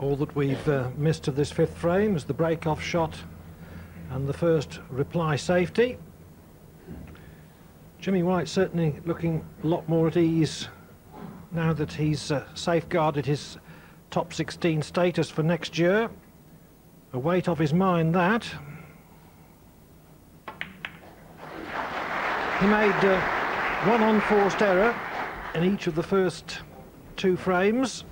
All that we've uh, missed of this fifth frame is the break-off shot and the first reply safety. Jimmy White certainly looking a lot more at ease now that he's uh, safeguarded his top 16 status for next year. A weight off his mind that. He made uh, one unforced error in each of the first two frames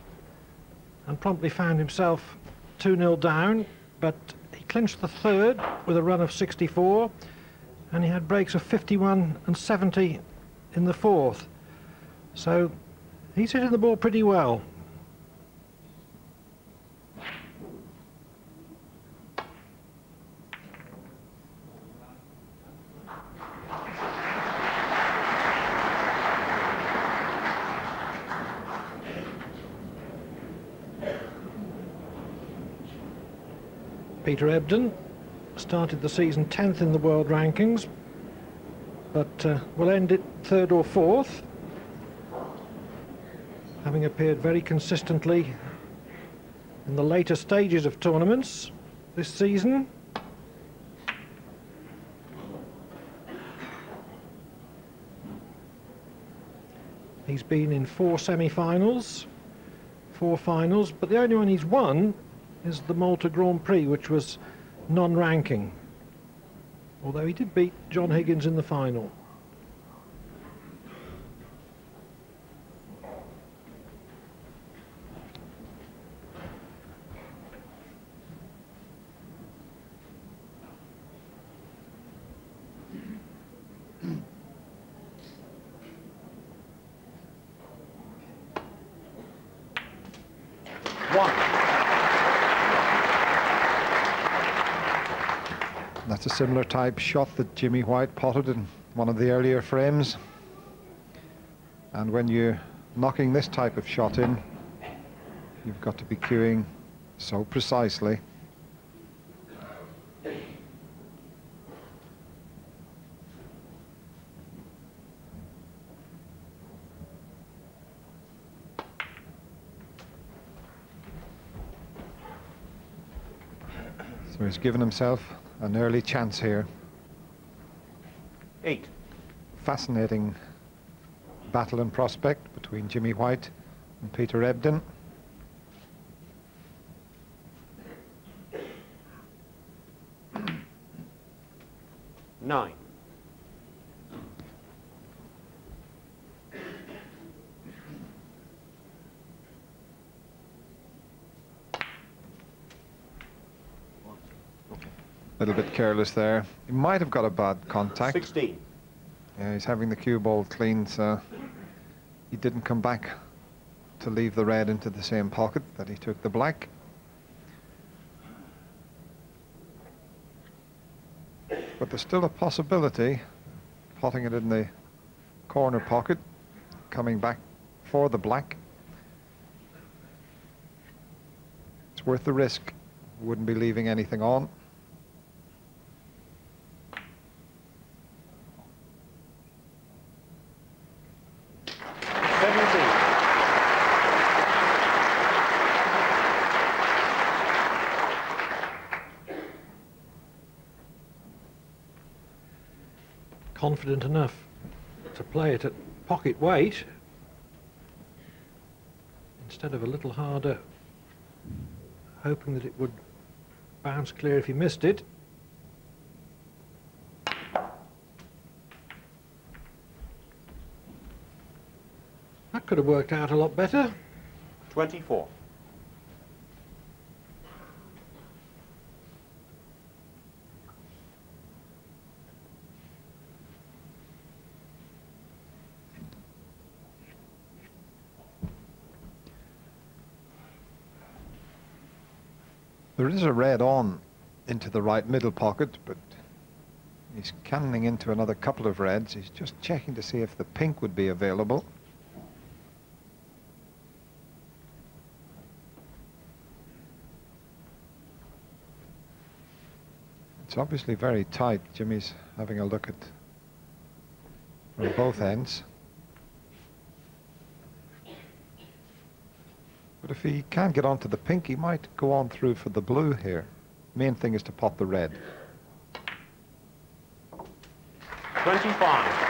and promptly found himself 2-0 down, but he clinched the third with a run of 64 and he had breaks of 51 and 70 in the fourth. So he's hitting the ball pretty well. Peter Ebdon started the season 10th in the world rankings, but uh, will end it third or fourth, having appeared very consistently in the later stages of tournaments this season. He's been in four semi-finals, four finals, but the only one he's won is the Malta Grand Prix, which was non-ranking. Although he did beat John Higgins in the final. That's a similar type shot that Jimmy White potted in one of the earlier frames. And when you're knocking this type of shot in, you've got to be cueing so precisely. So he's given himself an early chance here. Eight. Fascinating battle and prospect between Jimmy White and Peter Ebdon. Nine. A little bit careless there. He might have got a bad contact. 16. Yeah, he's having the cue ball cleaned, so he didn't come back to leave the red into the same pocket that he took the black. But there's still a possibility, potting it in the corner pocket, coming back for the black. It's worth the risk. Wouldn't be leaving anything on. Confident enough to play it at pocket weight instead of a little harder, hoping that it would bounce clear if he missed it. That could have worked out a lot better. 24. There is a red on into the right middle pocket, but he's cannoning into another couple of reds. He's just checking to see if the pink would be available. It's obviously very tight. Jimmy's having a look at both ends. But if he can't get onto the pink, he might go on through for the blue here. Main thing is to pot the red. 25.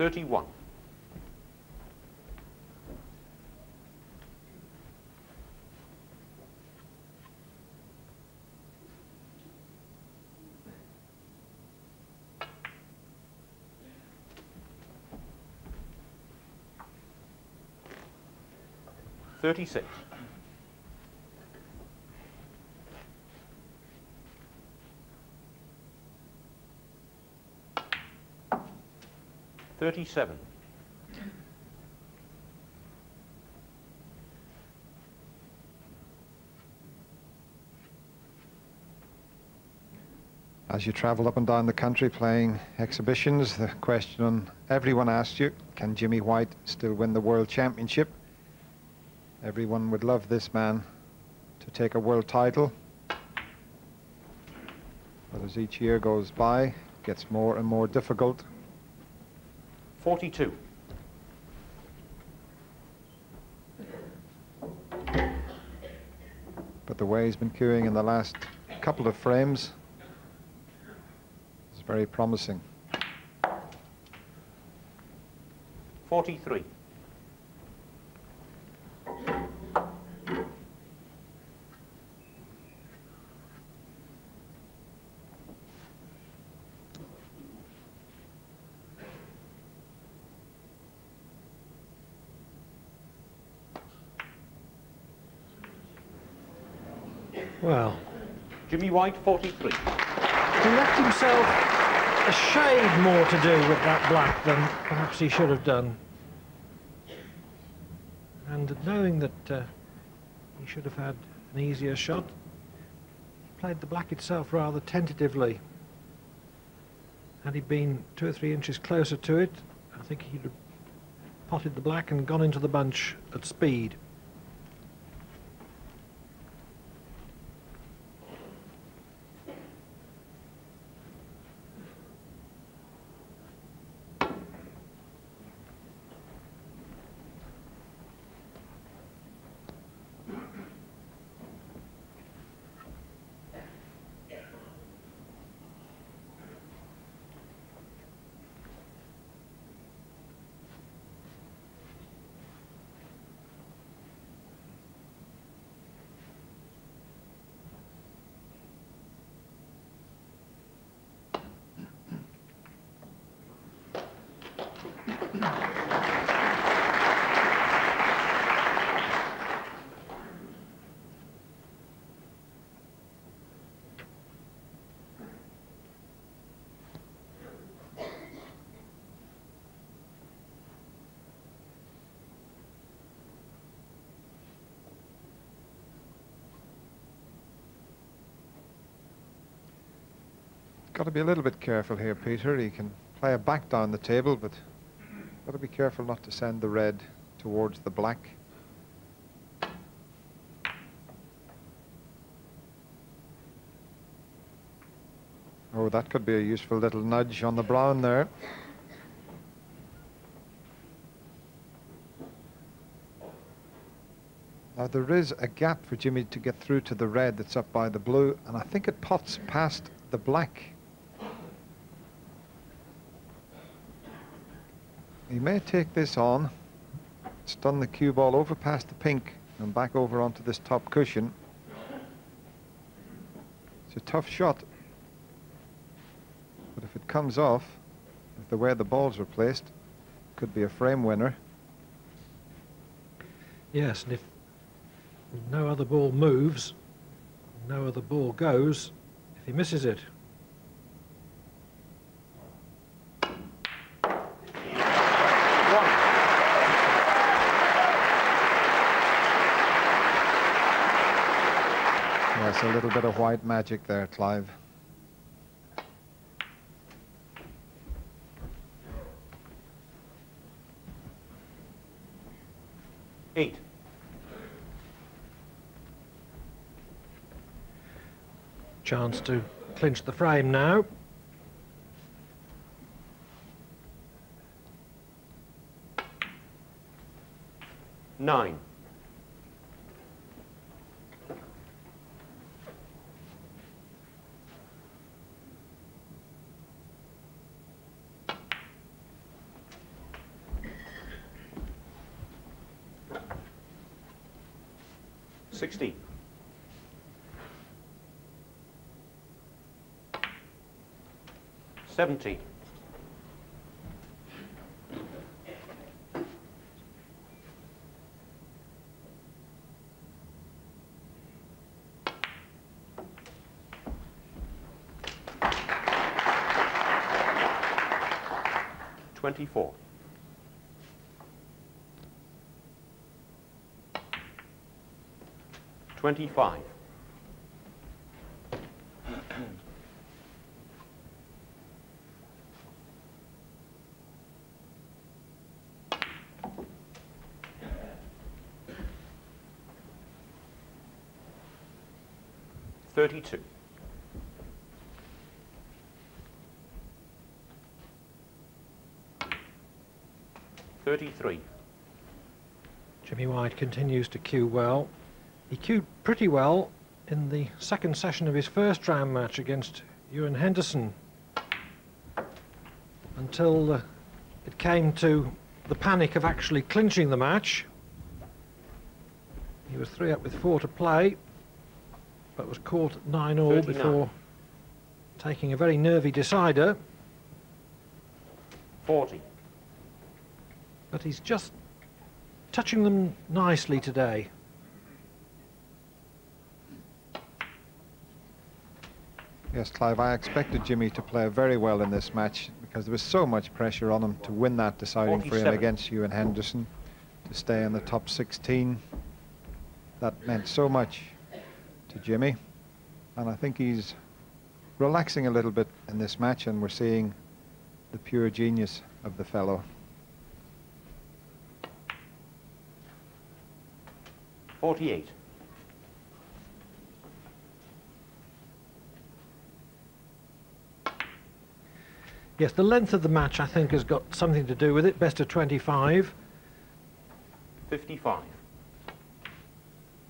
31. Thirty-six. Thirty-seven. As you travel up and down the country playing exhibitions, the question everyone asks you, can Jimmy White still win the World Championship? Everyone would love this man to take a world title. But as each year goes by, it gets more and more difficult. 42. But the way he's been cueing in the last couple of frames is very promising. 43. Well, Jimmy White, 43. he left himself a shade more to do with that black than perhaps he should have done. And knowing that uh, he should have had an easier shot, he played the black itself rather tentatively. Had he been two or three inches closer to it, I think he'd have potted the black and gone into the bunch at speed. Got to be a little bit careful here, Peter. He can play a back down the table, but got to be careful not to send the red towards the black. Oh, that could be a useful little nudge on the brown there. Now there is a gap for Jimmy to get through to the red that's up by the blue, and I think it pots past the black. He may take this on, stun the cue ball over past the pink and back over onto this top cushion. It's a tough shot. But if it comes off, if the way the balls were placed, could be a frame winner. Yes, and if no other ball moves, no other ball goes, if he misses it, That's a little bit of white magic there, Clive. Eight. Chance to clinch the frame now. Nine. Sixteen. Seventeen. Twenty-four. Twenty-five. Thirty-two. Thirty-three. Jimmy White continues to cue well. He cued pretty well in the second session of his first round match against Euan Henderson until uh, it came to the panic of actually clinching the match. He was three up with four to play, but was caught at nine all 39. before taking a very nervy decider. Forty. But he's just touching them nicely today. Yes, Clive, I expected Jimmy to play very well in this match because there was so much pressure on him to win that deciding frame 47. against Euan Henderson, to stay in the top 16. That meant so much to Jimmy. And I think he's relaxing a little bit in this match and we're seeing the pure genius of the fellow. Forty-eight. Yes, the length of the match, I think, has got something to do with it. Best of 25. Fifty-five.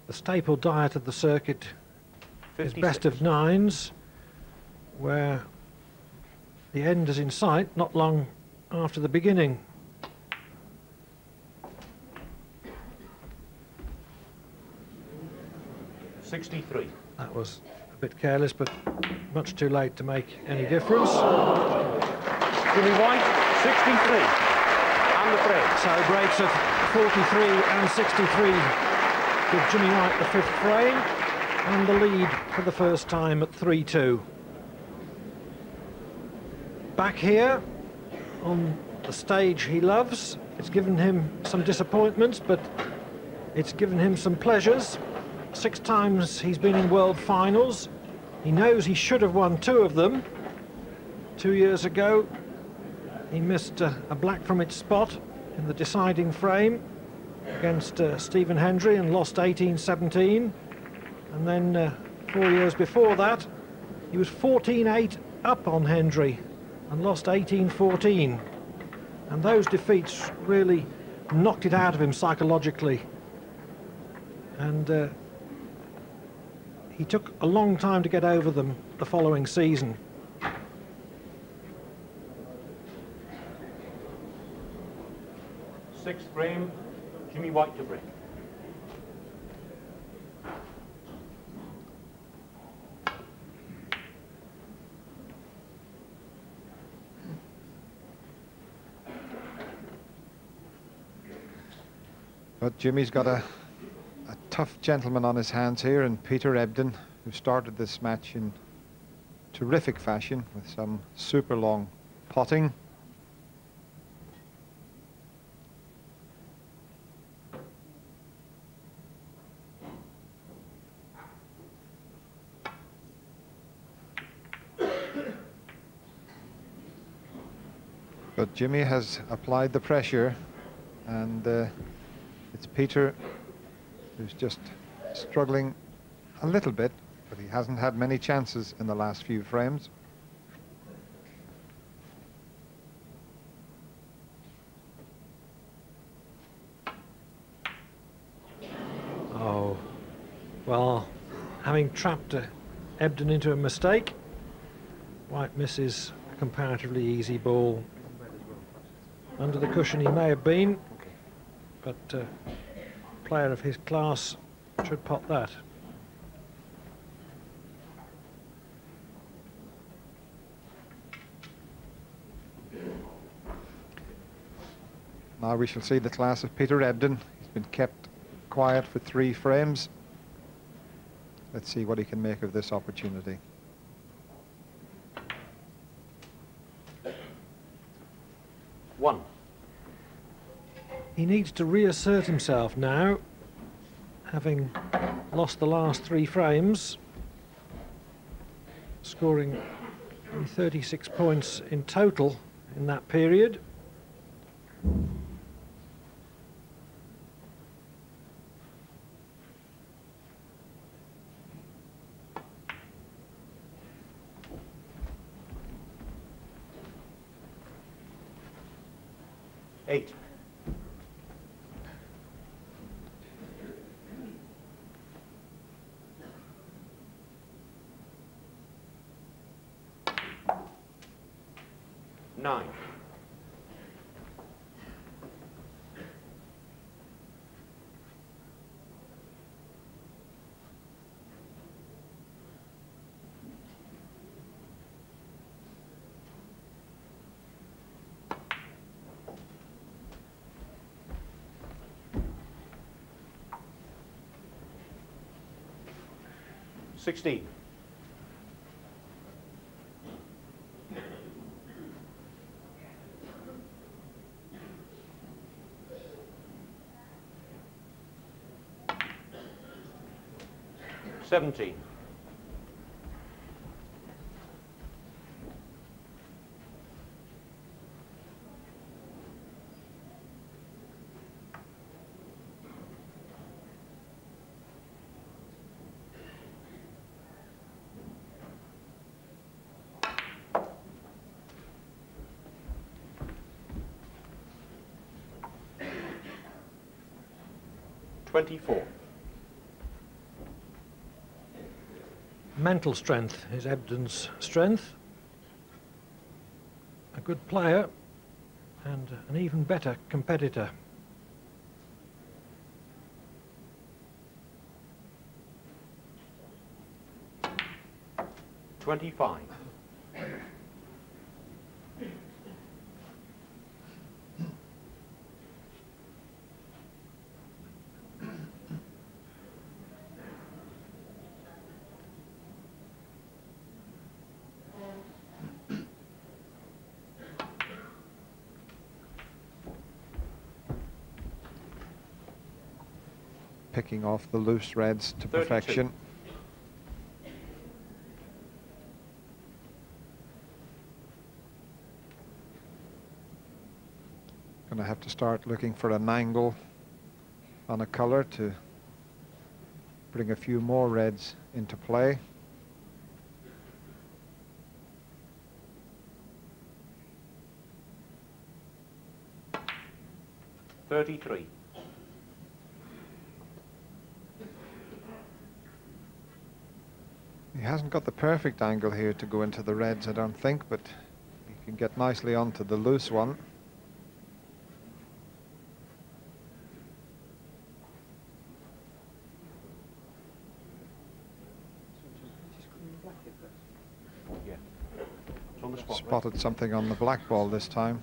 The staple diet of the circuit is best of nines, where the end is in sight not long after the beginning. Sixty-three. That was a bit careless, but much too late to make any difference. Jimmy White, 63. And the frame. So breaks of 43 and 63 give Jimmy White the fifth frame and the lead for the first time at 3-2. Back here on the stage he loves, it's given him some disappointments, but it's given him some pleasures. Six times he's been in world finals. He knows he should have won two of them. Two years ago, he missed uh, a black from its spot in the deciding frame against uh, Stephen Hendry and lost 18-17. And then uh, four years before that, he was 14-8 up on Hendry and lost 18-14. And those defeats really knocked it out of him psychologically. And uh, he took a long time to get over them the following season. Jimmy White to break. But Jimmy's got a, a tough gentleman on his hands here, and Peter Ebdon, who started this match in terrific fashion with some super long potting. But Jimmy has applied the pressure, and uh, It's Peter who's just struggling a little bit, but he hasn't had many chances in the last few frames. Oh, well, having trapped uh, Ebdon into a mistake, White misses a comparatively easy ball. Under the cushion he may have been, but uh, player of his class should pot that. Now we shall see the class of Peter Ebdon. He's been kept quiet for three frames. Let's see what he can make of this opportunity. One. He needs to reassert himself now, having lost the last three frames, scoring 36 points in total in that period. Eight. 16. Seventeen. Twenty-four. Mental strength is Ebdon's strength. A good player and an even better competitor. Twenty-five. Picking off the loose reds to 32. perfection. Gonna have to start looking for an angle on a color to bring a few more reds into play. Thirty-three. He hasn't got the perfect angle here to go into the reds, I don't think, but he can get nicely onto the loose one. Yeah. It's on the spot. right? Spotted something on the black ball this time.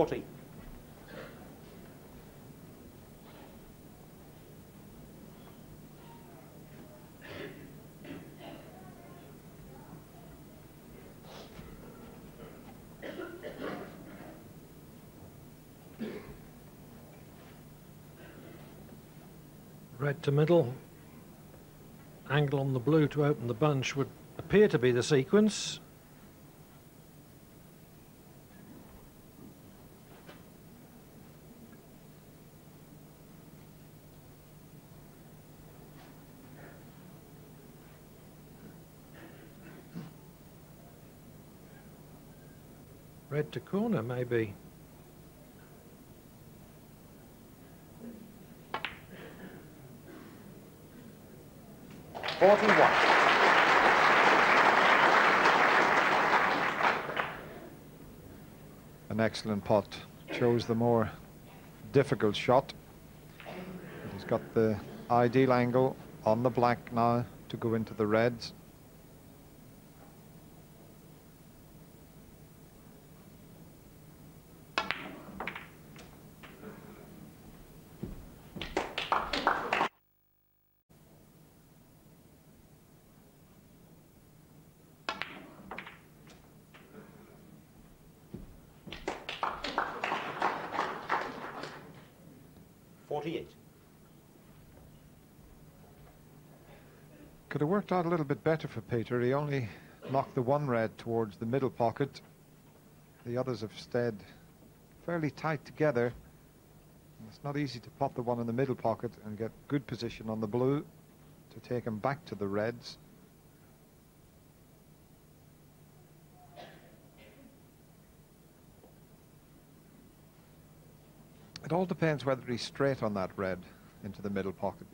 40. Red to middle, angle on the blue to open the bunch would appear to be the sequence. Red to corner, maybe. Forty-one. An excellent pot. Chose the more difficult shot. He's got the ideal angle on the black now to go into the reds. Forty-eight. Could have worked out a little bit better for Peter. He only knocked the one red towards the middle pocket. The others have stayed fairly tight together. It's not easy to pop the one in the middle pocket and get good position on the blue to take him back to the reds. It all depends whether he's straight on that red into the middle pocket.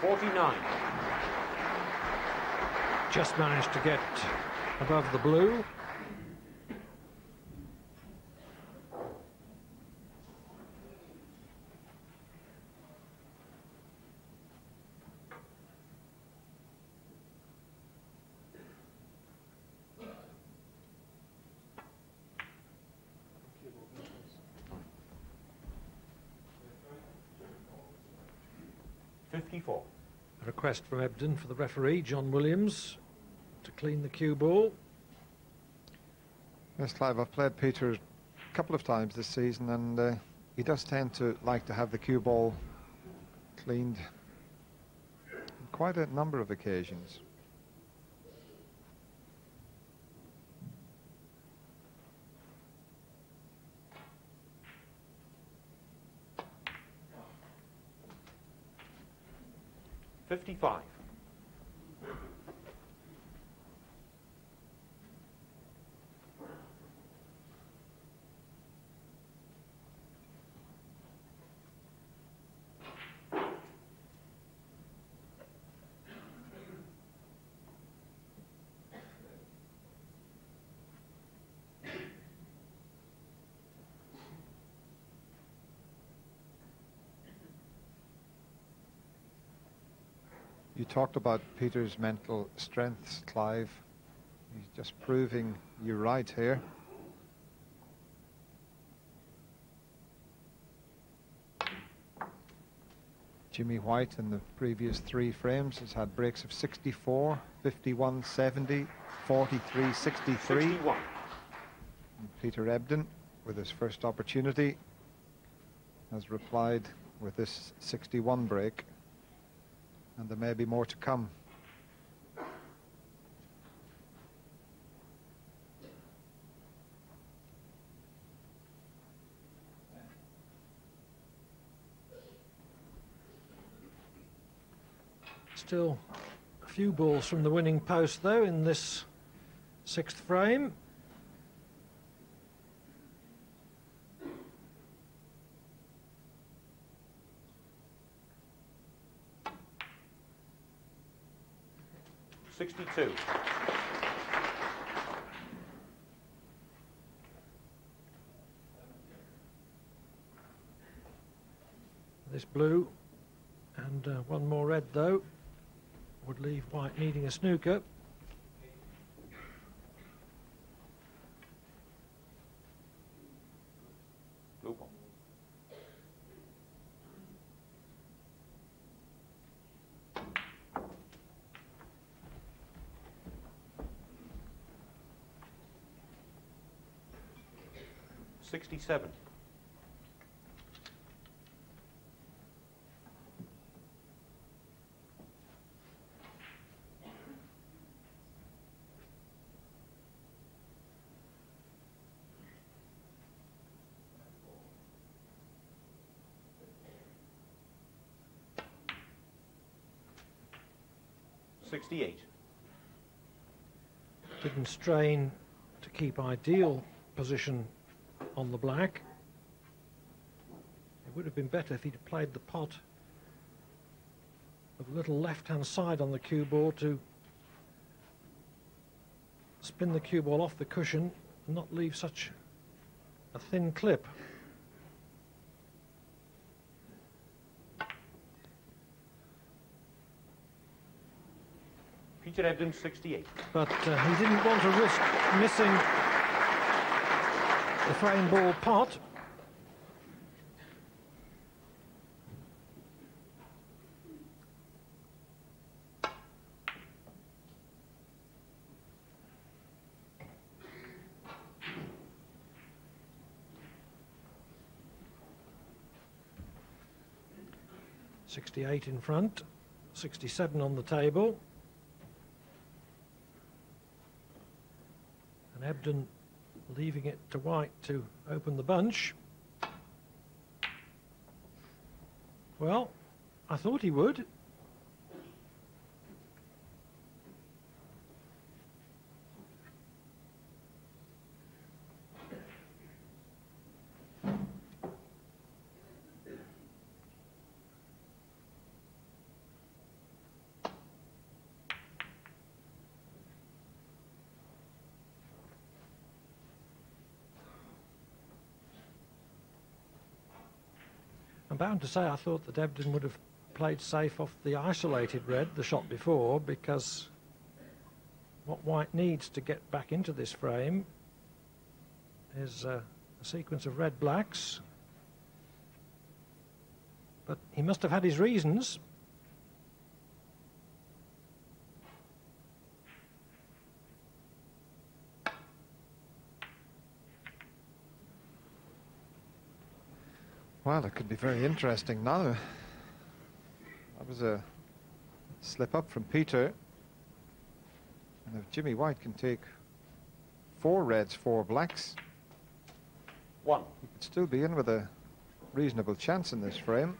Forty-nine. Just managed to get above the blue. Fifty-four. A request from Ebdon for the referee, John Williams, clean the cue ball. Yes, Clive, I've played Peter a couple of times this season, and uh, he does tend to like to have the cue ball cleaned on quite a number of occasions. Fifty-five. You talked about Peter's mental strengths, Clive. He's just proving you right here. Jimmy White in the previous three frames has had breaks of 64, 51, 70, 43, 63. Sixty-one. And Peter Ebdon, with his first opportunity, has replied with this 61 break. And there may be more to come. Still a few balls from the winning post, though, in this sixth frame. Sixty-two. This blue and uh, one more red, though, would leave White needing a snooker. 68. Didn't strain to keep ideal position on the black. It would have been better if he'd played the pot of little left-hand side on the cue ball to spin the cue ball off the cushion and not leave such a thin clip. Peter Ebdon, 68. But uh, he didn't want to risk missing the frame ball pot. Sixty-eight in front, sixty-seven on the table. And Ebdon leaving it to White to open the bunch. Well, I thought he would. Bound to say I thought that Ebdon would have played safe off the isolated red the shot before because what White needs to get back into this frame is a sequence of red blacks. But he must have had his reasons. Well, it could be very interesting now. That was a slip up from Peter. And if Jimmy White can take four reds, four blacks, One. he could still be in with a reasonable chance in this frame.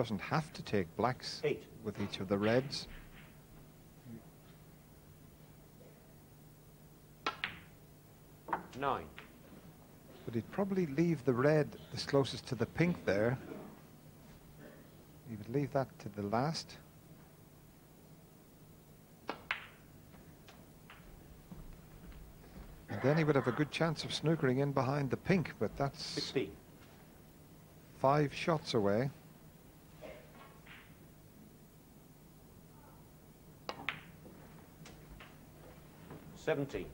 Doesn't have to take blacks Eight. with each of the reds. Nine. But he'd probably leave the red that's closest to the pink there. He would leave that to the last. And then he would have a good chance of snookering in behind the pink, but that's 16. five shots away. Seventeen.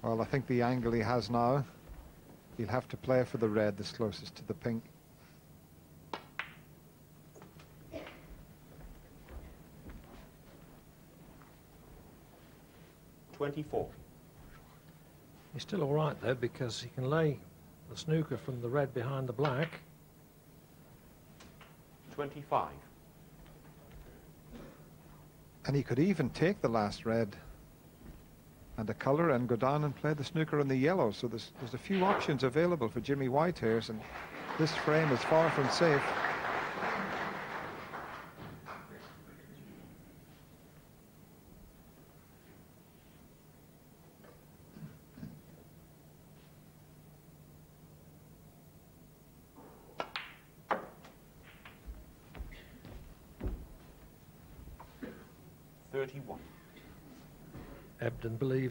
Well, I think the angle he has now, he'll have to play for the red that's closest to the pink. Twenty-four. He's still all right though because he can lay the snooker from the red behind the black. Twenty-five. And he could even take the last red and a colour and go down and play the snooker on the yellow. So there's, there's a few options available for Jimmy White here, and this frame is far from safe. Thirty-one.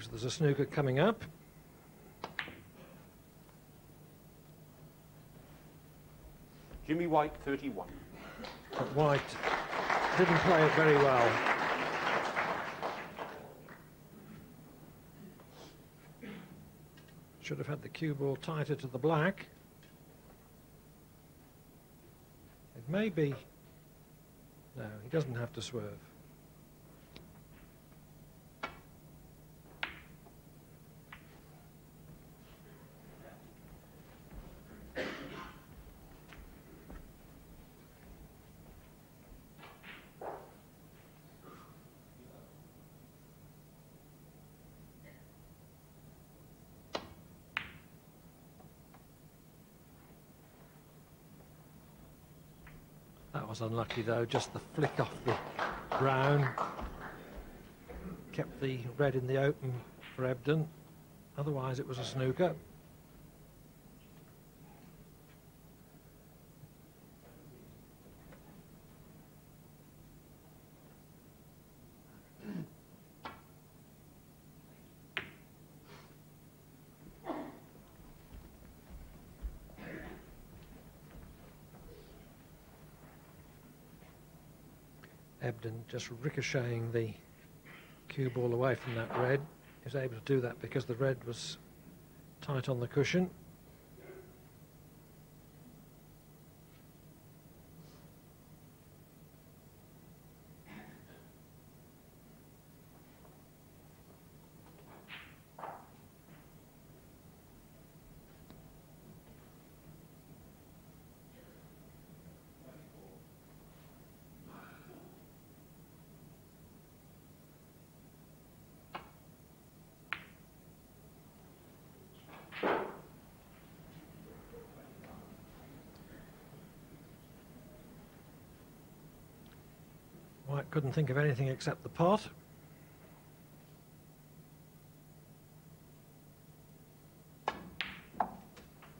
There's a snooker coming up. Jimmy White, 31. But White didn't play it very well. Should have had the cue ball tighter to the black. It may be... No, he doesn't have to swerve. That was unlucky though, just the flick off the brown. Kept the red in the open for Ebdon. Otherwise it was a snooker. Ebdon just ricocheting the cue ball away from that red. He was able to do that because the red was tight on the cushion. White couldn't think of anything except the pot.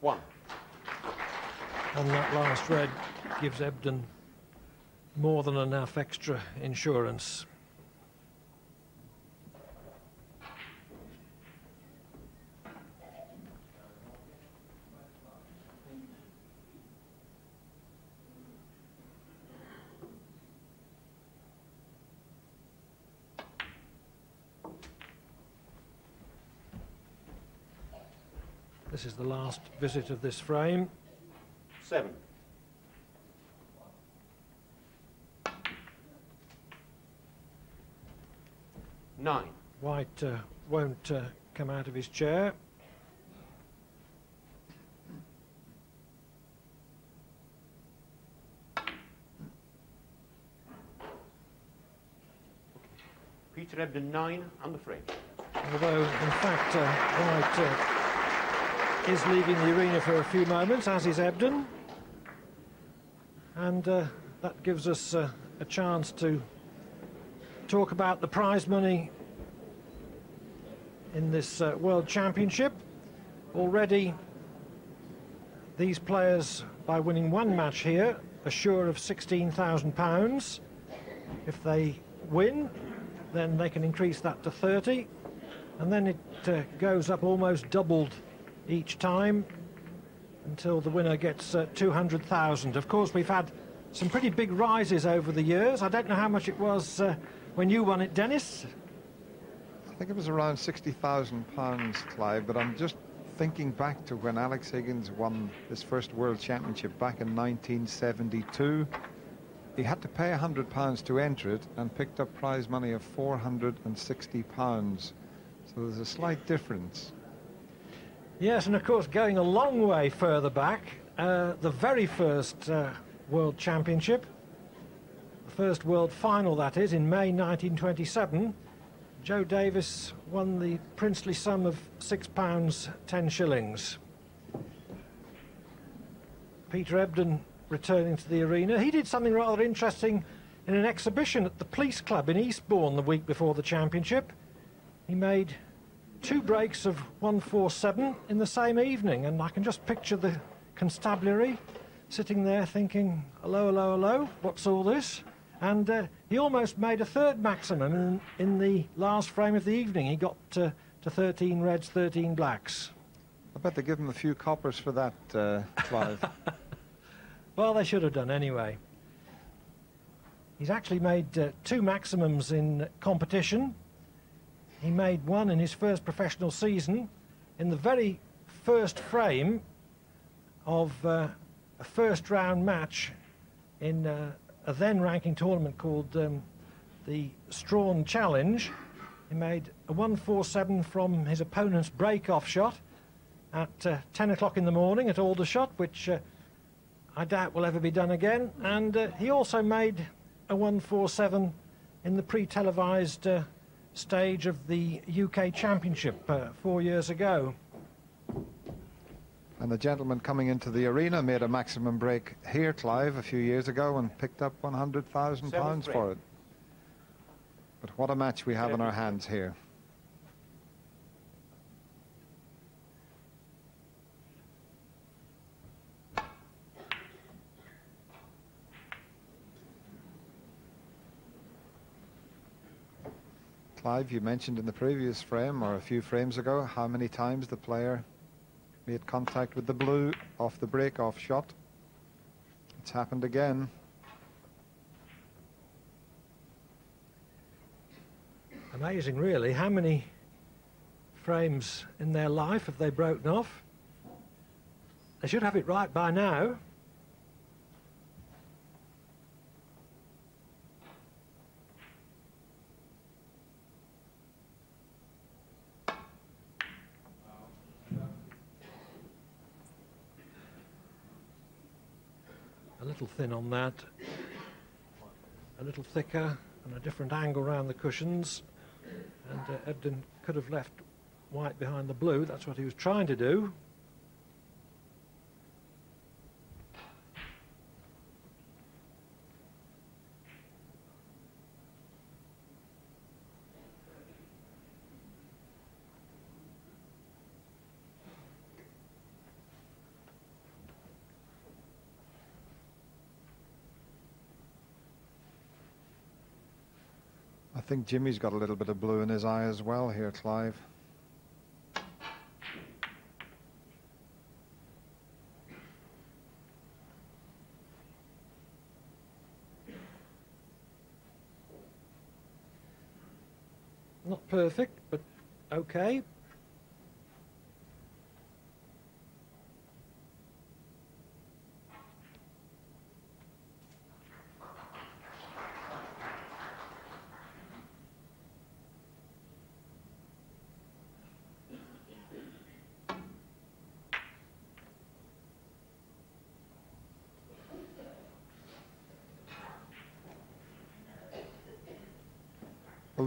One. And that last red gives Ebdon more than enough extra insurance. The last visit of this frame. Seven. Nine. White uh, won't uh, come out of his chair. Peter Ebdon, nine, and the frame. Although, in fact, uh, White uh, is leaving the arena for a few moments, as is Ebdon. And uh, that gives us uh, a chance to talk about the prize money in this uh, World Championship. Already, these players, by winning one match here, are sure of £16,000. If they win, then they can increase that to 30 and then it uh, goes up almost doubled each time until the winner gets uh, 200,000. Of course, we've had some pretty big rises over the years. I don't know how much it was uh, when you won it, Dennis. I think it was around £60,000, Clive, but I'm just thinking back to when Alex Higgins won his first World Championship back in 1972. He had to pay £100 to enter it and picked up prize money of £460. So there's a slight difference. Yes, and of course, going a long way further back, uh, the very first uh, World Championship, the first World Final, that is, in May 1927, Joe Davis won the princely sum of £6, 10 shillings. Peter Ebdon returning to the arena. He did something rather interesting in an exhibition at the Police Club in Eastbourne the week before the championship. He made two breaks of 147 in the same evening, and I can just picture the constabulary sitting there thinking, hello, hello, hello, what's all this? And uh, he almost made a third maximum in, in, the last frame of the evening. He got uh, to 13 reds, 13 blacks. I bet they give him a few coppers for that, uh, Clive. well, they should have done anyway. He's actually made uh, two maximums in competition. He made one in his first professional season in the very first frame of uh, a first round match in uh, a then ranking tournament called um, the Strachan Challenge. He made a 147 from his opponent's break-off shot at uh, 10 o'clock in the morning at Aldershot, which uh, I doubt will ever be done again. And uh, he also made a 147 in the pre-televised uh, stage of the UK Championship uh, four years ago. And the gentleman coming into the arena made a maximum break here, Clive, a few years ago and picked up £100,000 for it. But what a match we have in our hands here. Clive, you mentioned in the previous frame, or a few frames ago, how many times the player made contact with the blue off the break-off shot. It's happened again. Amazing, really. How many frames in their life have they broken off? They should have it right by now. A little thin on that, a little thicker and a different angle around the cushions and uh, Ebdon could have left white behind the blue. That's what he was trying to do. I think Jimmy's got a little bit of blue in his eye as well here, Clive. Not perfect, but okay.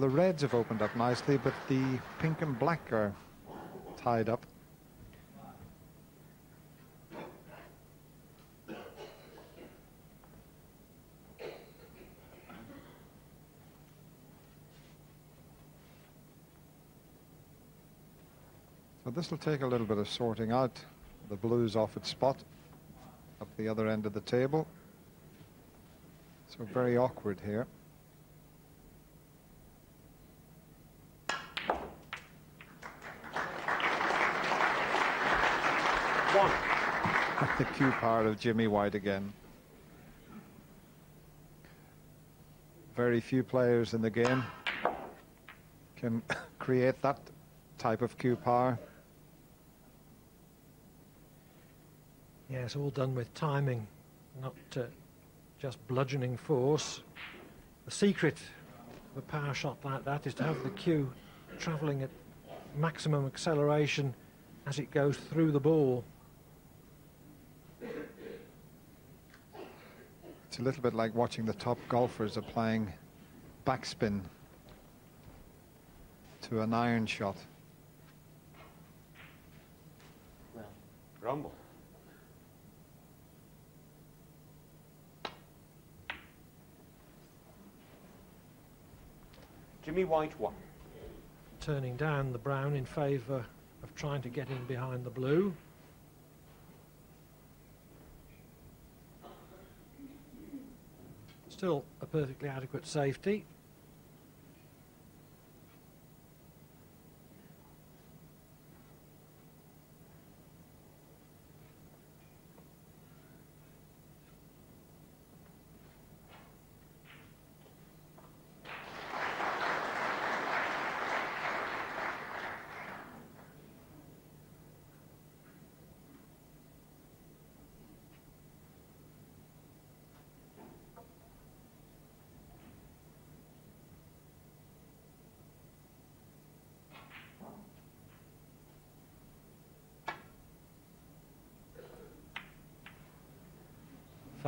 The reds have opened up nicely, but the pink and black are tied up. So this will take a little bit of sorting out. The blues off its spot, up the other end of the table. So very awkward here. Cue part of Jimmy White again. Very few players in the game can create that type of cue power. Yeah, it's all done with timing, not uh, just bludgeoning force. The secret of a power shot like that is to have the cue travelling at maximum acceleration as it goes through the ball. It's a little bit like watching the top golfers applying backspin to an iron shot. Rumble. Jimmy White one. Turning down the brown in favour of trying to get in behind the blue. Still a perfectly adequate safety.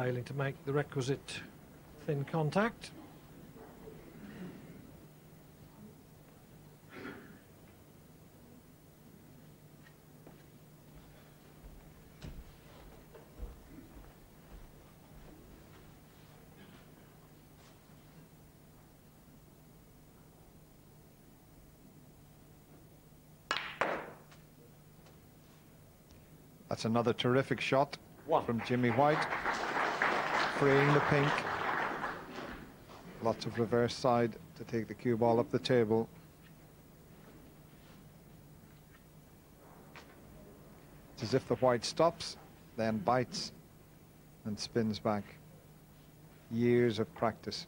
Failing to make the requisite thin contact. That's another terrific shot One. from Jimmy White, freeing the pink. Lots of reverse side to take the cue ball up the table. It's as if the white stops, then bites and spins back. Years of practice.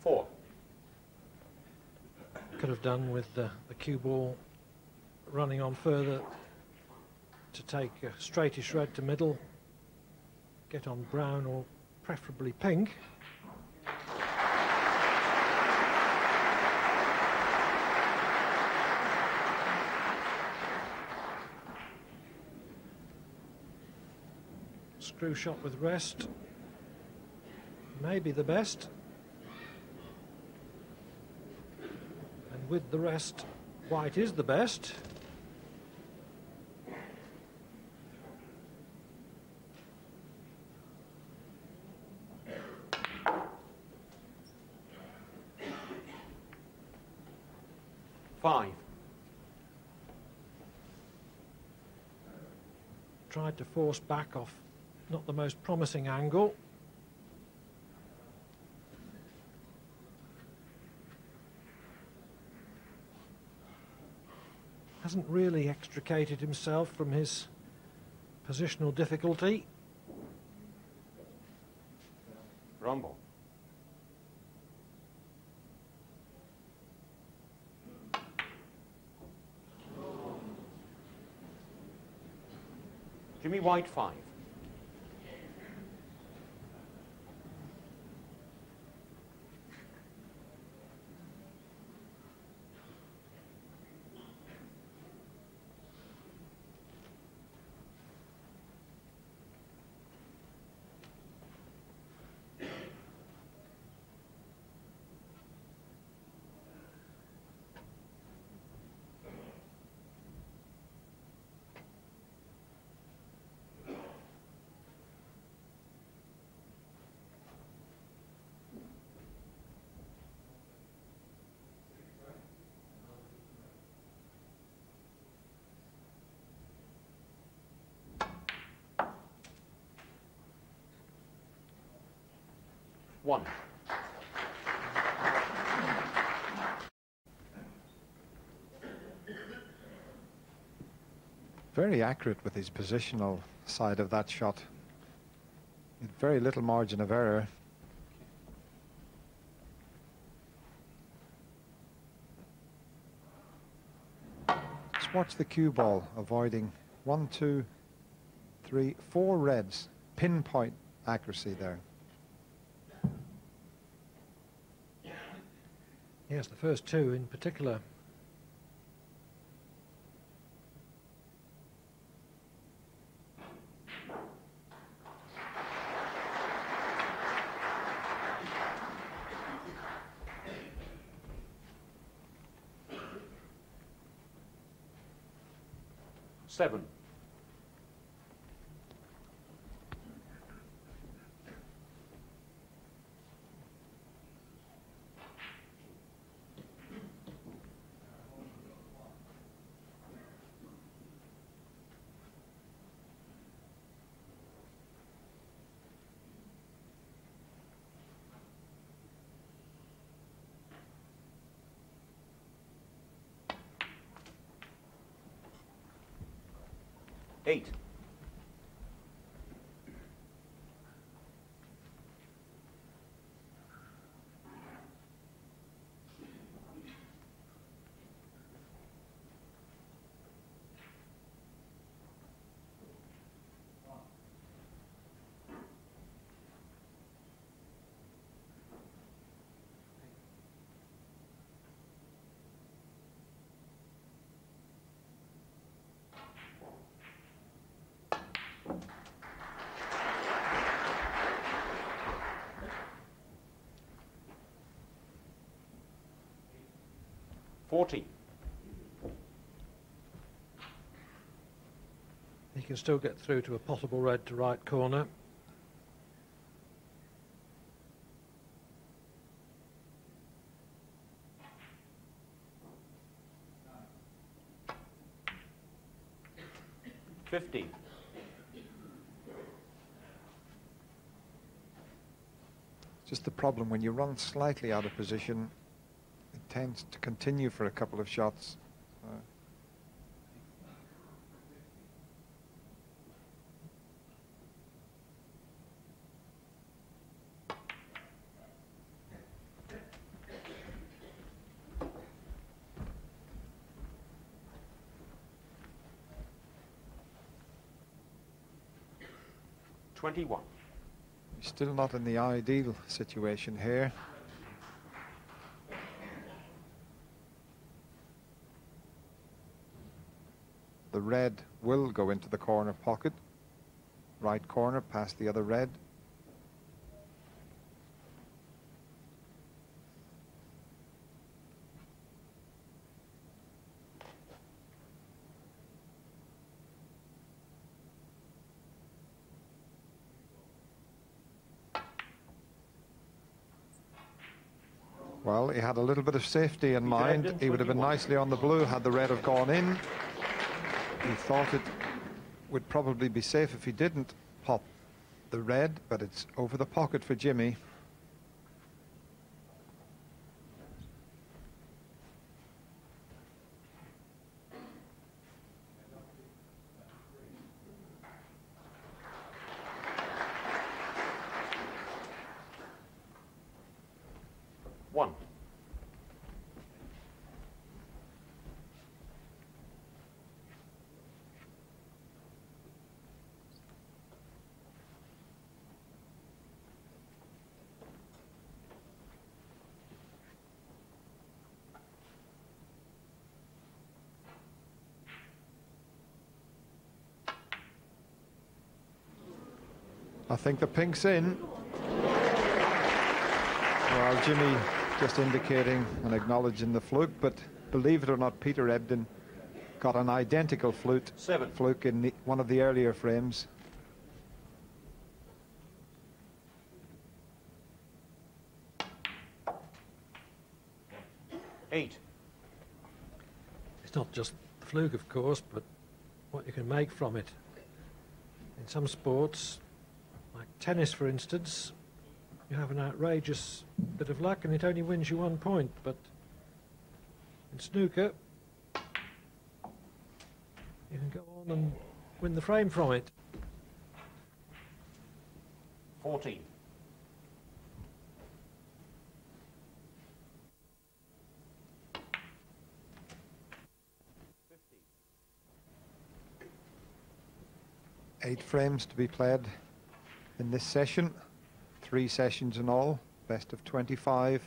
Four. Could have done with the, the cue ball running on further to take a straightish red to middle, get on brown or preferably pink. Screw shot with rest, maybe the best. And with the rest, white is the best. Five. Tried to force back off not the most promising angle. Hasn't really extricated himself from his positional difficulty. Rumble. Jimmy White, five. One. Very accurate with his positional side of that shot. Very little margin of error. Just watch the cue ball, avoiding one, two, three, four reds. Pinpoint accuracy there. Yes, the first two in particular. Seven. 40. He can still get through to a possible red to right corner. Fifty. Just the problem when you run slightly out of position, it tends to continue for a couple of shots. Twenty-one. Still not in the ideal situation here. The red will go into the corner pocket. Right corner past the other red. Well, he had a little bit of safety in mind. He would have been nicely on the blue had the red have gone in. He thought it would probably be safe if he didn't pop the red, but it's over the pocket for Jimmy. One. I think the pink's in. Well, Jimmy just indicating and acknowledging the fluke, but believe it or not, Peter Ebdon got an identical flute, Seven. fluke in the, one of the earlier frames. Eight. It's not just the fluke, of course, but what you can make from it. In some sports, like tennis, for instance, you have an outrageous bit of luck and it only wins you one point. But in snooker, you can go on and win the frame from it. Fourteen. Eight frames to be played in this session. Three sessions in all, best of 25.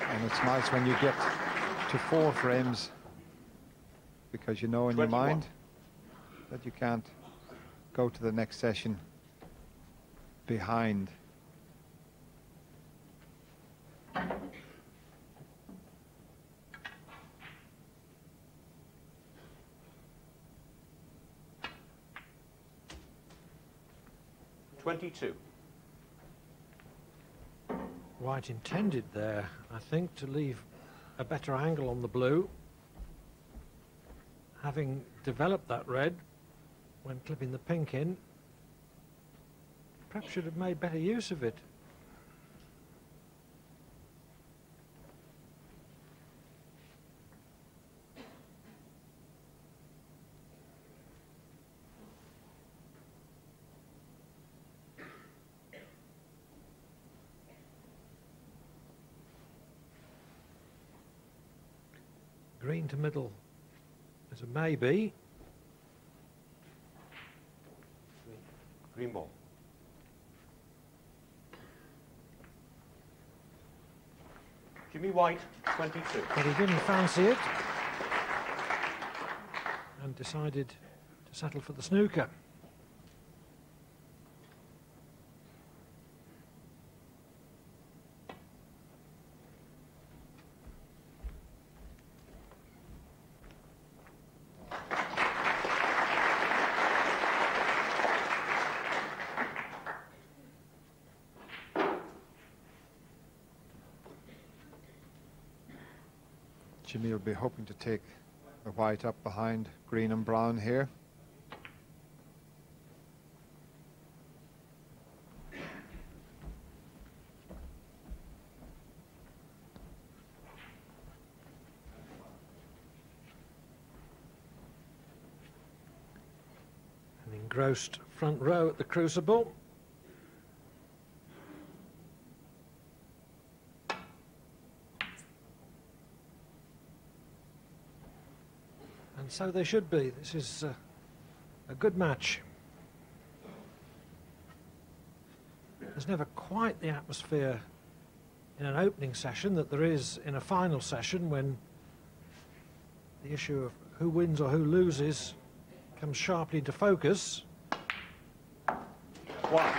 And it's nice when you get to four frames because you know in your mind that you can't go to the next session behind. Twenty-two. White intended there, I think, to leave a better angle on the blue. Having developed that red when clipping the pink in, perhaps should have made better use of it. Green to middle is a maybe. Green ball. Jimmy White, twenty-two. but he didn't fancy it. and decided to settle for the snooker. Jimmy will be hoping to take the white up behind green and brown here. An engrossed front row at the Crucible. And so they should be. This is uh, a good match. There's never quite the atmosphere in an opening session that there is in a final session when the issue of who wins or who loses comes sharply into focus. One.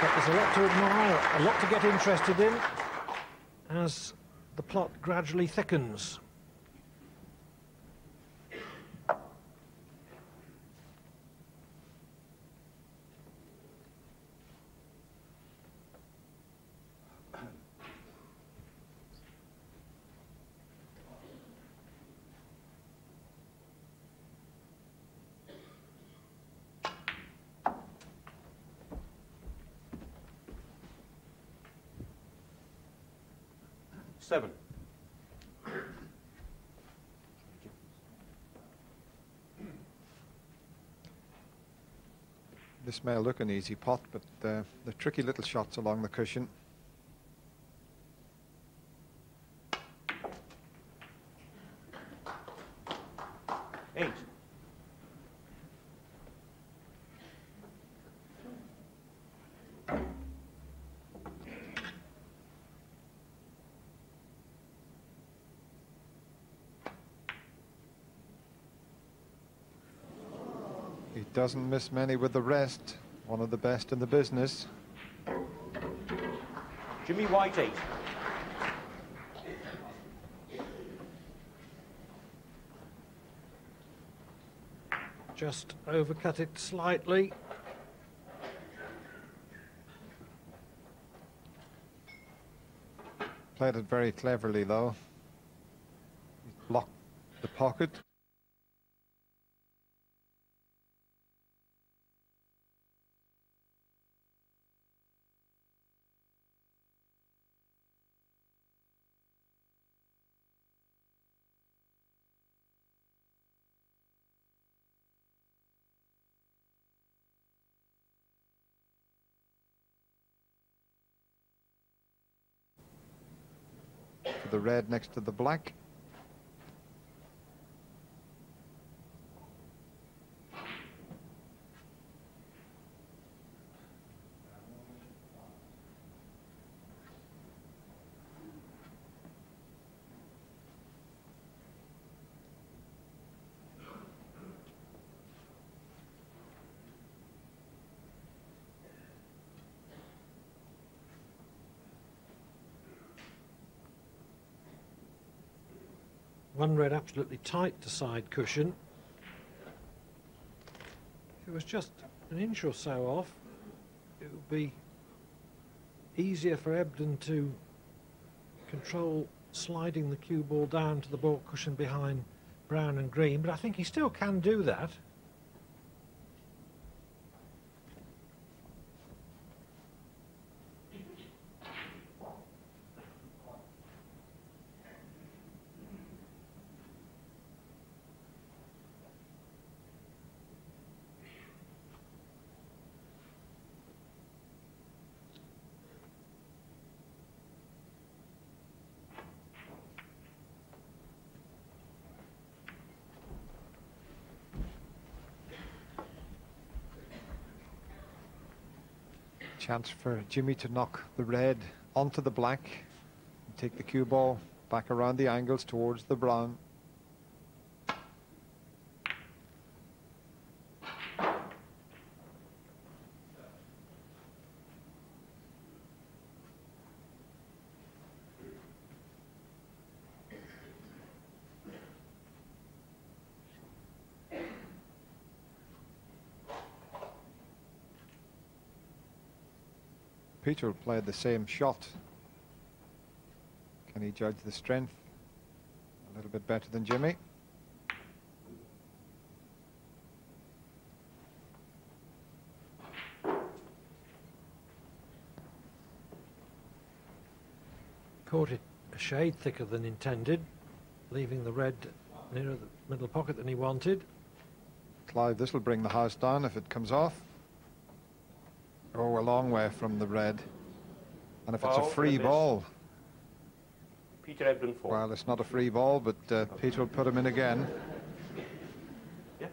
But there's a lot to admire, a lot to get interested in as the plot gradually thickens. Seven. This may look an easy pot, but uh, the tricky little shots along the cushion. Eight. He doesn't miss many with the rest. One of the best in the business. Jimmy White, eight. Just overcut it slightly. Played it very cleverly, though. He blocked the pocket. Red next to the black. One red absolutely tight to side cushion. If it was just an inch or so off, it would be easier for Ebdon to control sliding the cue ball down to the ball cushion behind brown and green, but I think he still can do that. Chance for Jimmy to knock the red onto the black. And take the cue ball back around the angles towards the brown. Peter played the same shot. Can he judge the strength a little bit better than Jimmy? Caught it a shade thicker than intended, leaving the red nearer the middle pocket than he wanted. Clive, this will bring the house down if it comes off. Oh, a long way from the red. And if it's a free ball, Peter Ebdon four. well, it's not a free ball, but uh, Peter will put him in again. Yeah.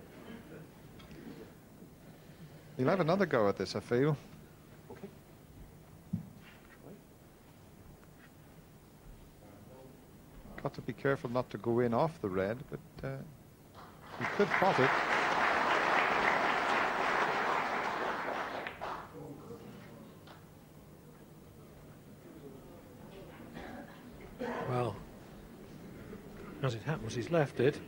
He'll have another go at this, I feel. Okay. Got to be careful not to go in off the red, but uh, he could pot it. Well, as it happens, he's left it.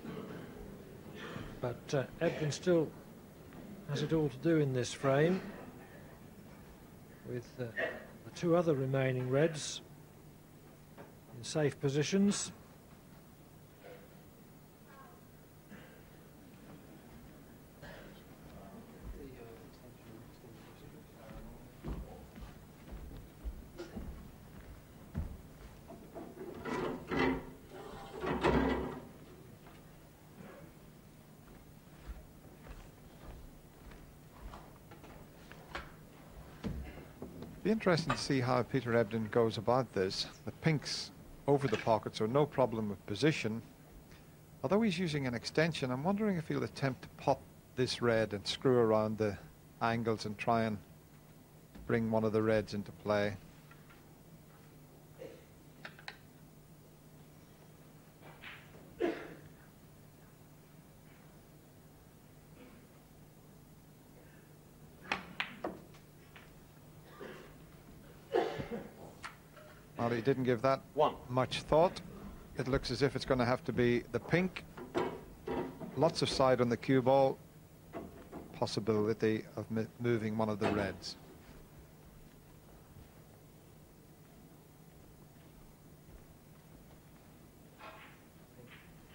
But uh, still has it all to do in this frame. With uh, the two other remaining reds in safe positions. Be interesting to see how Peter Ebdon goes about this. The pinks over the pocket, so no problem with position. Although he's using an extension, I'm wondering if he'll attempt to pop this red and screw around the angles and try and bring one of the reds into play. Well, he didn't give that One. much thought. It looks as if it's going to have to be the pink. Lots of side on the cue ball. Possibility of moving one of the reds.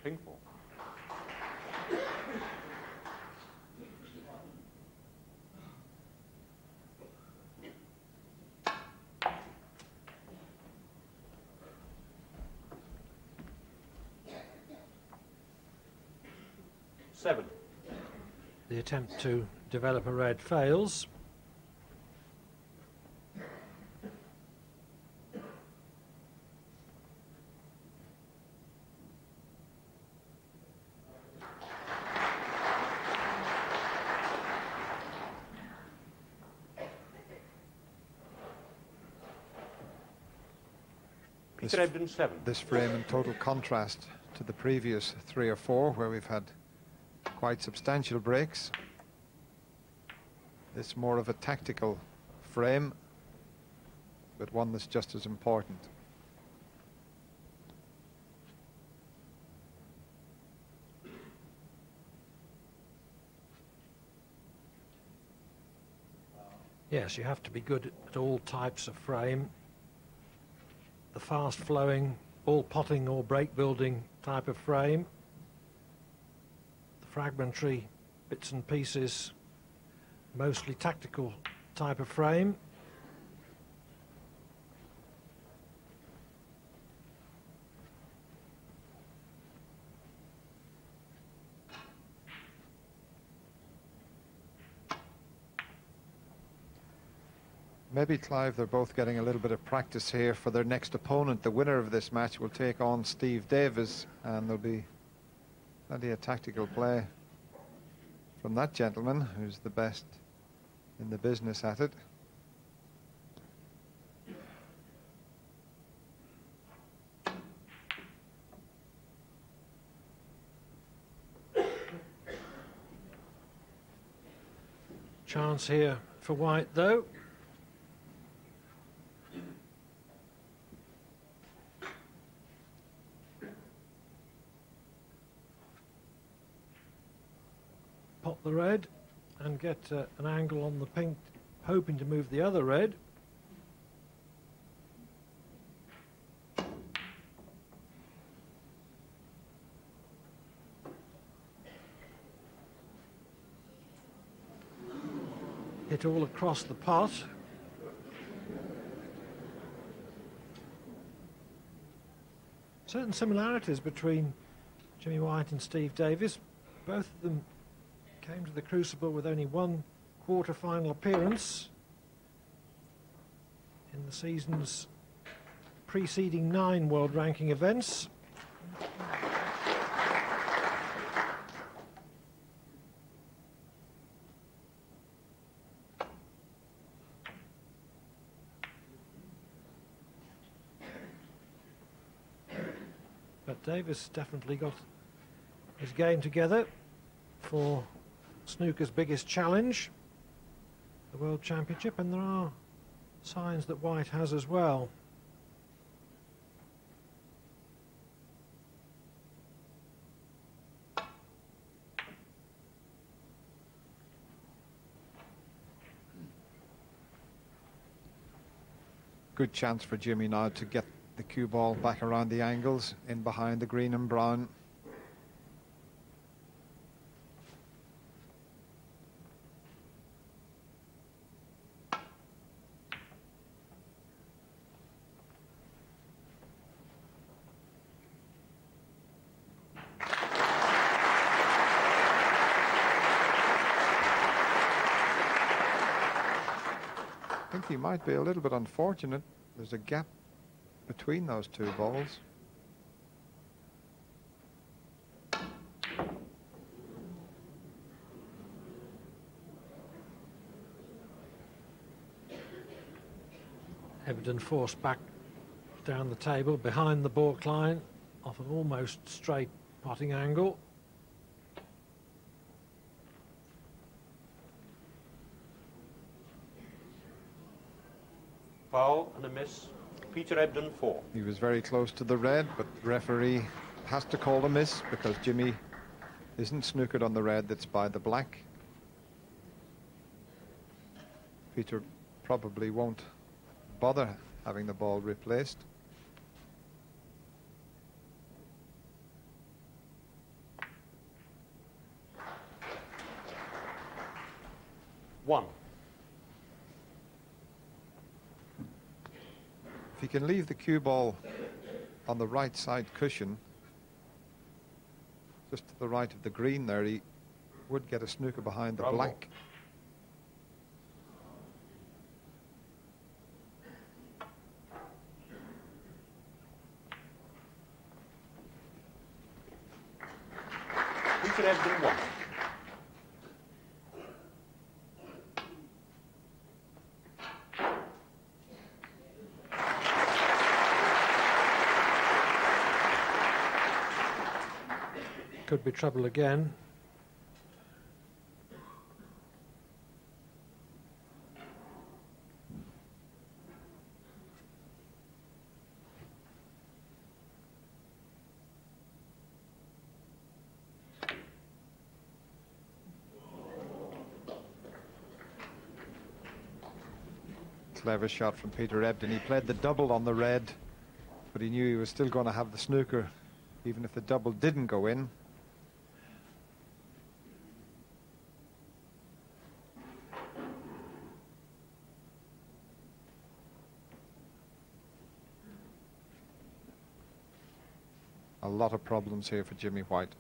Pink ball. Seven. The attempt to develop a red fails. This, Peter Ebdon seven. this frame in total contrast to the previous three or four where we've had quite substantial breaks. It's more of a tactical frame, but one that's just as important. Yes, you have to be good at all types of frame. The fast flowing, all potting or break building type of frame. Fragmentary bits and pieces, mostly tactical type of frame. Maybe, Clive, they're both getting a little bit of practice here for their next opponent. The winner of this match will take on Steve Davis, and they'll be plenty of tactical play from that gentleman, who's the best in the business at it. Chance here for white though. get uh, an angle on the pink, hoping to move the other red. Hit all across the pot. Certain similarities between Jimmy White and Steve Davis. Both of them came to the Crucible with only one quarter-final appearance in the season's preceding nine world ranking events. But Davis definitely got his game together for snooker's biggest challenge, the World Championship, and there are signs that White has as well. Good chance for Jimmy now to get the cue ball back around the angles in behind the green and brown. I think he might be a little bit unfortunate. There's a gap between those two balls. Ebdon forced back down the table behind the baulk line off an almost straight potting angle. Foul and a miss. Ebdon. He was very close to the red, but the referee has to call a miss because Jimmy isn't snookered on the red that's by the black. Peter probably won't bother having the ball replaced. One. If he can leave the cue ball on the right side cushion, just to the right of the green there, he would get a snooker behind the Bravo. black. Peter Ebdon, one. Could be trouble again. Clever shot from Peter Ebdon. He played the double on the red, but he knew he was still going to have the snooker, even if the double didn't go in. A lot of problems here for Jimmy White.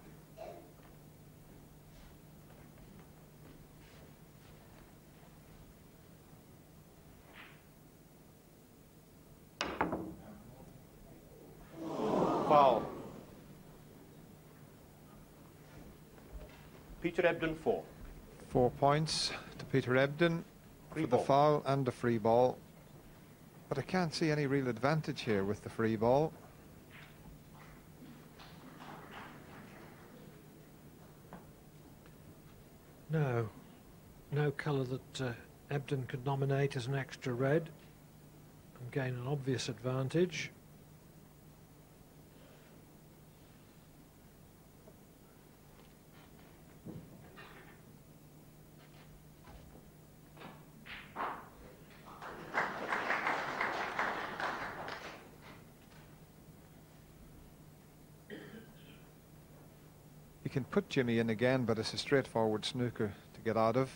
Foul. Peter Ebdon, four. Four points to Peter Ebdon Free for the foul and the free ball. But I can't see any real advantage here with the free ball. No, no colour that uh, Ebdon could nominate as an extra red and gain an obvious advantage. You can put Jimmy in again, but it's a straightforward snooker to get out of.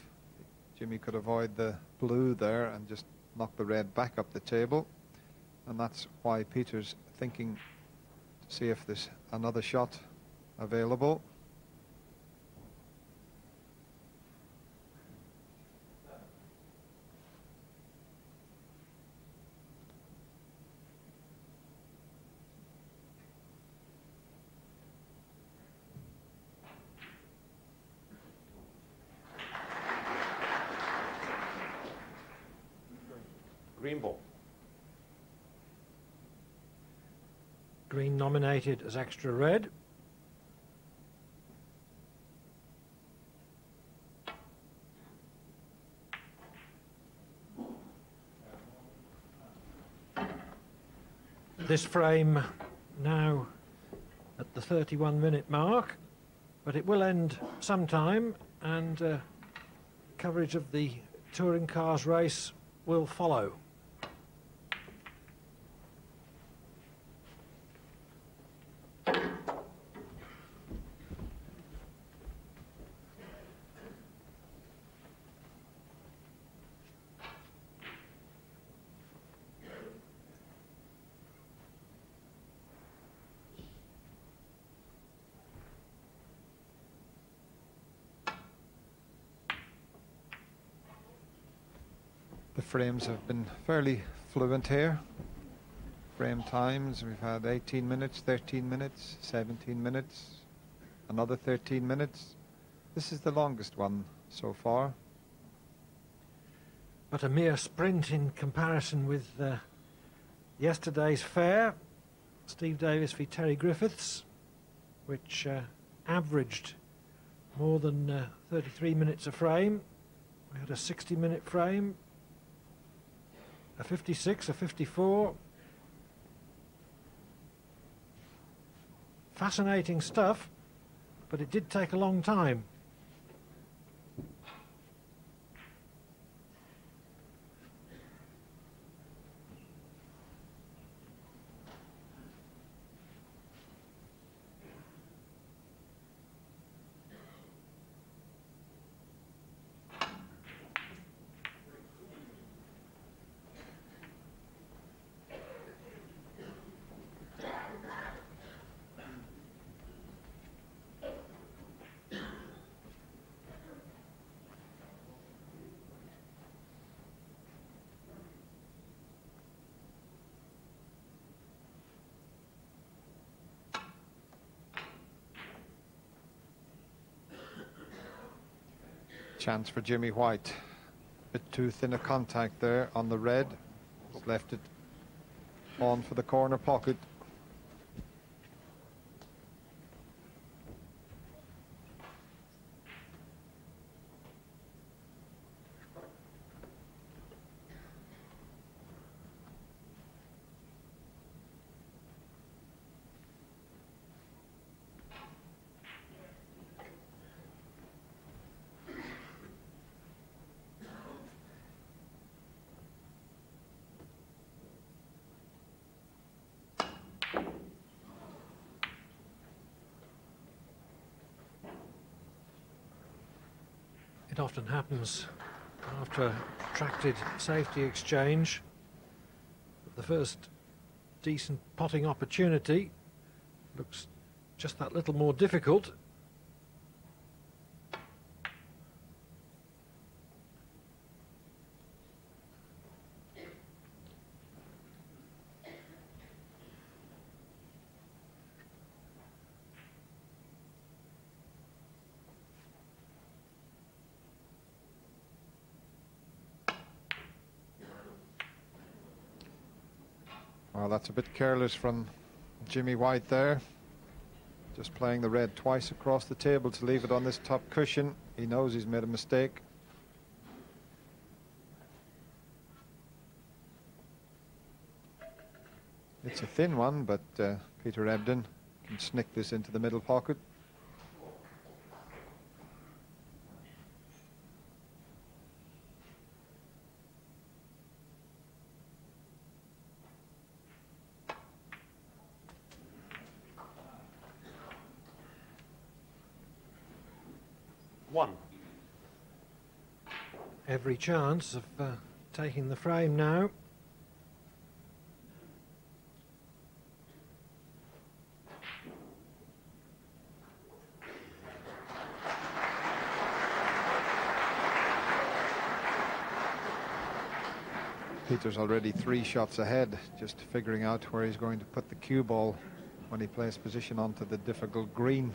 Jimmy could avoid the blue there and just knock the red back up the table. And that's why Peter's thinking to see if there's another shot available. Green ball. As extra red. This frame now at the 31 minute mark, but it will end sometime and uh, coverage of the touring cars race will follow. The frames have been fairly fluent here. Frame times, we've had 18 minutes, 13 minutes, 17 minutes, another 13 minutes. This is the longest one so far. but a mere sprint in comparison with uh, yesterday's fair, Steve Davis v Terry Griffiths, which uh, averaged more than uh, 33 minutes a frame. We had a 60 minute frame, a 56, a 54. Fascinating stuff, but it did take a long time. Chance for Jimmy White. Bit too thin a contact there on the red. Left it on for the corner pocket. It often happens after a protracted safety exchange. The first decent potting opportunity looks just that little more difficult. Well, that's a bit careless from Jimmy White there. Just playing the red twice across the table to leave it on this top cushion. He knows he's made a mistake. It's a thin one, but uh, Peter Ebdon can snick this into the middle pocket. One. Every chance of uh, taking the frame now. Peter's already three shots ahead, just figuring out where he's going to put the cue ball when he plays position onto the difficult green.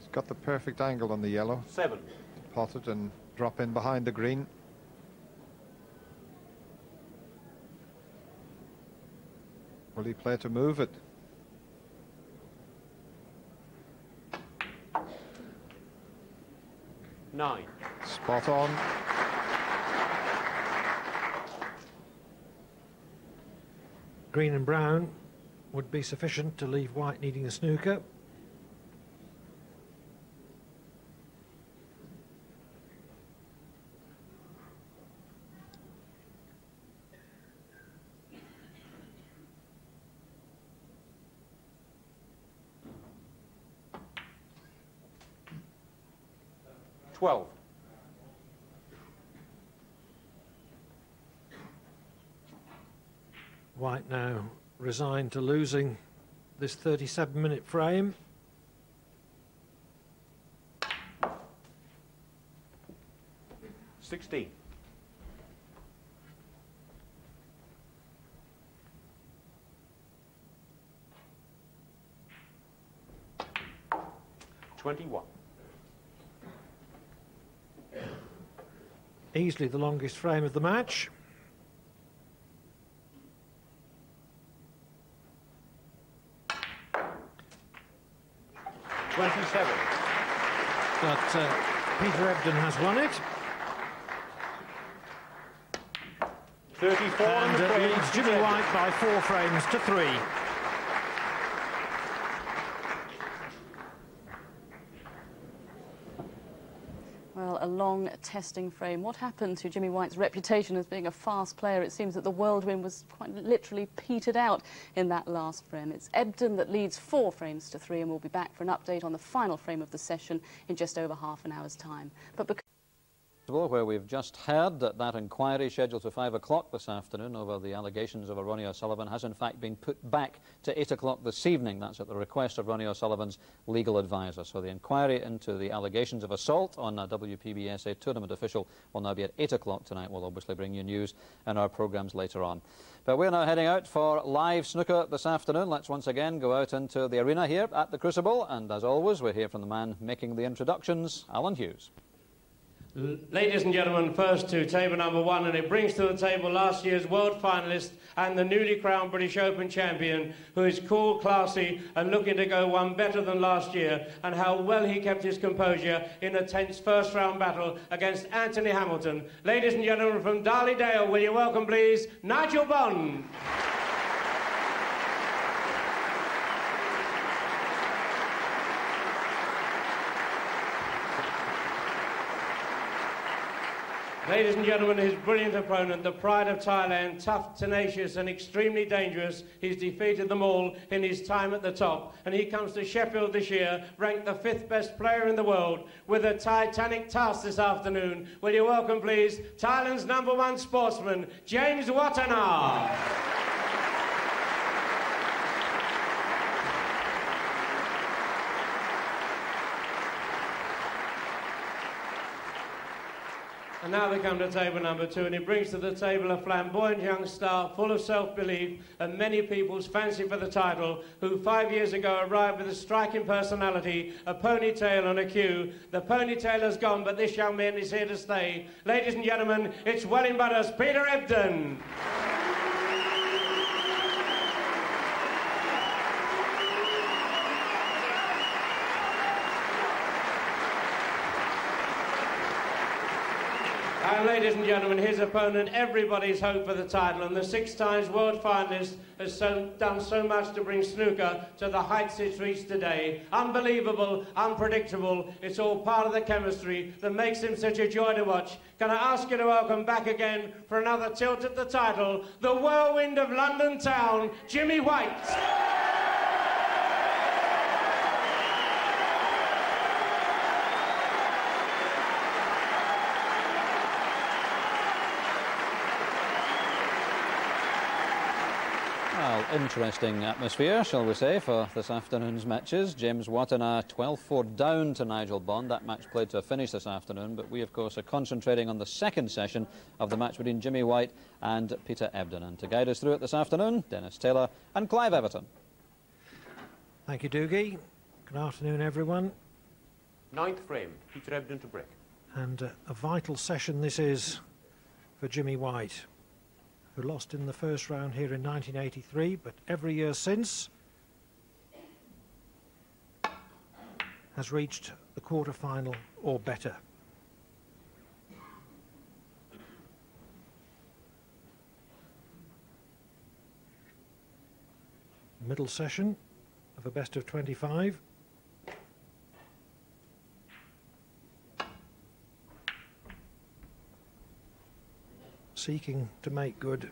He's got the perfect angle on the yellow. Seven. Pot it and drop in behind the green. Will he play to move it? Nine. Spot on. Green and brown would be sufficient to leave white needing a snooker. Twelve. White now resigned to losing this 37 minute frame. Sixteen. Twenty-one. Easily the longest frame of the match. Twenty-seven. But uh, Peter Ebdon has won it Thirty-four on and the uh, leads Jimmy White by four frames to three. Well, a long testing frame. What happened to Jimmy White's reputation as being a fast player? It seems that the whirlwind was quite literally petered out in that last frame. It's Ebdon that leads four frames to three, and we'll be back for an update on the final frame of the session in just over half an hour's time. But where we've just heard that that inquiry scheduled for 5 o'clock this afternoon over the allegations of Ronnie O'Sullivan has in fact been put back to 8 o'clock this evening. That's at the request of Ronnie O'Sullivan's legal advisor. So the inquiry into the allegations of assault on a WPBSA tournament official will now be at 8 o'clock tonight. We'll obviously bring you news in our programmes later on. But we're now heading out for live snooker this afternoon. Let's once again go out into the arena here at the Crucible. And as always, we hear from the man making the introductions, Alan Hughes. Ladies and gentlemen, first to table number one, and it brings to the table last year's world finalist and the newly crowned British Open champion, who is cool, classy, and looking to go one better than last year, and how well he kept his composure in a tense first round battle against Anthony Hamilton. Ladies and gentlemen, from Darley Dale, will you welcome, please, Nigel Bond. Ladies and gentlemen, his brilliant opponent, the pride of Thailand, tough, tenacious, and extremely dangerous. He's defeated them all in his time at the top, and he comes to Sheffield this year, ranked the fifth best player in the world, with a titanic task this afternoon. Will you welcome, please, Thailand's number one sportsman, James Wattana. And now they come to table number two, and he brings to the table a flamboyant young star full of self-belief and many people's fancy for the title, who five years ago arrived with a striking personality, a ponytail and a cue. The ponytail has gone, but this young man is here to stay. Ladies and gentlemen, it's Welling Butters, Peter Ebdon. Ladies and gentlemen, his opponent, everybody's hope for the title, and the six times world finalist has so, done so much to bring snooker to the heights it's reached today. Unbelievable, unpredictable. It's all part of the chemistry that makes him such a joy to watch. Can I ask you to welcome back again for another tilt at the title, the whirlwind of London town, Jimmy White. Well, interesting atmosphere, shall we say, for this afternoon's matches. James Wattana 12-4 down to Nigel Bond. That match played to a finish this afternoon, but we, of course, are concentrating on the second session of the match between Jimmy White and Peter Ebdon. And to guide us through it this afternoon, Dennis Taylor and Clive Everton. Thank you, Doogie. Good afternoon, everyone. Ninth frame, Peter Ebdon to break. And uh, a vital session this is for Jimmy White, who lost in the first round here in 1983, but every year since has reached the quarter-final or better. Middle session of a best of 25. Seeking to make good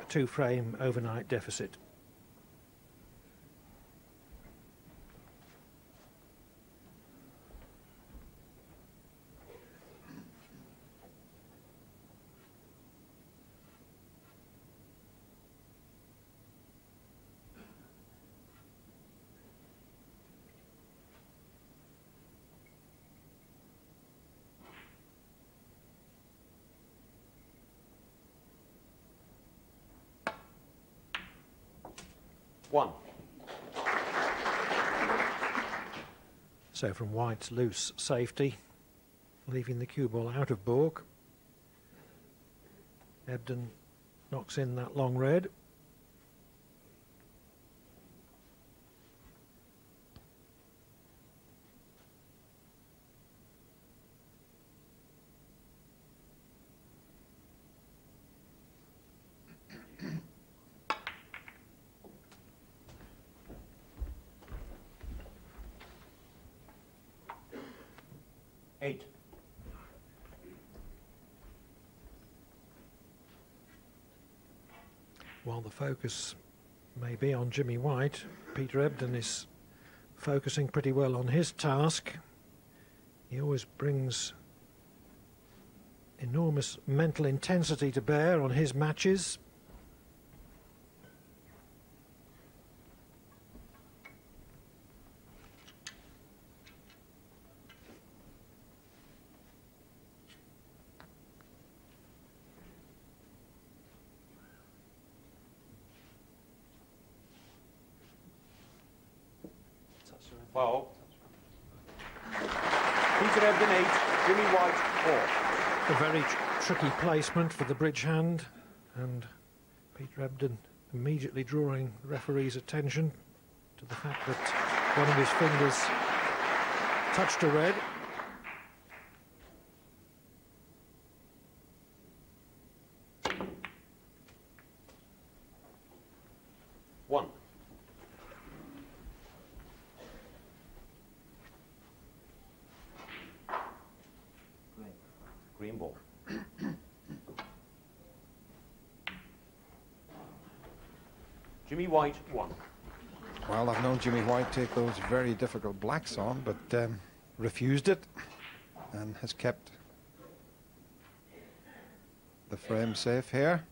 a two-frame overnight deficit. One. So from White's loose safety, leaving the cue ball out of baulk. Ebdon knocks in that long red. Eight. While the focus may be on Jimmy White, Peter Ebdon is focusing pretty well on his task. He always brings enormous mental intensity to bear on his matches. Foul. Peter Ebdon eight, Jimmy White four. A very tricky placement for the bridge hand, and Peter Ebdon immediately drawing the referee's attention to the fact that one of his fingers touched a red. One. Green ball. Jimmy White one. Well, I've known Jimmy White take those very difficult blacks on, but um, refused it and has kept the frame safe here.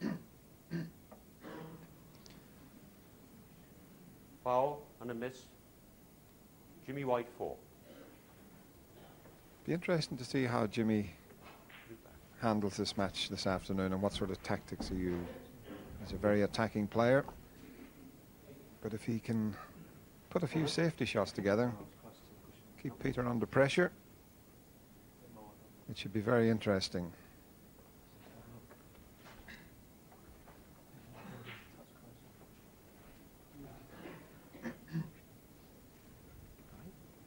Foul and a miss. Jimmy White four. Be interesting to see how Jimmy handles this match this afternoon and what sort of tactics he uses. He's a very attacking player, but if he can put a few safety shots together, keep Peter under pressure, it should be very interesting.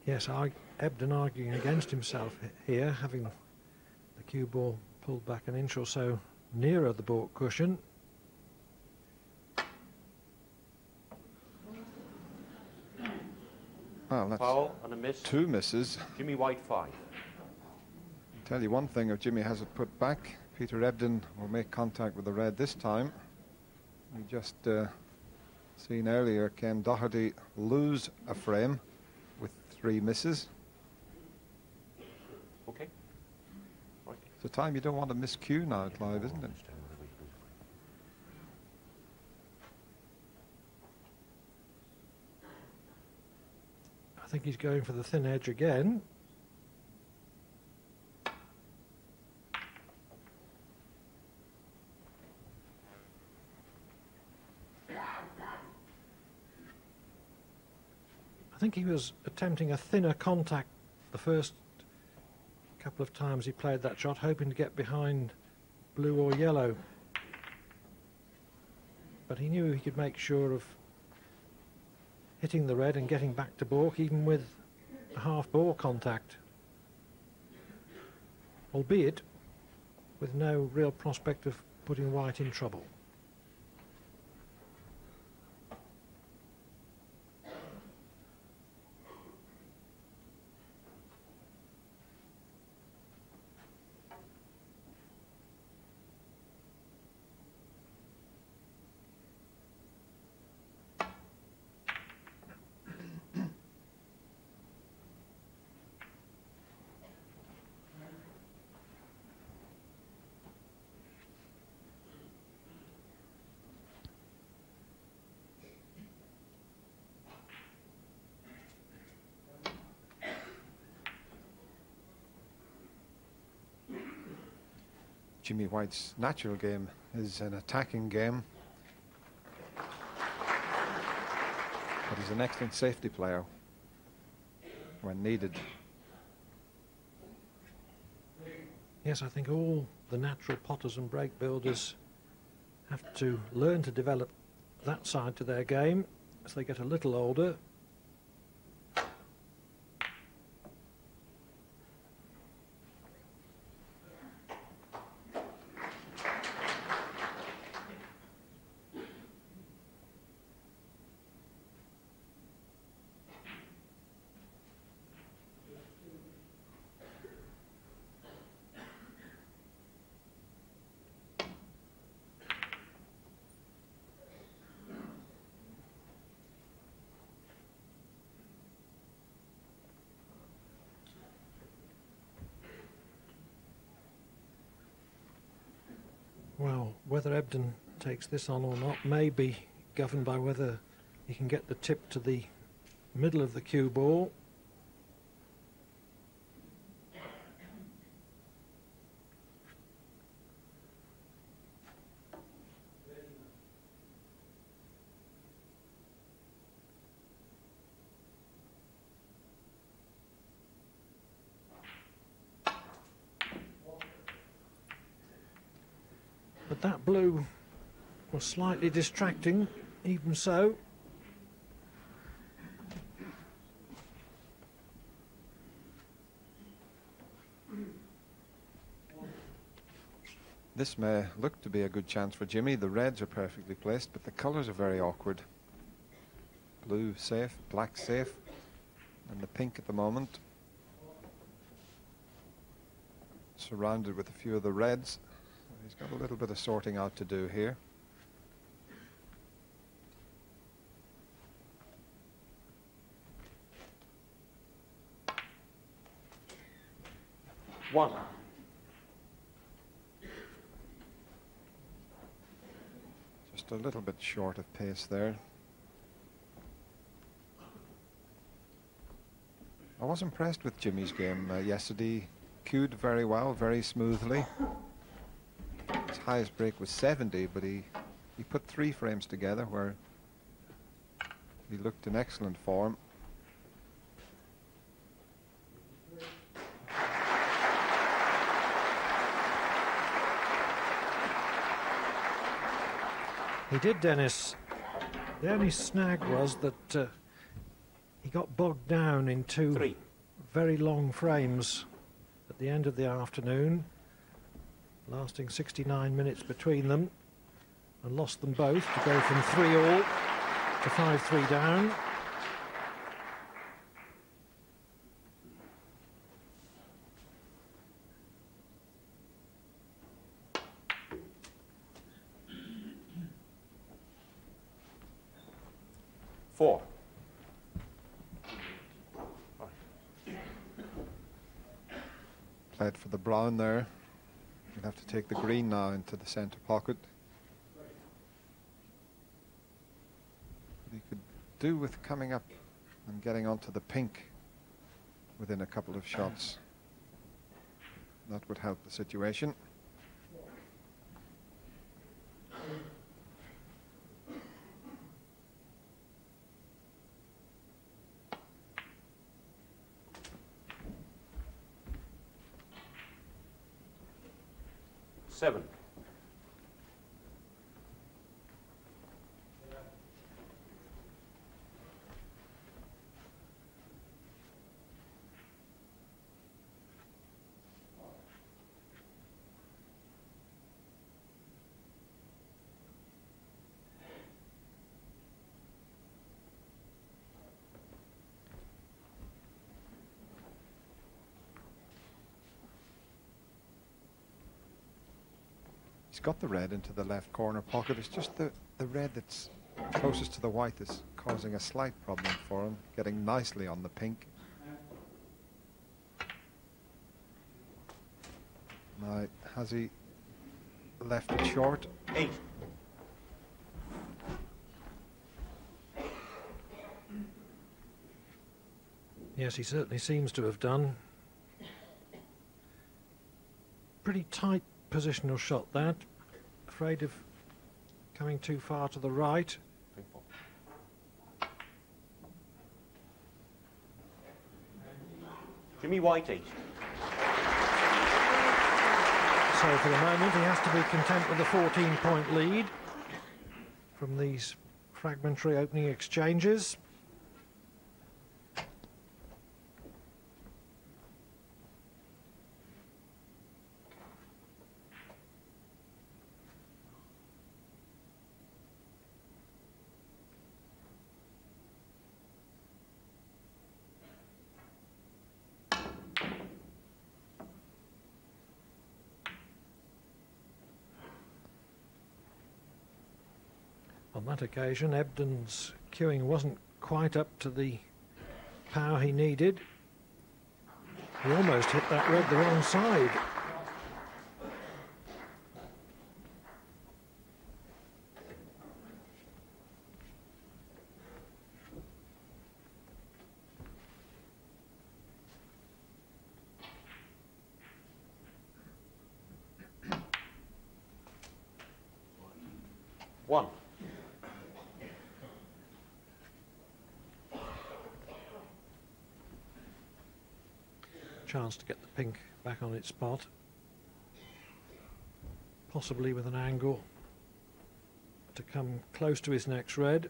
Yes, Ebdon arguing against himself here, having the cue ball pulled back an inch or so nearer the baulk cushion. Well, that's Foul and a miss. two misses. Jimmy White five. Tell you one thing, if Jimmy has it put back, Peter Ebdon will make contact with the red this time. We just uh, seen earlier Ken Doherty lose a frame with three misses. Okay. Right. It's a time you don't want to miss cue now, Clive, isn't it? I think he's going for the thin edge again. I think he was attempting a thinner contact the first couple of times he played that shot, hoping to get behind blue or yellow. But he knew he could make sure of hitting the red and getting back to baulk, even with a half ball contact. Albeit with no real prospect of putting white in trouble. Jimmy White's natural game is an attacking game. But he's an excellent safety player when needed. Yes, I think all the natural potters and break builders have to learn to develop that side to their game as they get a little older. Well, whether Ebdon takes this on or not may be governed by whether he can get the tip to the middle of the cue ball. Slightly distracting, even so. This may look to be a good chance for Jimmy. The reds are perfectly placed, but the colours are very awkward. Blue safe, black safe, and the pink at the moment. Surrounded with a few of the reds. He's got a little bit of sorting out to do here. One. Just a little bit short of pace there. I was impressed with Jimmy's game uh, yesterday. Cued very well, very smoothly. His highest break was 70, but he, he put three frames together where he looked in excellent form. He did, Dennis. The only snag was that uh, he got bogged down in two Three. very long frames at the end of the afternoon, lasting 69 minutes between them, and lost them both to go from 3 all to 5 3 down. Four. Played for the brown there. You'll have to take the green now into the centre pocket. He could do with coming up and getting onto the pink within a couple of shots. That would help the situation. Seven. He's got the red into the left corner pocket. It's just the, the red that's closest to the white that's causing a slight problem for him, getting nicely on the pink. Now, has he left it short? Eight. Yes, he certainly seems to have done. Pretty tight positional shot that. Afraid of coming too far to the right. Jimmy Whitey. So for the moment, he has to be content with a 14-point lead from these fragmentary opening exchanges. On occasion, Ebdon's cueing wasn't quite up to the power he needed. He almost hit that red the wrong side. One. Chance to get the pink back on its spot. Possibly with an angle to come close to his next red.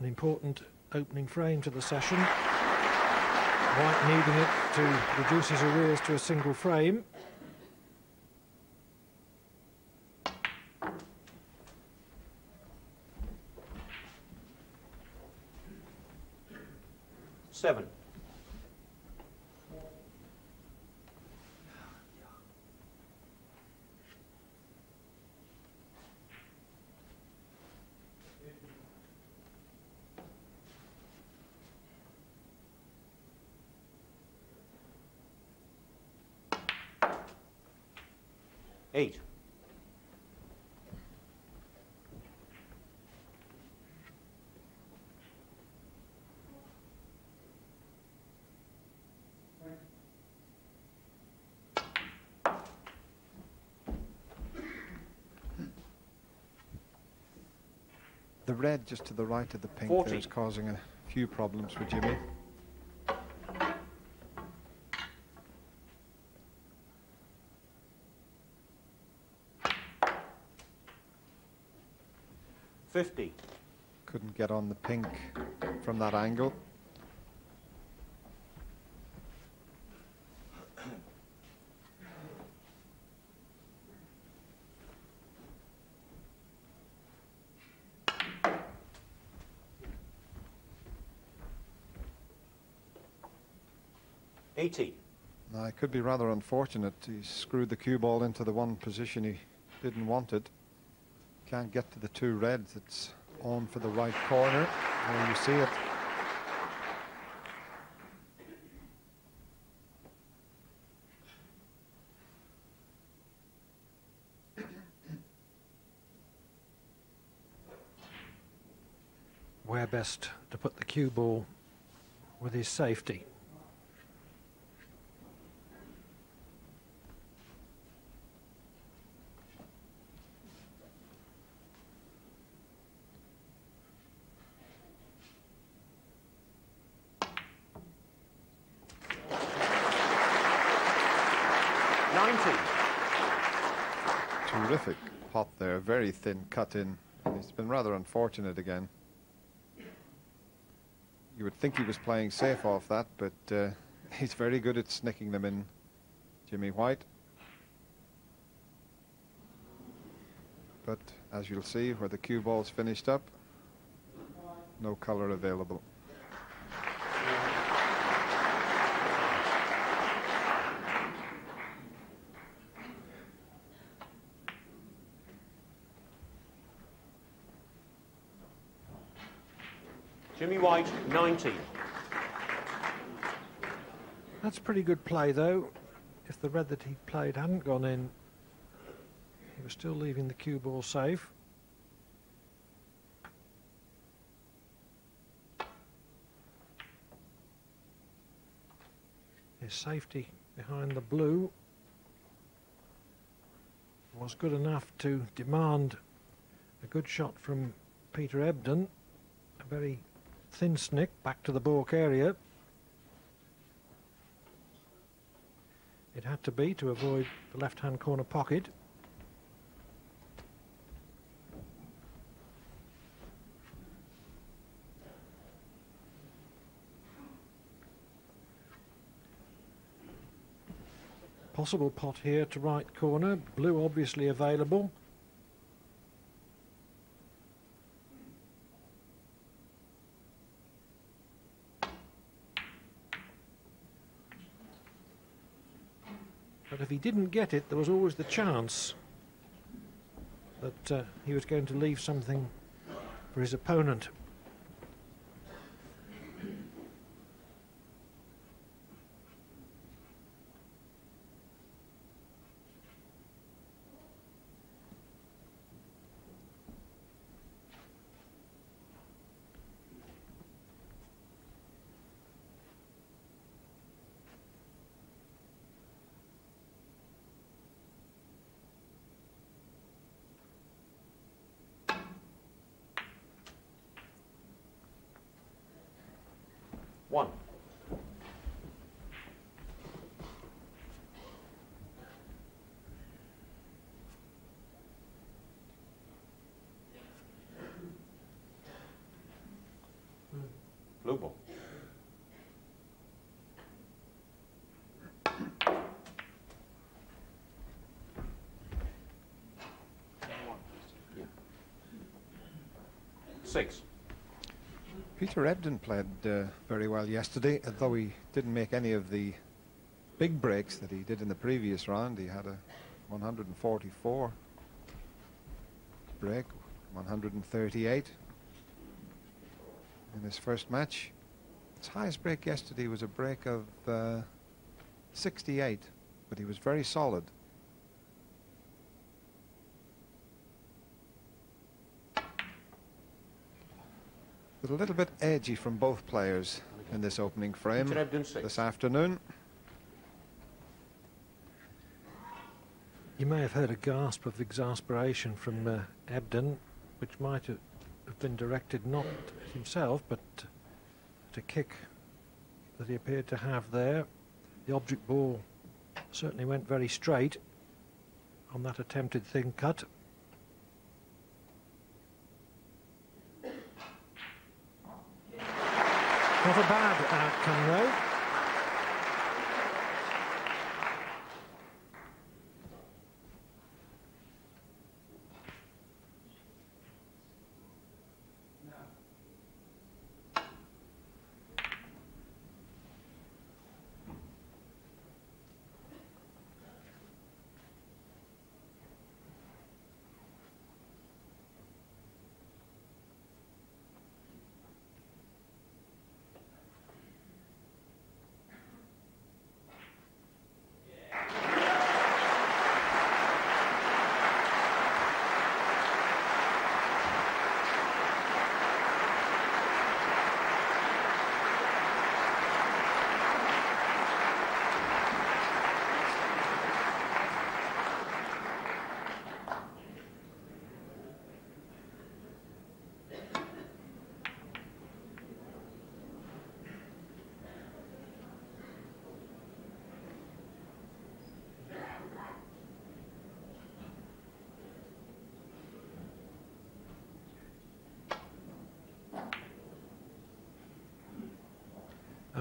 An important opening frame to the session. White needing it to reduce his arrears to a single frame. Seven. Eight. The red just to the right of the pink there is causing a few problems for Jimmy. 50. Couldn't get on the pink from that angle. Eighty. Now, it could be rather unfortunate. He screwed the cue ball into the one position he didn't want it. Can't get to the two reds. It's on for the right corner. There you see it. Where best to put the cue ball with his safety. Ninety. Terrific pot there. Thin cut in. It's been rather unfortunate again. You would think he was playing safe off that, but uh, he's very good at snicking them in, Jimmy White. But as you'll see, where the cue ball's finished up, no colour available. Jimmy White, 90. That's pretty good play, though. If the red that he played hadn't gone in, he was still leaving the cue ball safe. His safety behind the blue was good enough to demand a good shot from Peter Ebdon. A very thin snick back to the baulk area. It had to be to avoid the left-hand corner pocket. Possible pot here to right corner. Blue obviously available. Didn't get it, there was always the chance that uh, he was going to leave something for his opponent. One. Blue ball. Yeah. Six. Peter Ebdon played uh, very well yesterday, though he didn't make any of the big breaks that he did in the previous round. He had a 144 break, 138 in his first match. His highest break yesterday was a break of uh, 68, but he was very solid. But a little bit edgy from both players in this opening frame Peter Ebdon, six. this afternoon. You may have heard a gasp of exasperation from uh, Ebdon, which might have have been directed not at himself, but at a kick that he appeared to have there. The object ball certainly went very straight on that attempted thin cut. Not a bad outcome, though.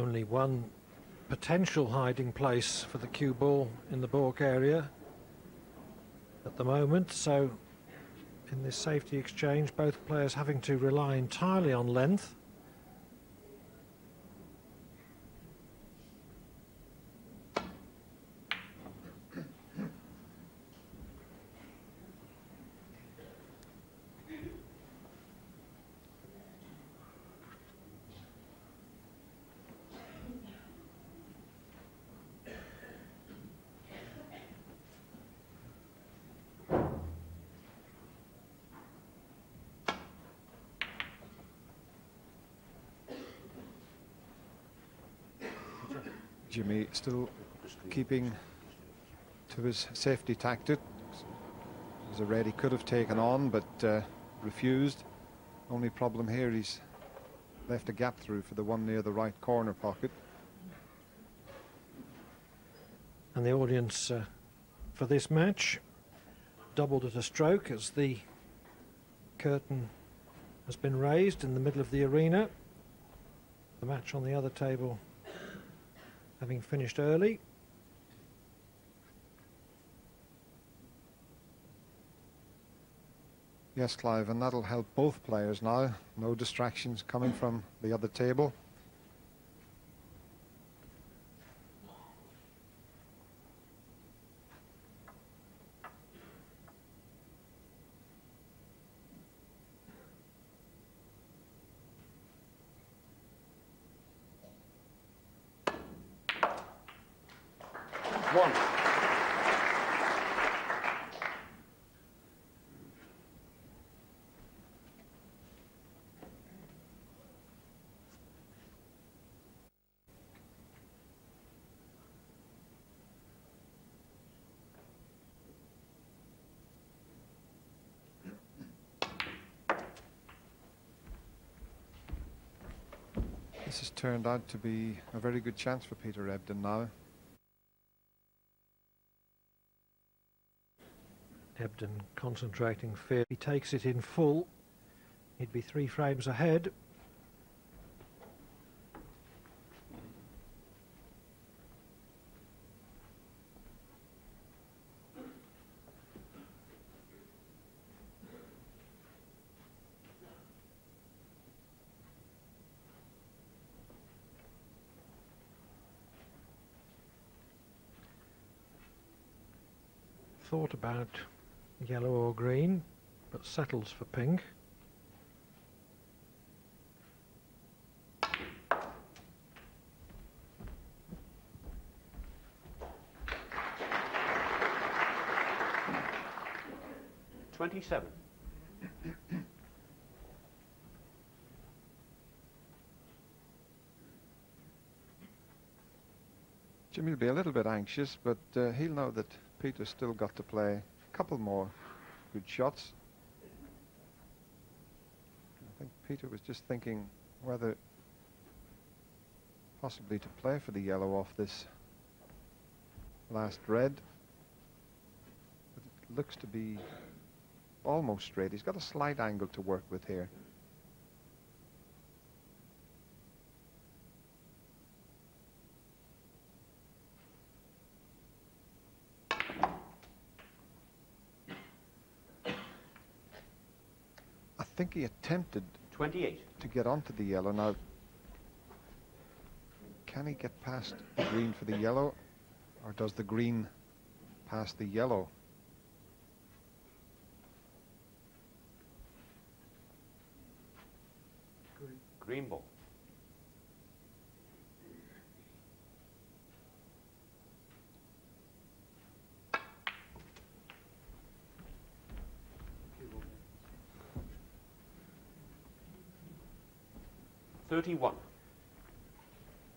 Only one potential hiding place for the cue ball in the baulk area at the moment. So in this safety exchange, both players having to rely entirely on length. Jimmy still keeping to his safety tactic. There's a red he could have taken on, but uh, refused. Only problem here, he's left a gap through for the one near the right corner pocket. And the audience uh, for this match doubled at a stroke as the curtain has been raised in the middle of the arena. The match on the other table having finished early. Yes, Clive, and that'll help both players now. No distractions coming from the other table. Turned out to be a very good chance for Peter Ebdon now. Ebdon concentrating fear. He takes it in full. He'd be three frames ahead. Thought about yellow or green, but settles for pink. Twenty-seven. Jimmy will be a little bit anxious, but uh, he'll know that Peter's still got to play a couple more good shots. I think Peter was just thinking whether possibly to play for the yellow off this last red. But it looks to be almost straight. He's got a slight angle to work with here. Think he attempted 28. to get onto the yellow. Now, can he get past the green for the yellow, or does the green pass the yellow? 31.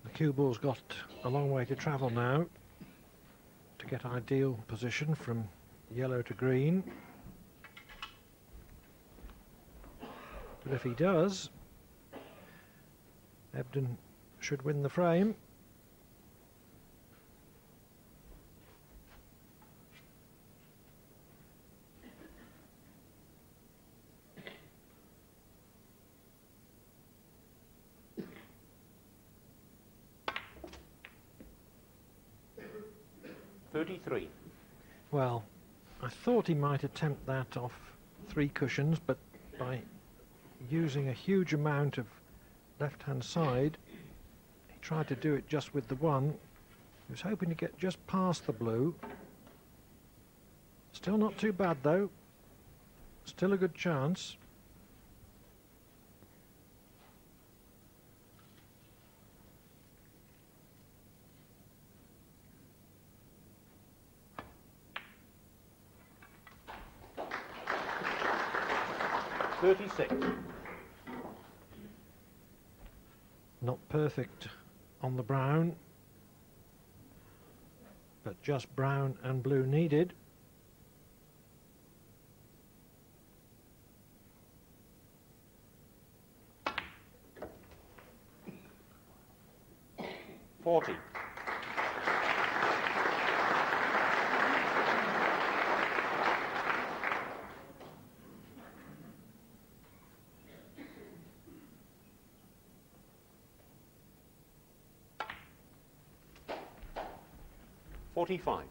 The cue ball's got a long way to travel now to get ideal position from yellow to green. But if he does, Ebdon should win the frame. He might attempt that off three cushions, but by using a huge amount of left-hand side, he tried to do it just with the one. He was hoping to get just past the blue. Still not too bad, though. Still a good chance. Thirty-six. Not perfect on the brown, but just brown and blue needed. 55.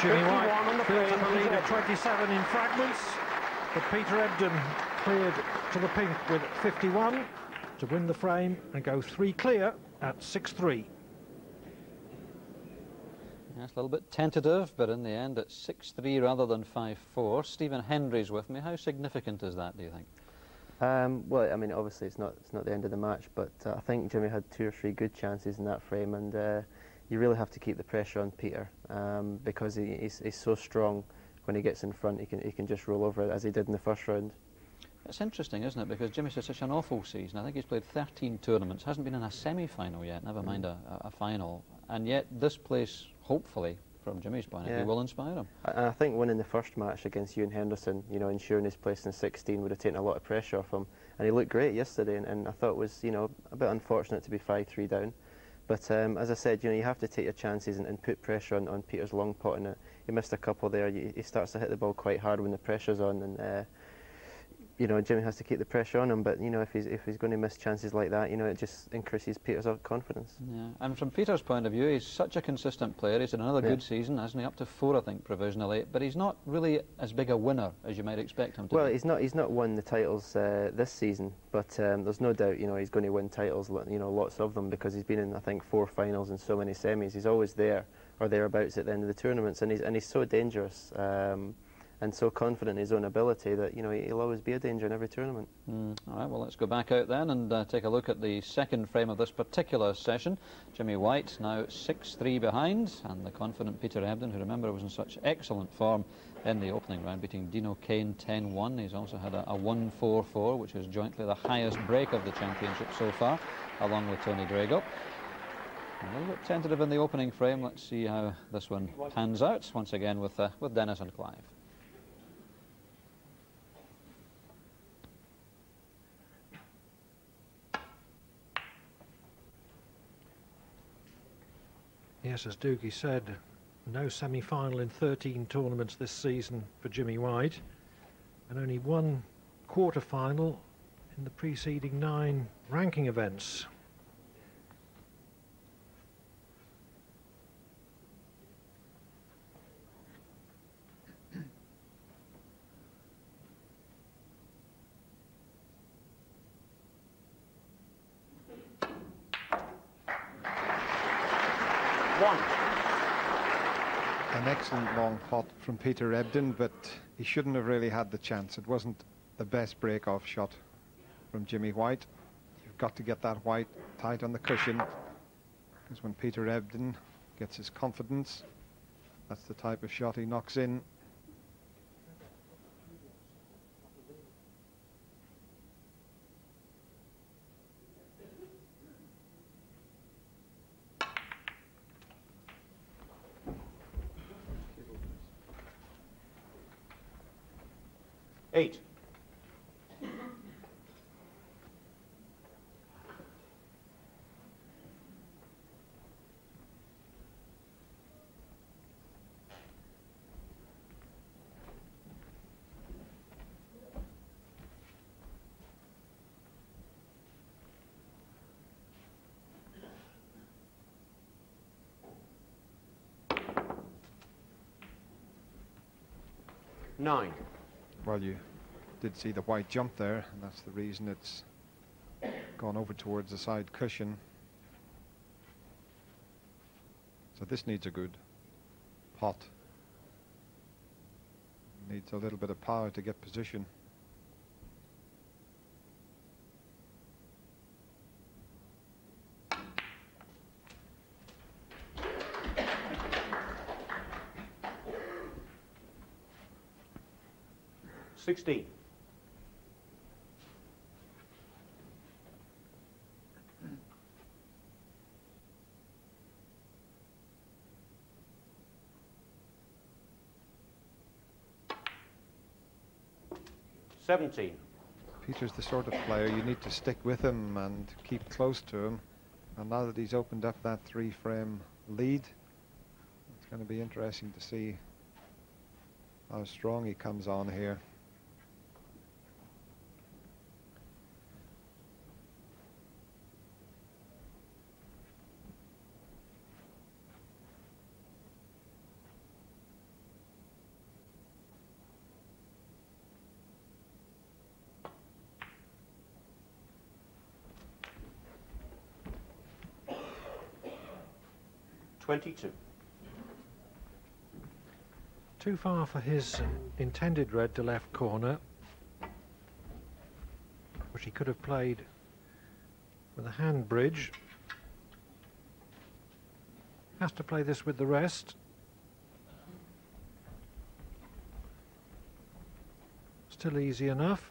Jimmy White on the playing leader, 27 in fragments. But Peter Ebdon cleared to the pink with 51 to win the frame and go three clear at 6-3. A little bit tentative, but in the end it's 6-3 rather than 5-4. Stephen Hendry's with me. How significant is that, do you think? Um, well, I mean, obviously it's not it's not the end of the match, but uh, I think Jimmy had two or three good chances in that frame, and uh, you really have to keep the pressure on Peter um, because he, he's, he's so strong. When he gets in front, he can he can just roll over it as he did in the first round. It's interesting, isn't it? Because Jimmy's had such an awful season. I think he's played 13 tournaments, hasn't been in a semi-final yet, never mind a, a, a final. And yet this place, hopefully, from Jimmy's point of view, will inspire him. And I think winning the first match against Euan Henderson, you know, ensuring his place in 16 would have taken a lot of pressure off him. And he looked great yesterday, and, and I thought it was, you know, a bit unfortunate to be 5-3 down. But um, as I said, you know, you have to take your chances and, and put pressure on, on Peter's long pot. And uh, he missed a couple there. You, he starts to hit the ball quite hard when the pressure's on, and uh, you know, Jimmy has to keep the pressure on him. But you know, if he's if he's going to miss chances like that, you know, it just increases Peter's confidence. Yeah. And from Peter's point of view, he's such a consistent player. He's had another Yeah. good season, hasn't he? Up to four, I think, provisionally. But he's not really as big a winner as you might expect him to Well, be. he's not he's not won the titles uh, this season, but um, there's no doubt you know he's going to win titles, you know, lots of them because he's been in I think four finals and so many semis. He's always there or thereabouts at the end of the tournaments, and he's and he's so dangerous um, and so confident in his own ability that you know he'll always be a danger in every tournament. Mm, all right, well, let's go back out then and uh, take a look at the second frame of this particular session. Jimmy White now 6-3 behind, and the confident Peter Ebdon, who remember was in such excellent form in the opening round, beating Dene O'Kane 10-1. He's also had a, a 1-4-4, which is jointly the highest break of the championship so far, along with Tony Drago. A little bit tentative in the opening frame. Let's see how this one pans out. Once again with uh, with Dennis and Clive. Yes, as Doogie said, no semi-final in 13 tournaments this season for Jimmy White. and only one quarter final in the preceding nine ranking events. An excellent long pot from Peter Ebdon, but he shouldn't have really had the chance. It wasn't the best break-off shot from Jimmy White. You've got to get that white tight on the cushion, because when Peter Ebdon gets his confidence, that's the type of shot he knocks in. Eight. Nine. You did see the white jump there, and that's the reason it's gone over towards the side cushion. So this needs a good pot. Needs a little bit of power to get position. Sixteen. Seventeen. Peter's the sort of player you need to stick with him and keep close to him. And now that he's opened up that three frame lead, it's going to be interesting to see how strong he comes on here. Twenty-two. Too far for his uh, intended red to left corner, which he could have played with a hand bridge. Has to play this with the rest. Still easy enough.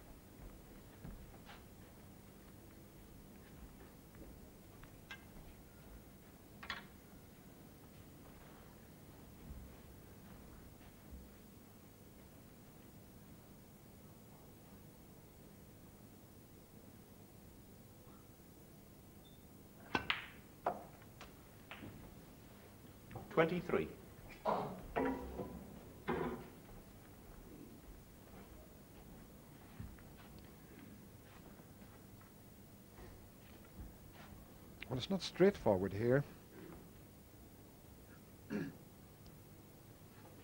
Twenty-three. Well, it's not straightforward here.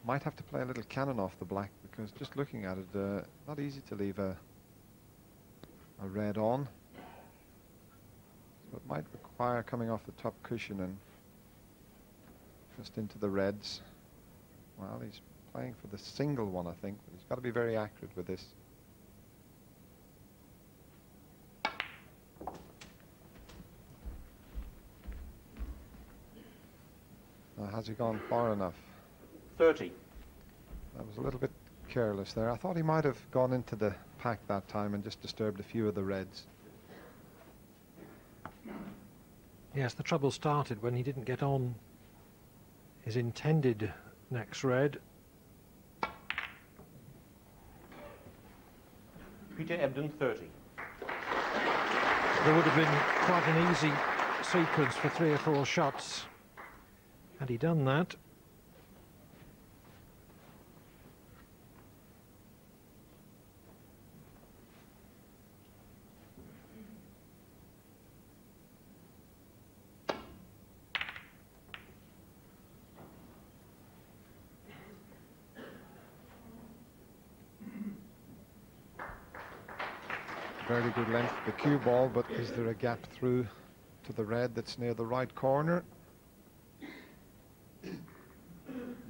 Might have to play a little cannon off the black because just looking at it, uh, not easy to leave a a red on. So it might require coming off the top cushion and just into the reds. Well, he's playing for the single one, I think, but he's got to be very accurate with this. Now, has he gone far enough? Thirty. That was a little bit careless there. I thought he might have gone into the pack that time and just disturbed a few of the reds. Yes, the trouble started when he didn't get on his intended next red. Peter Ebdon, thirty. There would have been quite an easy sequence for three or four shots had he done that. Very good length, the cue ball, but is there a gap through to the red that's near the right corner?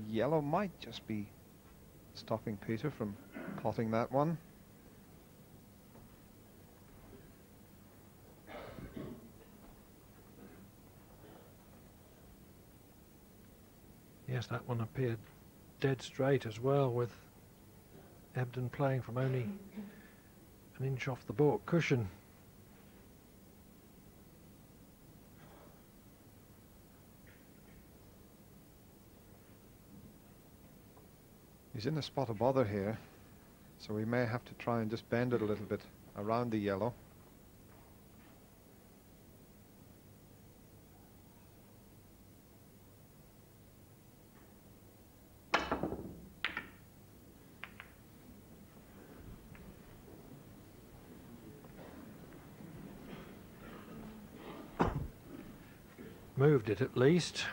Yellow might just be stopping Peter from potting that one. Yes, that one appeared dead straight as well with Ebdon playing from only an inch off the baulk cushion. He's in a spot of bother here, so we may have to try and just bend it a little bit around the yellow. Moved it at least.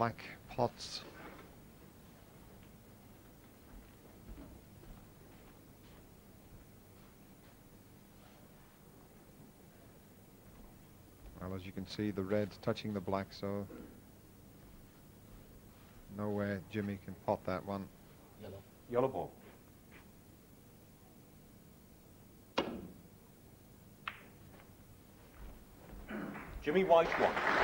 Black pots Well, as you can see, the red's touching the black, so no way Jimmy can pot that one. Yellow. Yellow ball. Jimmy White one.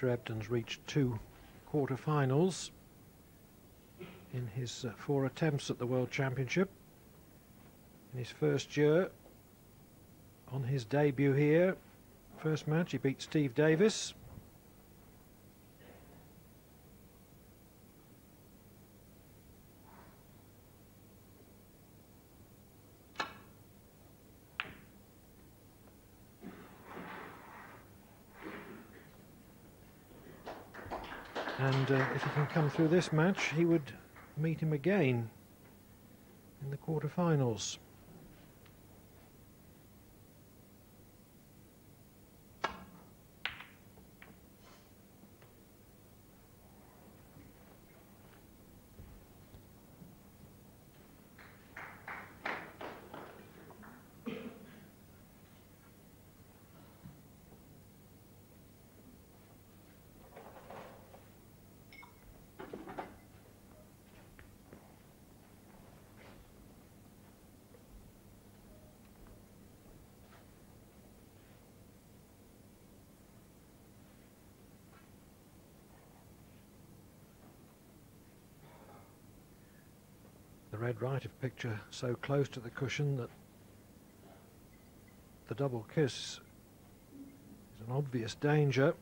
Peter Ebdon's reached two quarter-finals in his uh, four attempts at the World Championship. In his first year, on his debut here, first match, he beat Steve Davis. He can come through this match, he would meet him again in the quarterfinals. Right of picture so close to the cushion that the double kiss is an obvious danger.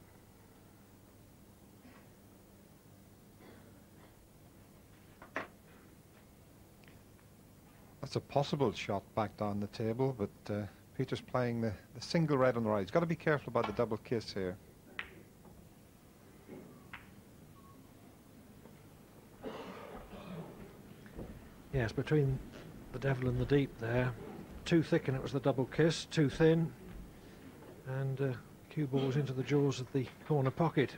That's a possible shot back down the table, but uh, Peter's playing the, the single red on the right. He's got to be careful about the double kiss here. Yes, between the devil and the deep there. Too thick and it was the double kiss, too thin. And uh, cue balls into the jaws of the corner pocket.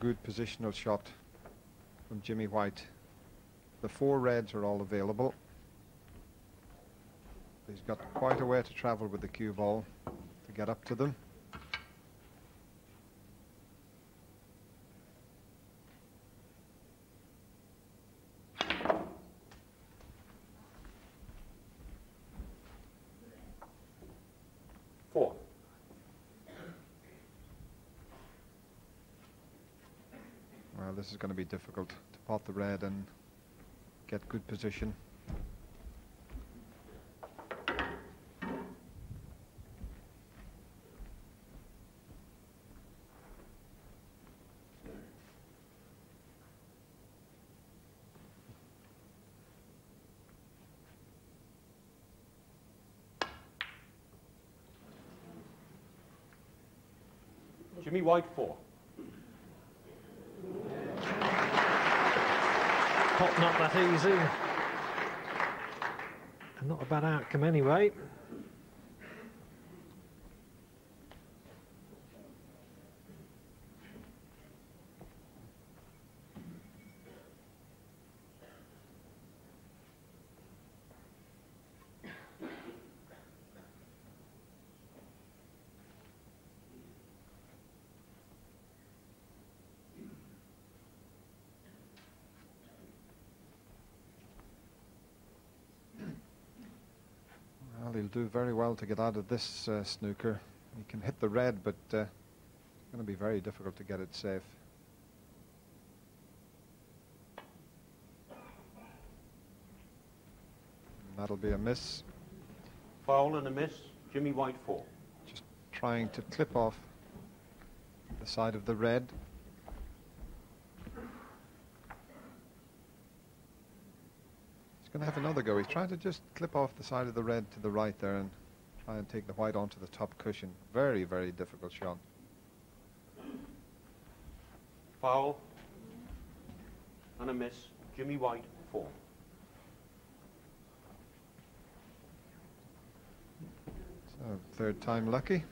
Good positional shot from Jimmy White. The four reds are all available. He's got quite a way to travel with the cue ball to get up to them. This is going to be difficult to pot the red and get good position. Jimmy White, four. Not that easy. And not a bad outcome anyway. Do very well to get out of this uh, snooker. He can hit the red, but uh, it's going to be very difficult to get it safe. And that'll be a miss. Foul and a miss. Jimmy White, four. Just trying to clip off the side of the red. He's going to have another go. He's trying to just clip off the side of the red to the right there and try and take the white onto the top cushion. Very, very difficult shot. Foul and a miss. Jimmy White, four. So third time lucky.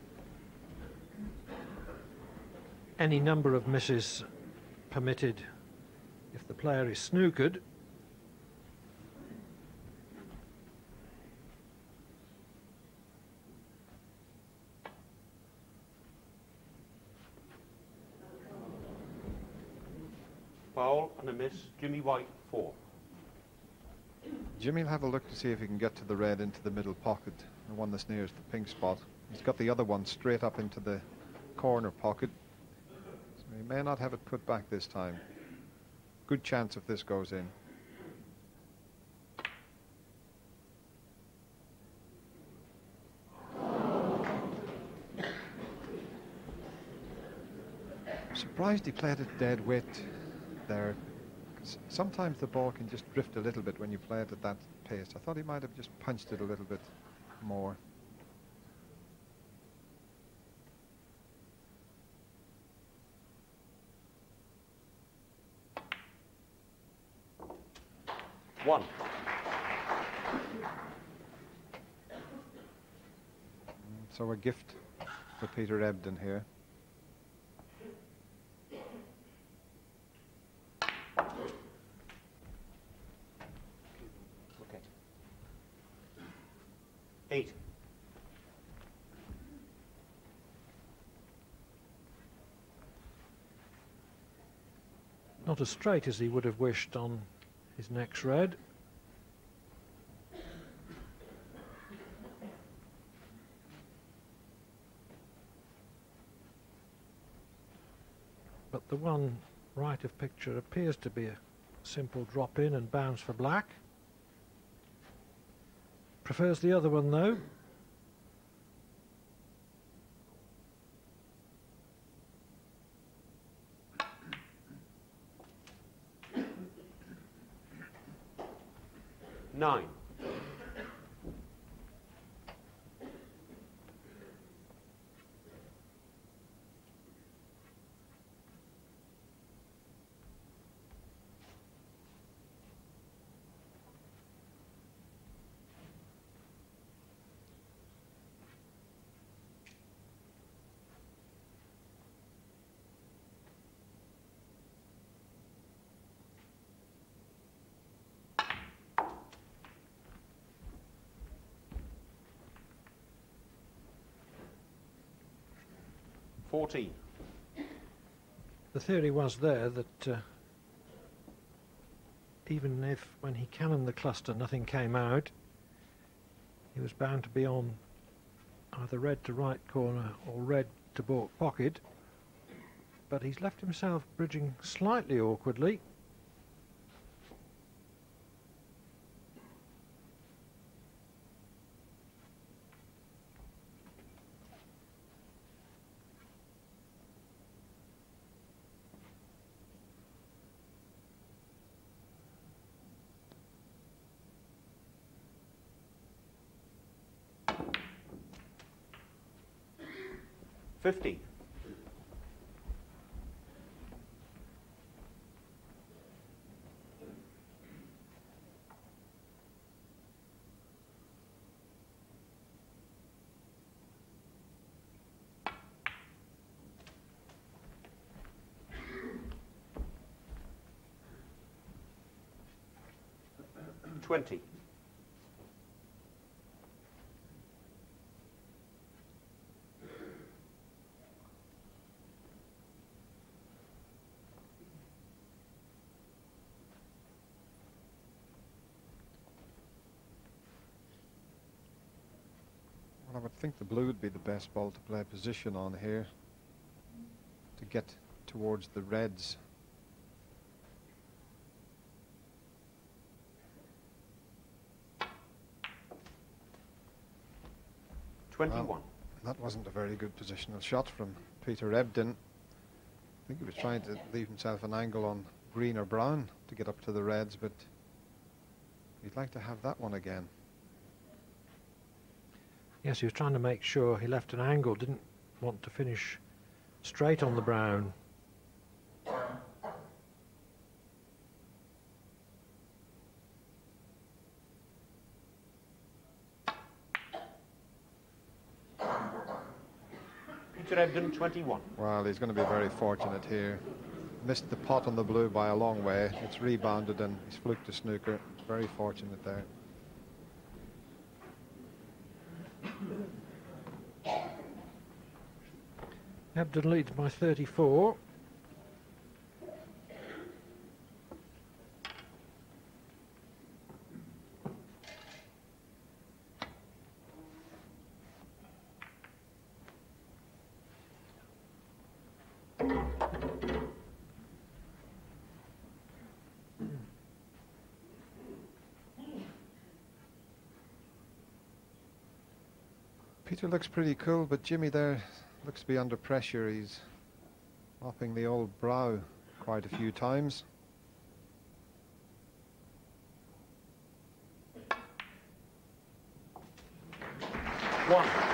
Any number of misses permitted if the player is snookered. Foul and a miss. Jimmy White, four. Jimmy will have a look to see if he can get to the red into the middle pocket, the one that's nearest the pink spot. He's got the other one straight up into the corner pocket, so he may not have it put back this time. Good chance if this goes in. Surprised he played it dead weight there. Sometimes the ball can just drift a little bit when you play it at that pace. I thought he might have just punched it a little bit more. One. So a gift for Peter Ebdon here. Okay. Eight. Not as straight as he would have wished on his next red. But the one right of picture appears to be a simple drop in and bounce for black. Prefers the other one though. 14. The theory was there that uh, even if when he cannoned the cluster nothing came out, he was bound to be on either red to right corner or red to baulk pocket. But he's left himself bridging slightly awkwardly. Fifteen. Twenty. I think the blue would be the best ball to play position on here to get towards the reds. Twenty-one. That wasn't a very good positional shot from Peter Ebdon. I think he was trying to leave himself an angle on green or brown to get up to the reds, but he'd like to have that one again. Yes, he was trying to make sure he left an angle, didn't want to finish straight on the brown. Peter Ebdon, 21. Well, he's going to be very fortunate here. Missed the pot on the blue by a long way. It's rebounded and he's fluked the snooker. Very fortunate there. Ebdon leads by 34. Peter looks pretty cool, but Jimmy there looks to be under pressure. He's mopping the old brow quite a few times. One.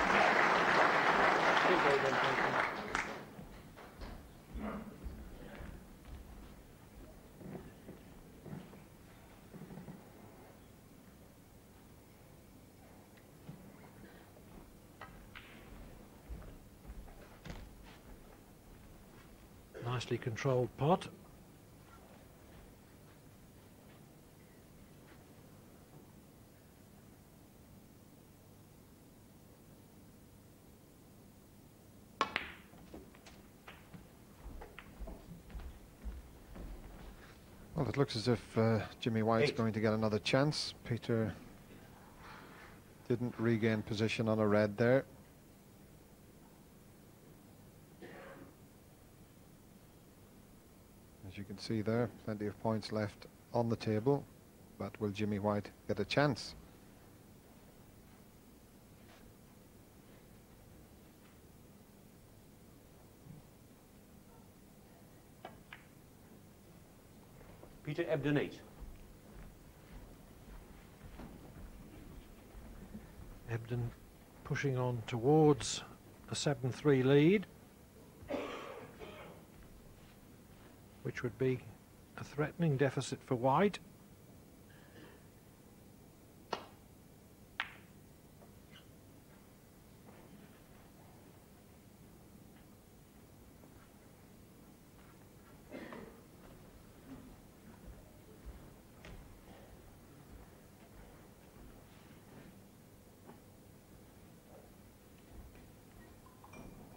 Nicely controlled pot. Well, it looks as if uh, Jimmy White's Eight. going to get another chance. Peter didn't regain position on a red there. As you can see there, plenty of points left on the table, but will Jimmy White get a chance? Peter Ebdon, 8. Ebdon pushing on towards a 7-3 lead, which would be a threatening deficit for white.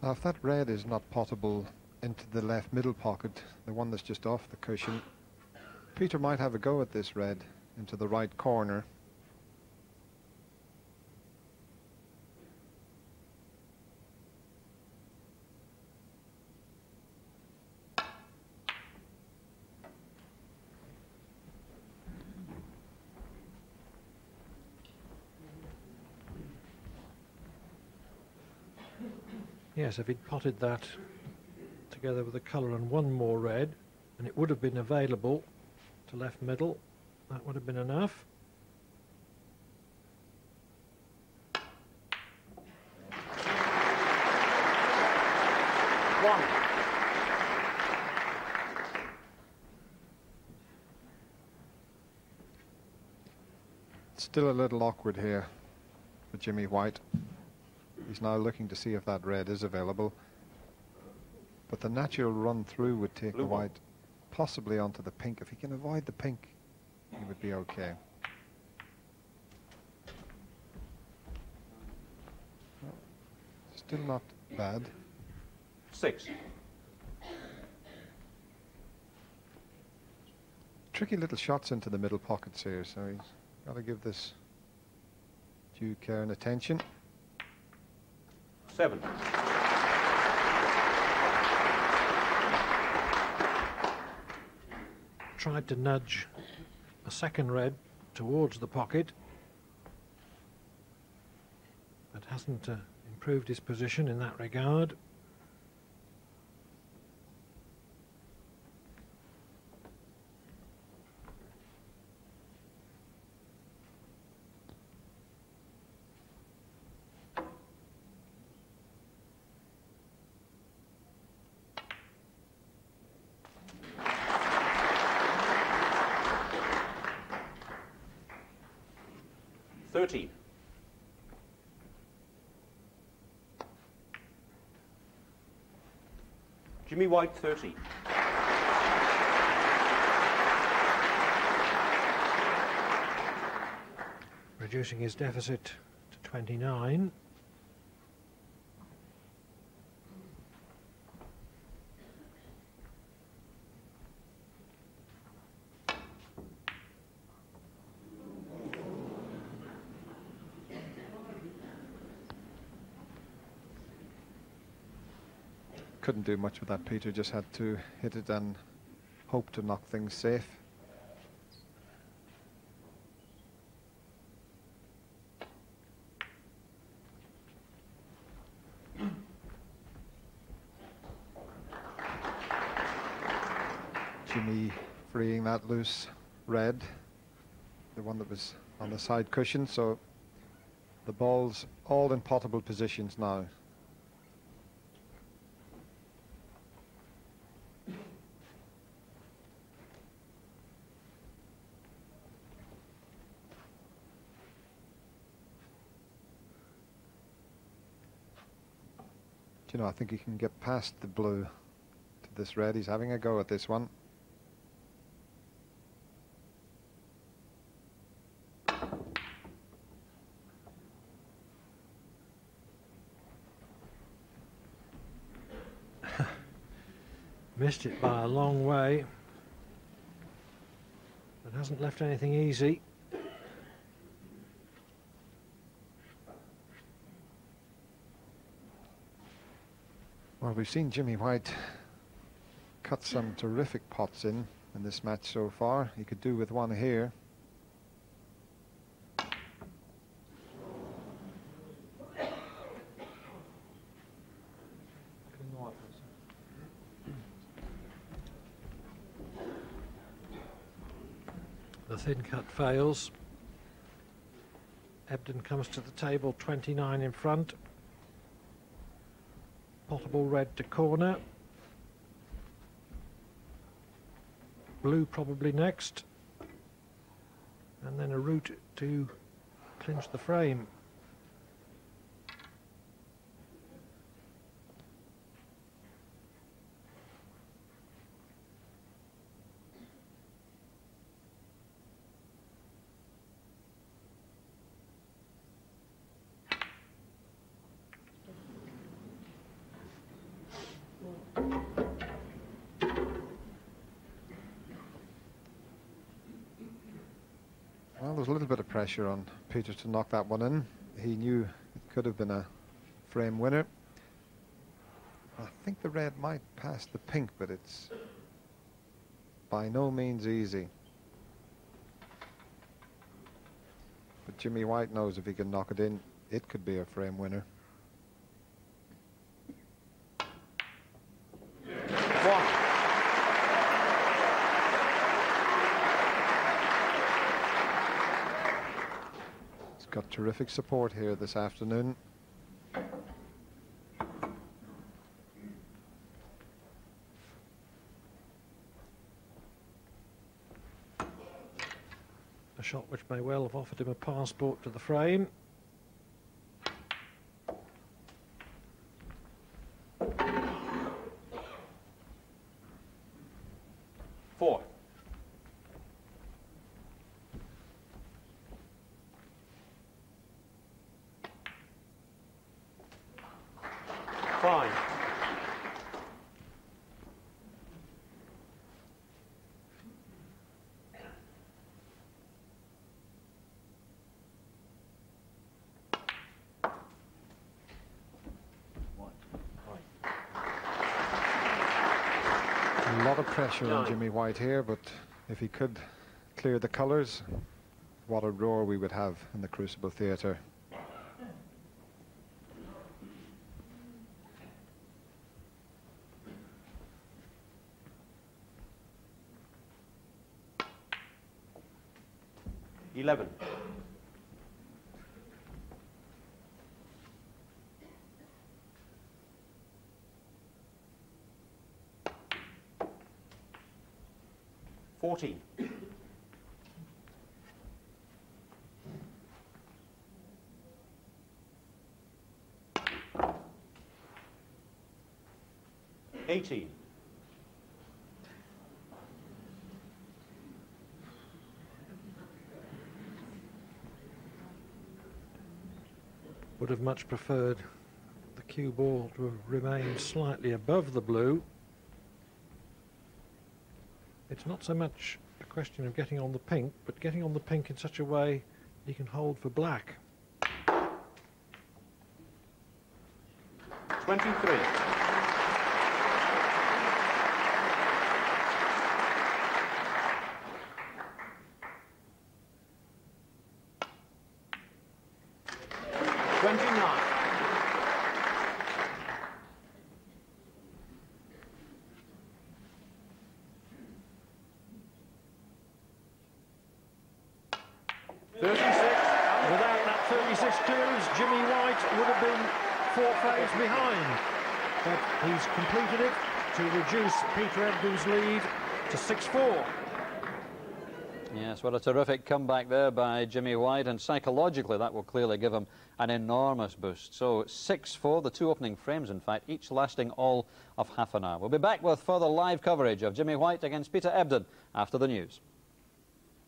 Now, if that red is not potable, into the left middle pocket, the one that's just off the cushion, Peter might have a go at this red into the right corner. Yes, if he'd potted that together with the colour and one more red, and it would have been available to left middle, that would have been enough. One. Still a little awkward here for Jimmy White. He's now looking to see if that red is available. But the natural run through would take Blue the white possibly onto the pink. If he can avoid the pink, he would be okay. Well, Still not bad. Six. Tricky little shots into the middle pockets here, so he's got to give this due care and attention. Seven. Tried to nudge a second red towards the pocket, but hasn't uh, improved his position in that regard. Jimmy White, 30. reducing his deficit to 29. Do much with that, Peter. Just had to hit it and hope to knock things safe. Jimmy freeing that loose red, the one that was on the side cushion. So the ball's all in potable positions now. You know, I think he can get past the blue to this red. He's having a go at this one. Missed it by a long way. But hasn't left anything easy. Well, we've seen Jimmy White cut some terrific pots in in this match so far. He could do with one here. The thin cut fails. Ebdon comes to the table 29 in front. Potable red to corner. Blue probably next. And then a route to clinch the frame. Well, there was a little bit of pressure on Peter to knock that one in. He knew it could have been a frame winner. I think the red might pass the pink, but it's by no means easy. But Jimmy White knows if he can knock it in, it could be a frame winner. He's got terrific support here this afternoon. A shot which may well have offered him a passport to the frame. Four. Five. A lot of pressure on Jimmy White here, but if he could clear the colours, what a roar we would have in the Crucible Theatre. 18. Would have much preferred the cue ball to have remained slightly above the blue. It's not so much a question of getting on the pink, but getting on the pink in such a way you can hold for black. 23. Well, a terrific comeback there by Jimmy White, and psychologically that will clearly give him an enormous boost. So 6-4, the two opening frames, in fact, each lasting all of half an hour. We'll be back with further live coverage of Jimmy White against Peter Ebdon after the news.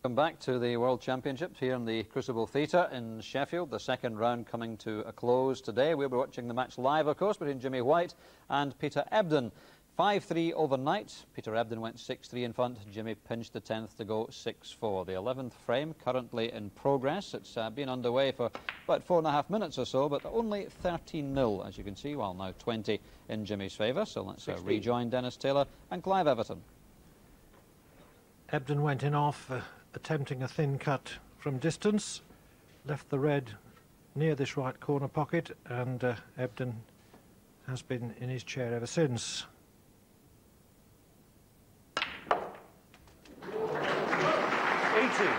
Welcome back to the World Championships here in the Crucible Theatre in Sheffield. The second round coming to a close today. We'll be watching the match live, of course, between Jimmy White and Peter Ebdon. 5-3 overnight. Peter Ebdon went 6-3 in front. Jimmy pinched the 10th to go 6-4. The 11th frame currently in progress. It's uh, been underway for about four and a half minutes or so, but only 13-0, as you can see, while now 20 in Jimmy's favour. So let's uh, rejoin Dennis Taylor and Clive Everton. Ebdon went in off, uh, attempting a thin cut from distance, left the red near this right corner pocket, and uh, Ebdon has been in his chair ever since. Eighteen.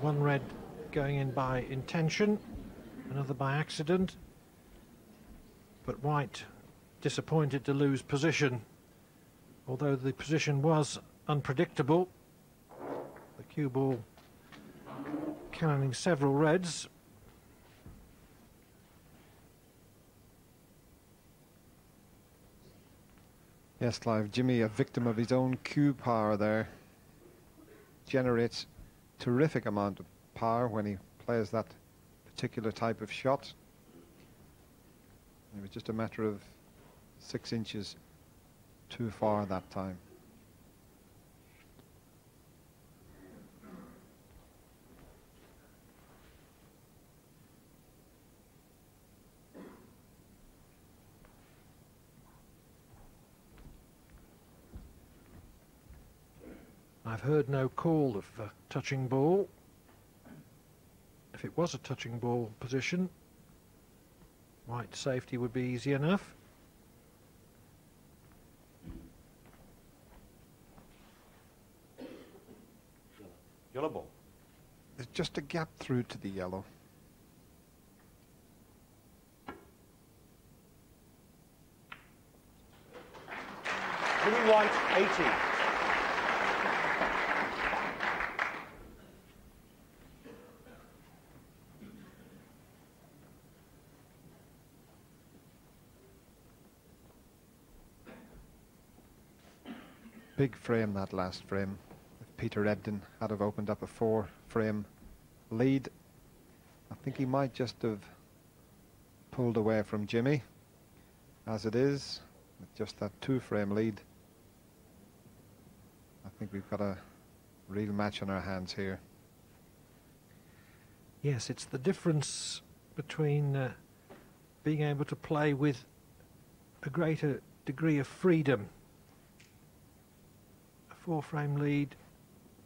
One red going in by intention, another by accident, but White disappointed to lose position. Although the position was unpredictable, the cue ball cannoning several reds. Yes, Clive, Jimmy, a victim of his own cue power there, generates terrific amount of power when he plays that particular type of shot. It was just a matter of six inches too far that time. Heard no call of uh, touching ball. If it was a touching ball position, white safety would be easy enough. Yellow ball. There's just a gap through to the yellow. Jimmy White, 80. Big frame that last frame. If Peter Ebdon had have opened up a four frame lead, I think he might just have pulled away from Jimmy. As it is, with just that two frame lead, I think we've got a real match on our hands here. Yes, it's the difference between uh, being able to play with a greater degree of freedom. Four frame lead,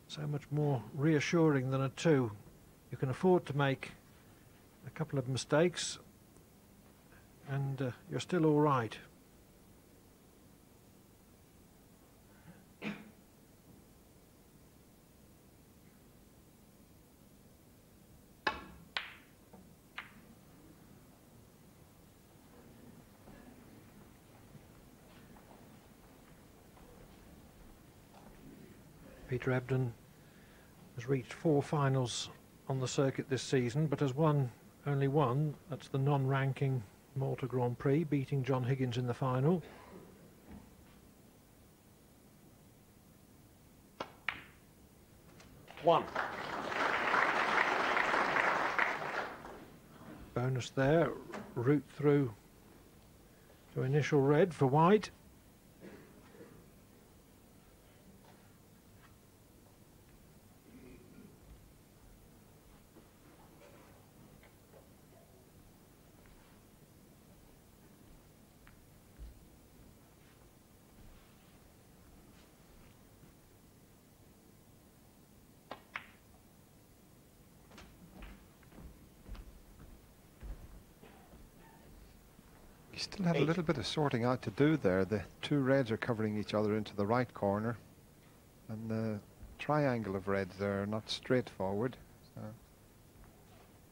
so much more reassuring than a two. You can afford to make a couple of mistakes and uh, you're still all right. Peter Ebdon has reached four finals on the circuit this season, but has won only one. That's the non-ranking Malta Grand Prix, beating John Higgins in the final. One. Bonus there, route through to initial red for white. Had a little bit of sorting out to do there. The two reds are covering each other into the right corner, and the triangle of reds there are not straightforward. So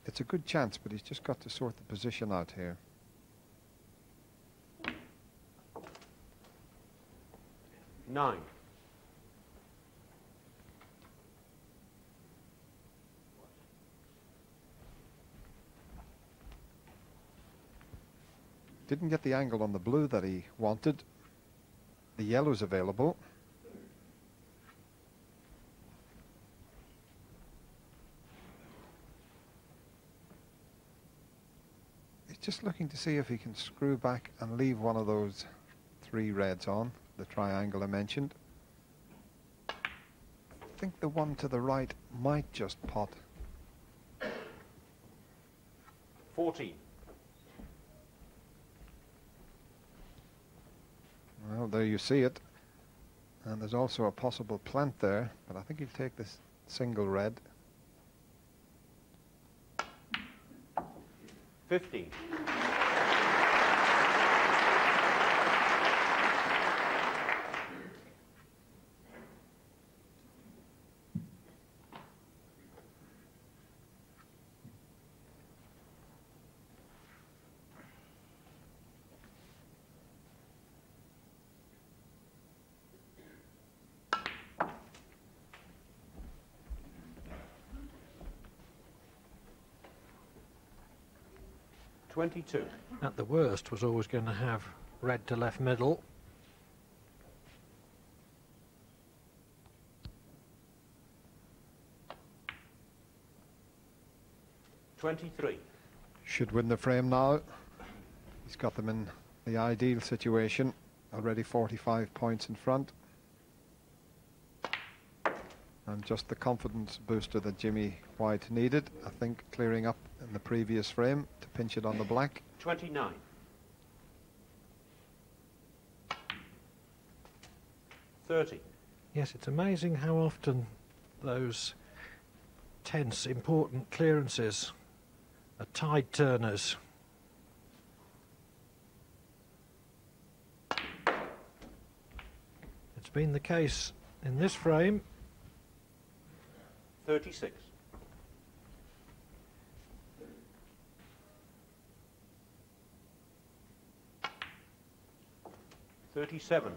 it's a good chance, but he's just got to sort the position out here. Nine. Didn't get the angle on the blue that he wanted. The yellow's available. He's just looking to see if he can screw back and leave one of those three reds on, the triangle I mentioned. I think the one to the right might just pot. 14. Well, there you see it. And there's also a possible plant there, but I think you'll take this single red. 50. 22. At the worst, was always going to have red to left middle. Twenty-three. Should win the frame now. He's got them in the ideal situation. Already 45 points in front. And just the confidence booster that Jimmy White needed, I think, clearing up in the previous frame to pinch it on the black. Twenty-nine. Thirty. Yes, it's amazing how often those tense, important clearances are tide turners. It's been the case in this frame. 36. Thirty-seven.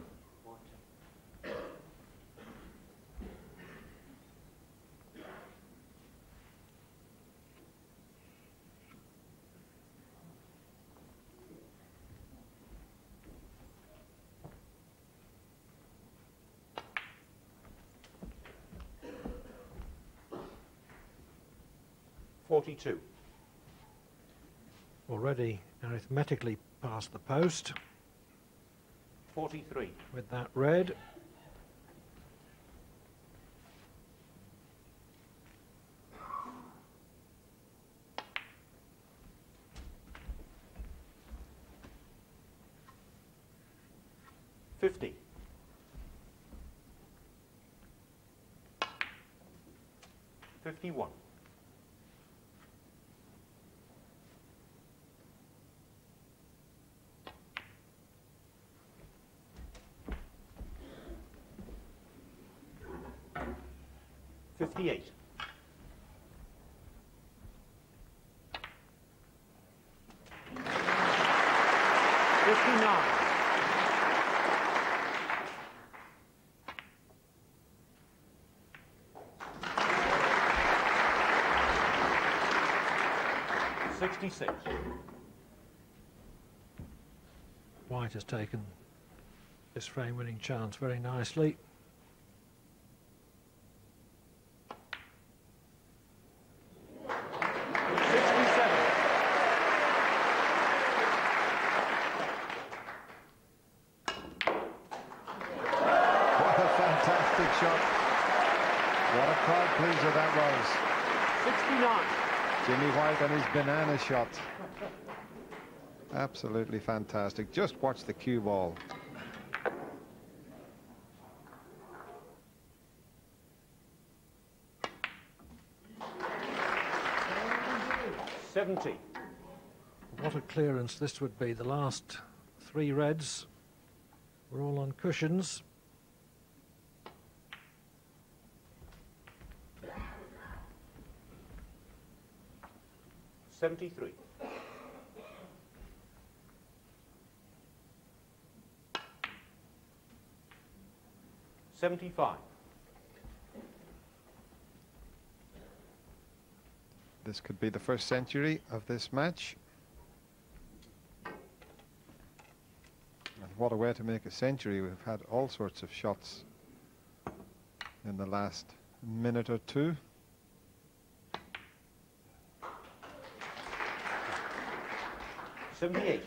Already arithmetically past the post Forty-three. with that red. 68. 69. Sixty-six. White has taken this frame winning chance very nicely. Banana shot. Absolutely fantastic. Just watch the cue ball. Seventy. What a clearance this would be. The last three reds were all on cushions. Seventy-three. Seventy-five. This could be the first century of this match. And what a way to make a century. We've had all sorts of shots in the last minute or two. Seventy-eight.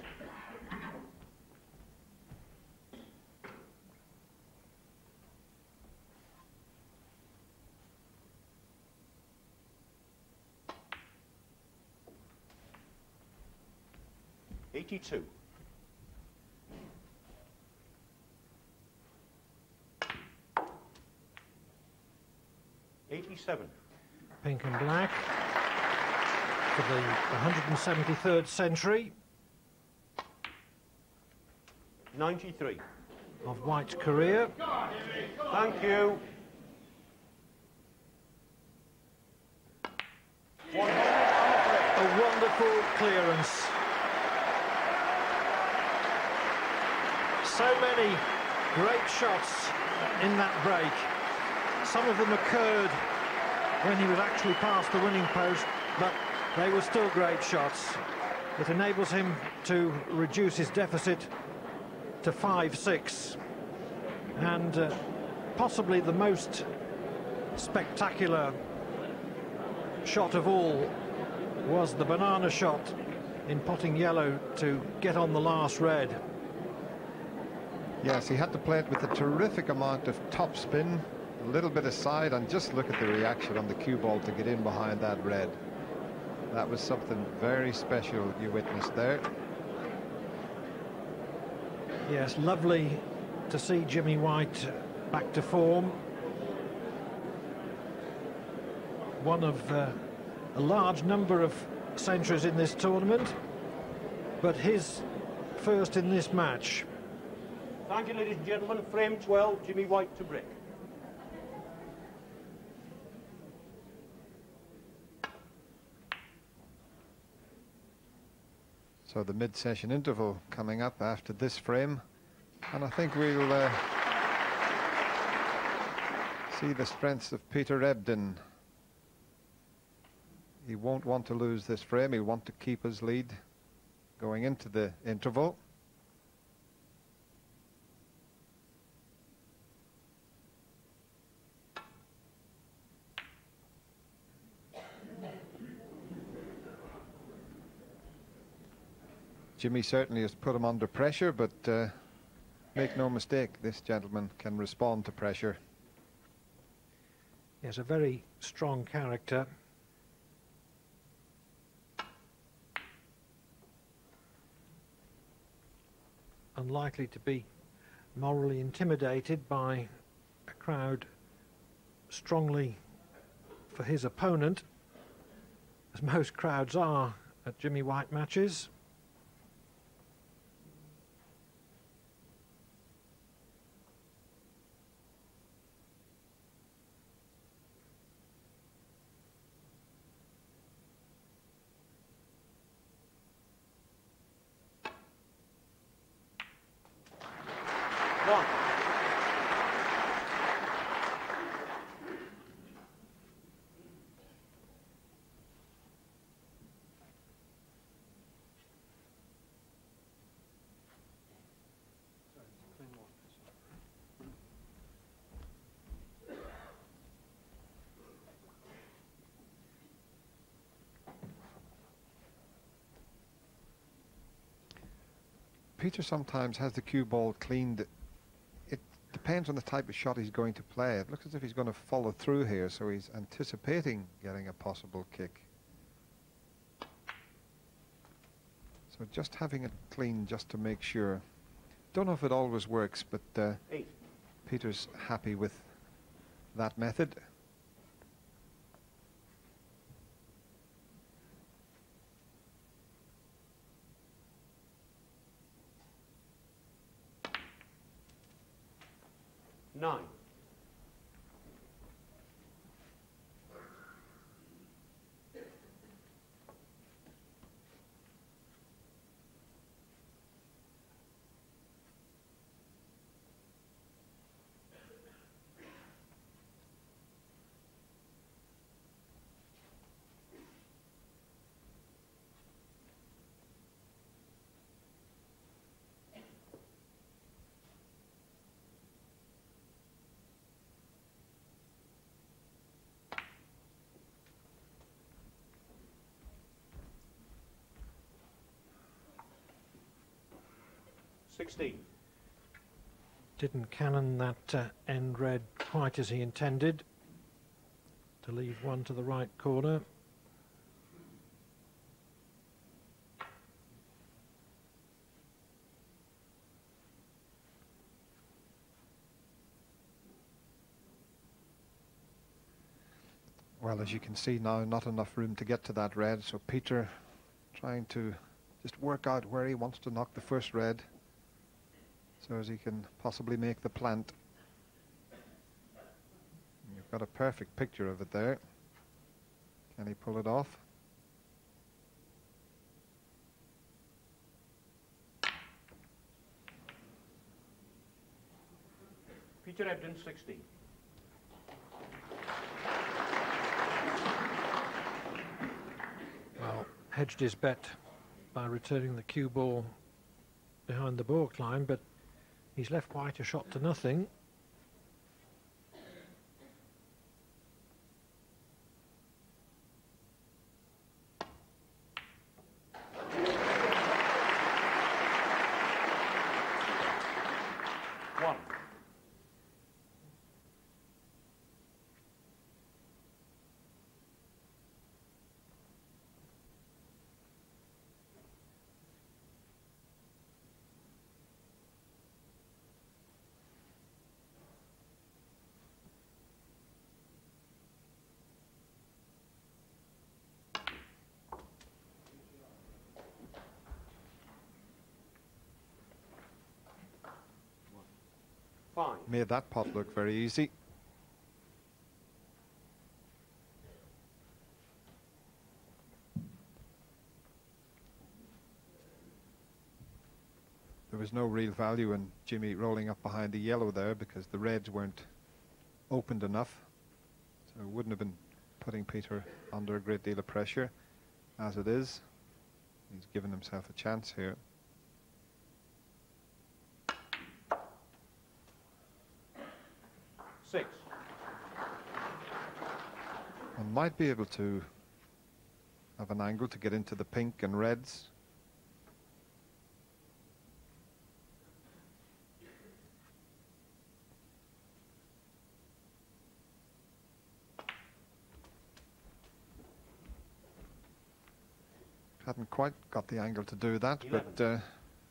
Eighty-two. Eighty-seven. Pink and black for the 173rd century Ninety-three. of White's career. Thank you. A wonderful clearance. So many great shots in that break. Some of them occurred when he was actually past the winning post, but they were still great shots. It enables him to reduce his deficit to 5-6. And uh, possibly the most spectacular shot of all was the banana shot in potting yellow to get on the last red. Yes, he had to play it with a terrific amount of top spin, a little bit of side, and just look at the reaction on the cue ball to get in behind that red. That was something very special you witnessed there. Yes, lovely to see Jimmy White back to form. One of uh, a large number of centuries in this tournament, but his first in this match. Thank you, ladies and gentlemen. Frame 12, Jimmy White to break. So the mid-session interval coming up after this frame. And I think we'll uh, see the strengths of Peter Ebdon. He won't want to lose this frame. He'll want to keep his lead going into the interval. Jimmy certainly has put him under pressure, but uh, make no mistake, this gentleman can respond to pressure. He has a very strong character. Unlikely to be morally intimidated by a crowd strongly for his opponent, as most crowds are at Jimmy White matches. One. Peter sometimes has the cue ball cleaned. It depends on the type of shot he's going to play. It looks as if he's going to follow through here, so he's anticipating getting a possible kick. So just having it clean just to make sure. Don't know if it always works, but uh, Peter's happy with that method. 16. Didn't cannon that uh, end red quite as he intended. To leave one to the right corner. Well, as you can see now, not enough room to get to that red. So Peter trying to just work out where he wants to knock the first red so as he can possibly make the plant. You've got a perfect picture of it there. Can he pull it off? Peter Ebdon, 16. Well, hedged his bet by returning the cue ball behind the baulk line, but he's left White a shot to nothing. Made that pot look very easy. There was no real value in Jimmy rolling up behind the yellow there because the reds weren't opened enough. So it wouldn't have been putting Peter under a great deal of pressure. As it is, he's given himself a chance here. One might be able to have an angle to get into the pink and reds. Hadn't quite got the angle to do that, but uh,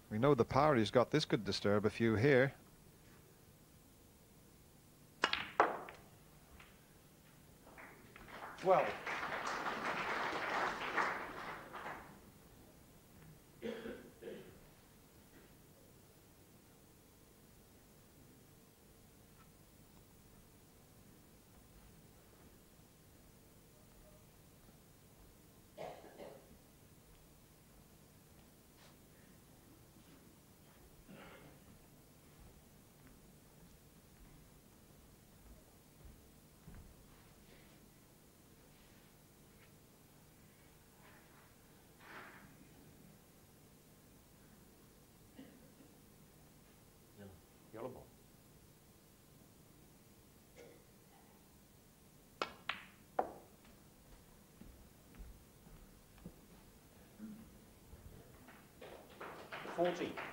we know the power he's got. This could disturb a few here. Incredible. Forty.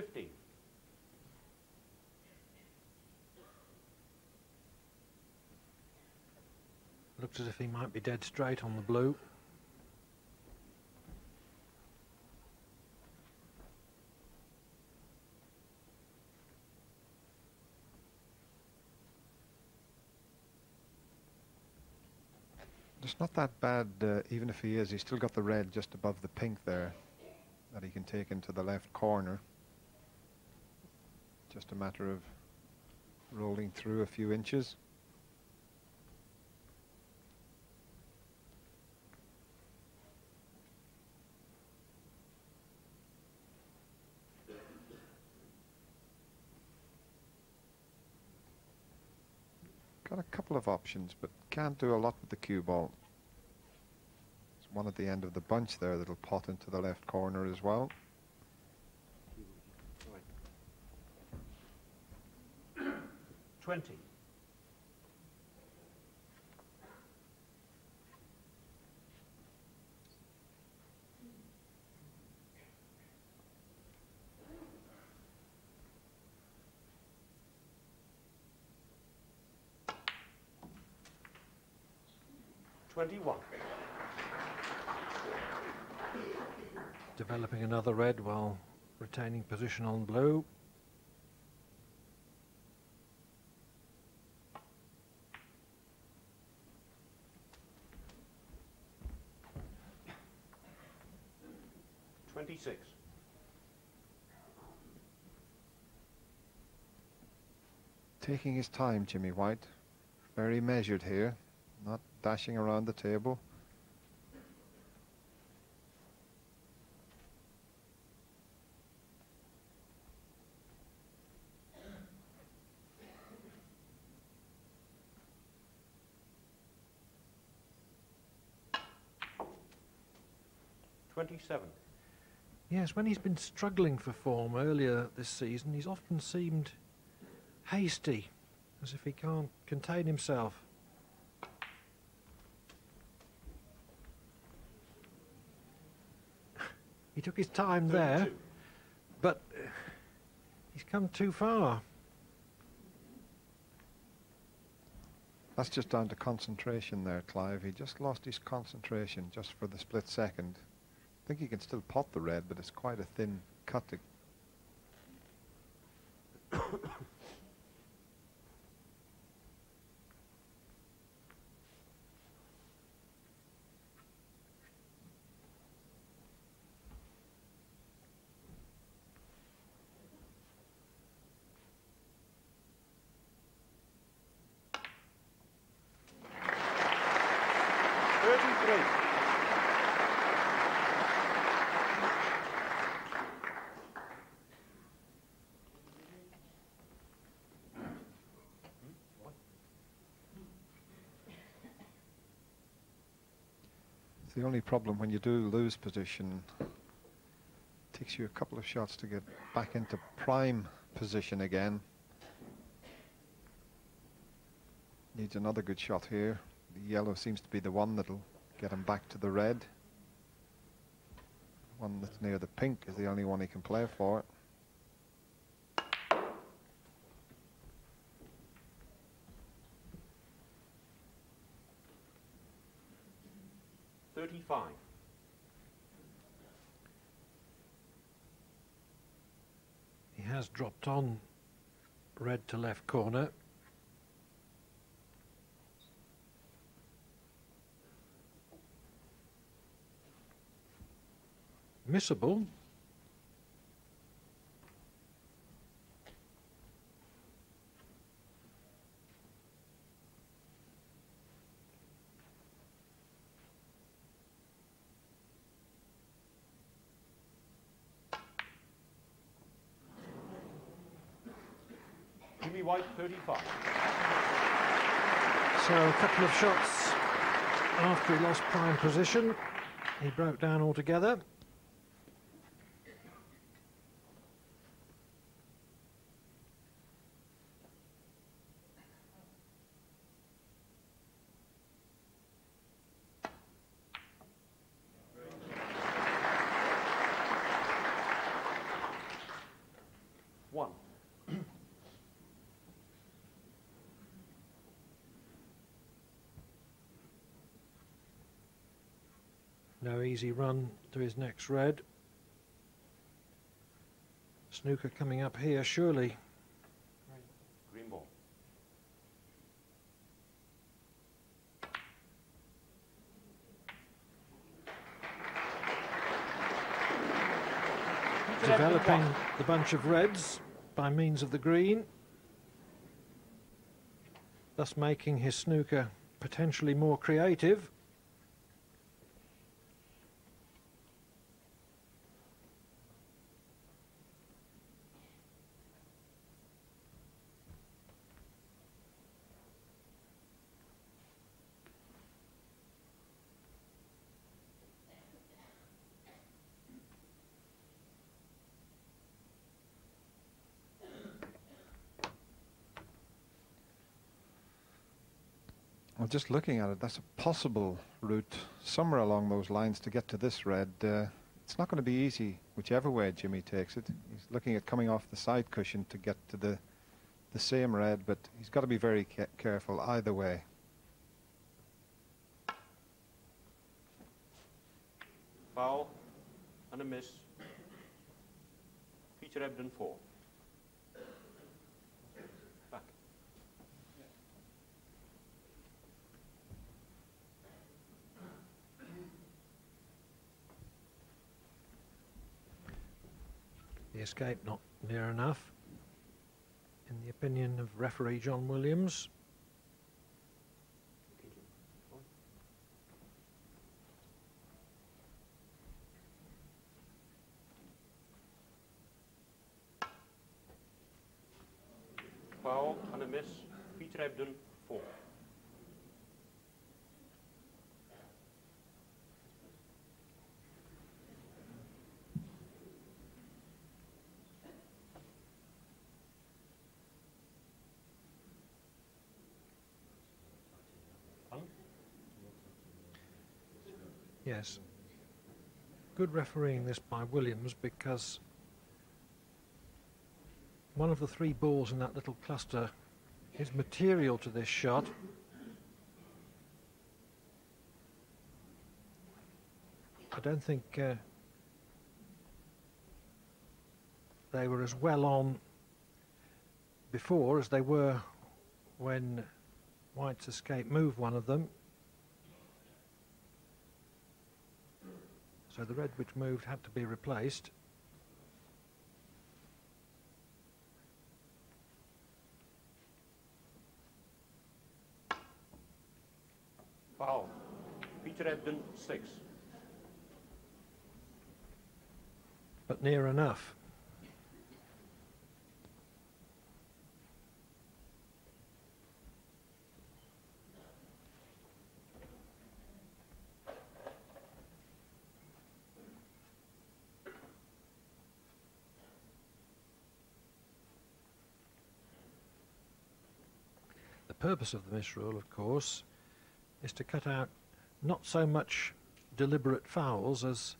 50. Looks as if he might be dead straight on the blue. It's not that bad, uh, even if he is. He's still got the red just above the pink there that he can take into the left corner. Just a matter of rolling through a few inches. Got a couple of options, but can't do a lot with the cue ball. There's one at the end of the bunch there that'll pot into the left corner as well. Twenty. Twenty-one. Developing another red while retaining position on blue. Taking his time, Jimmy White. Very measured here, not dashing around the table. Twenty-seven. Yes, when he's been struggling for form earlier this season, he's often seemed hasty, as if he can't contain himself. He took his time there, but uh, he's come too far. That's just down to concentration there, Clive. He just lost his concentration just for the split second. I think he can still pot the red, but it's quite a thin cut to the only problem when you do lose position. It takes you a couple of shots to get back into prime position again. Needs another good shot here. The yellow seems to be the one that'll get him back to the red. One that's near the pink is the only one he can play for. On red to left corner. Missable. White, 35. So a couple of shots after he lost prime position, he broke down altogether. Easy run to his next red. Snooker coming up here, surely. Green ball. Developing the bunch of reds by means of the green. Thus making his snooker potentially more creative. Just looking at it, that's a possible route somewhere along those lines to get to this red. Uh, it's not going to be easy whichever way Jimmy takes it. He's looking at coming off the side cushion to get to the the same red, but he's got to be very ca careful either way. Foul and a miss. Peter Ebdon, 4. Escape not near enough, in the opinion of referee John Williams. Yes. Good refereeing this by Williams because one of the three balls in that little cluster is material to this shot. I don't think uh, they were as well on before as they were when White's escape moved one of them. So the red which moved had to be replaced. Foul. Peter Ebdon, six. But near enough. Purpose of the misrule, of course, is to cut out not so much deliberate fouls as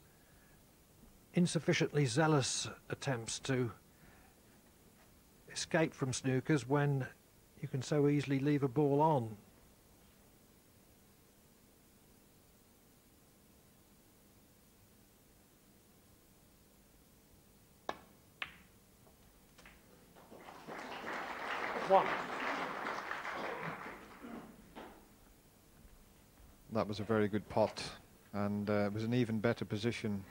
insufficiently zealous attempts to escape from snookers when you can so easily leave a ball on. Was a very good pot, and uh, it was an even better position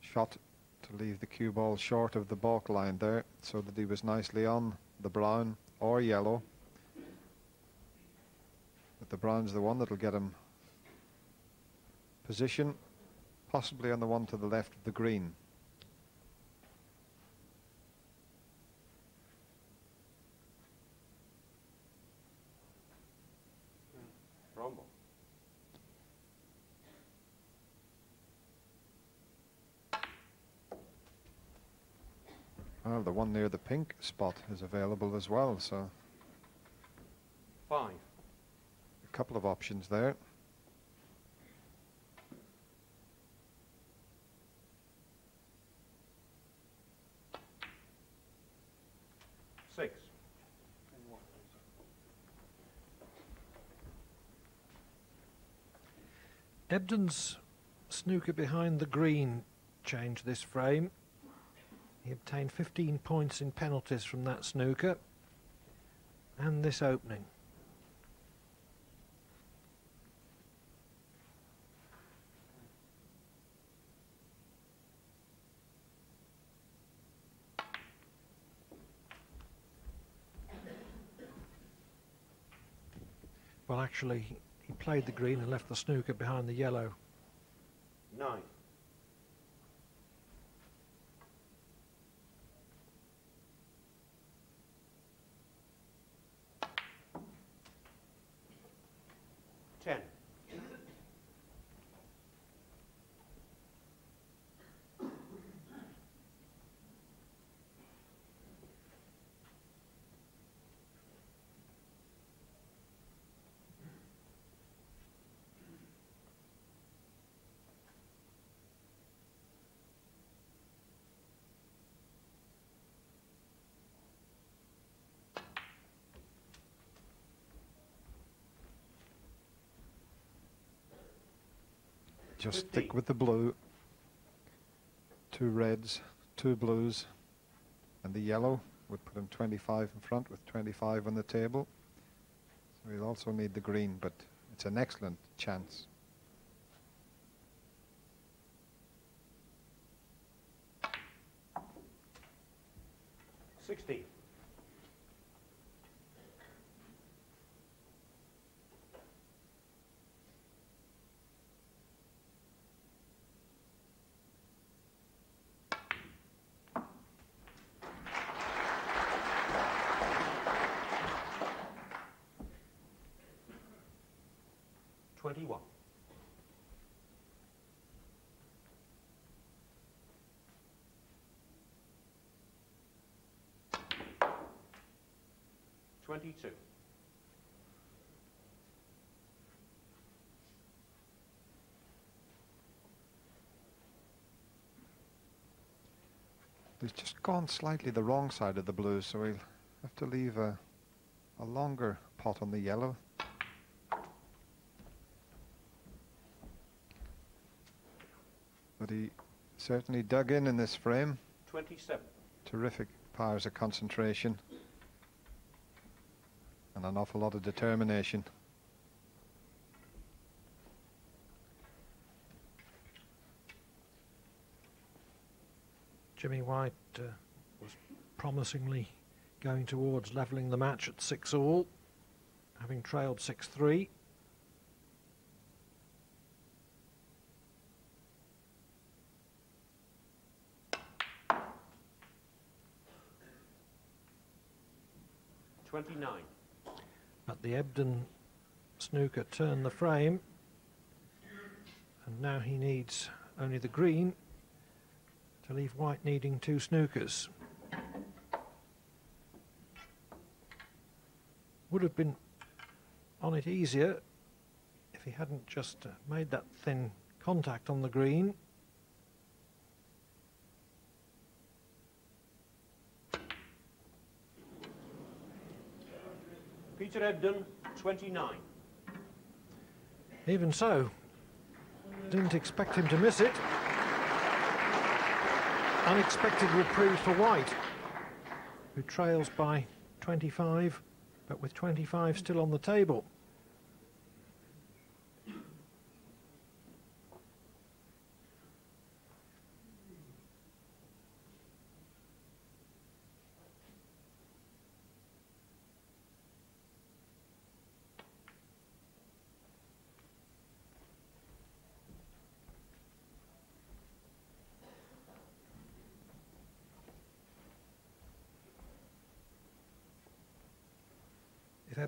shot to leave the cue ball short of the baulk line there, so that he was nicely on the brown or yellow. But the brown's the one that'll get him position, possibly on the one to the left of the green. One near the pink spot is available as well, so Five. a couple of options there. Six. Ebdon's snooker behind the green changed this frame. He obtained 15 points in penalties from that snooker and this opening. Well, actually, he played the green and left the snooker behind the yellow. Nine. Just Fifteen. stick with the blue. Two reds, two blues, and the yellow would put him 25 in front with 25 on the table. So he'll also need the green, but it's an excellent chance. Sixteen. 22. He's just gone slightly the wrong side of the blue, so we'll have to leave a, a longer pot on the yellow. But he certainly dug in in this frame. 27. Terrific powers of concentration. And an awful lot of determination. Jimmy White uh, was promisingly going towards levelling the match at 6 all, having trailed 6-3. Twenty-nine. But the Ebdon snooker turned the frame, and now he needs only the green to leave White needing two snookers. Would have been on it easier if he hadn't just uh, made that thin contact on the green. Peter Ebdon, 29. Even so, didn't expect him to miss it. Unexpected reprieve for White, who trails by 25, but with 25 still on the table.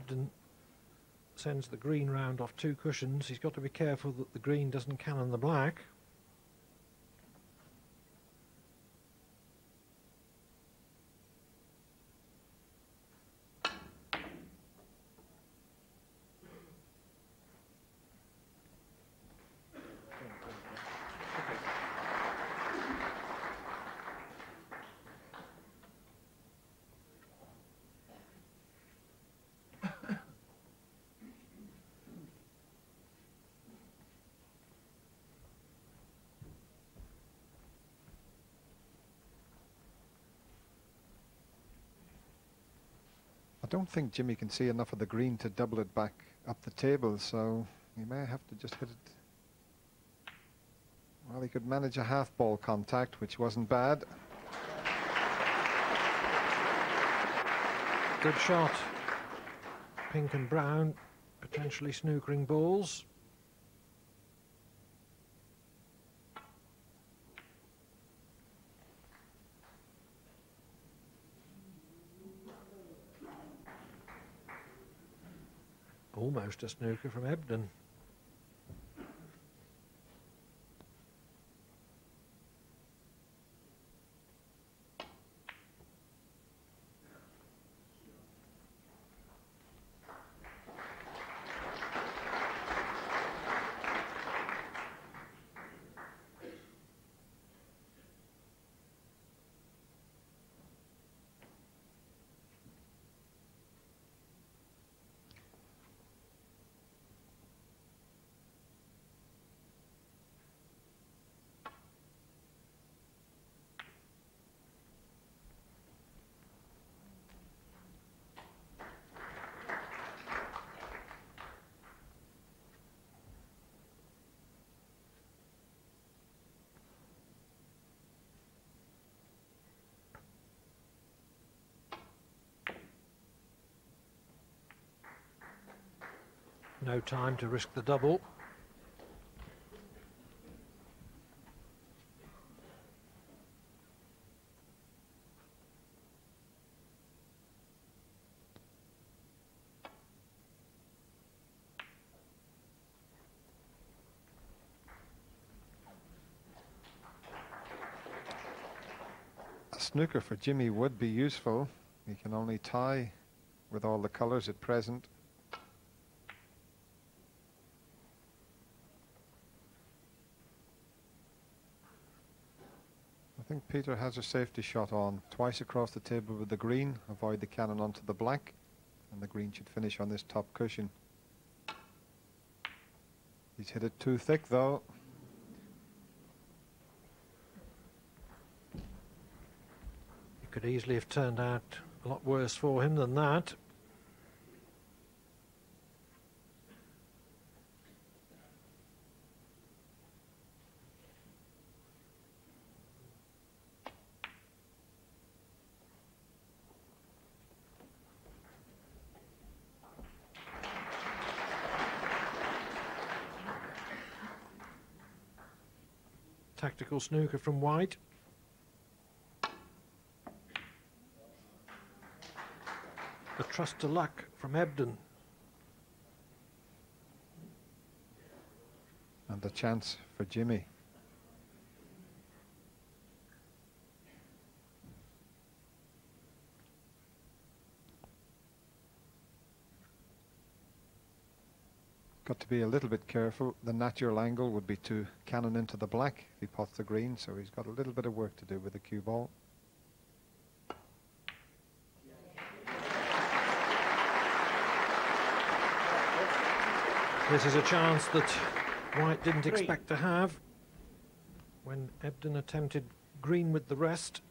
Ebdon sends the green round off two cushions, he's got to be careful that the green doesn't cannon the black. Don't think Jimmy can see enough of the green to double it back up the table, so he may have to just hit it. Well, he could manage a half ball contact, which wasn't bad. Good shot. Pink and brown, potentially snookering balls. Almost a snooker from Ebdon. No time to risk the double. A snooker for Jimmy would be useful. He can only tie with all the colours at present. think Peter has a safety shot on. Twice across the table with the green. Avoid the cannon onto the black. And the green should finish on this top cushion. He's hit it too thick, though. You could easily have turned out a lot worse for him than that. Snooker from White. A trust to luck from Ebdon. And the chance for Jimmy. Got to be a little bit careful. The natural angle would be to cannon into the black if he pots the green, so he's got a little bit of work to do with the cue ball. This is a chance that White didn't expect to have when Ebdon attempted green with the rest,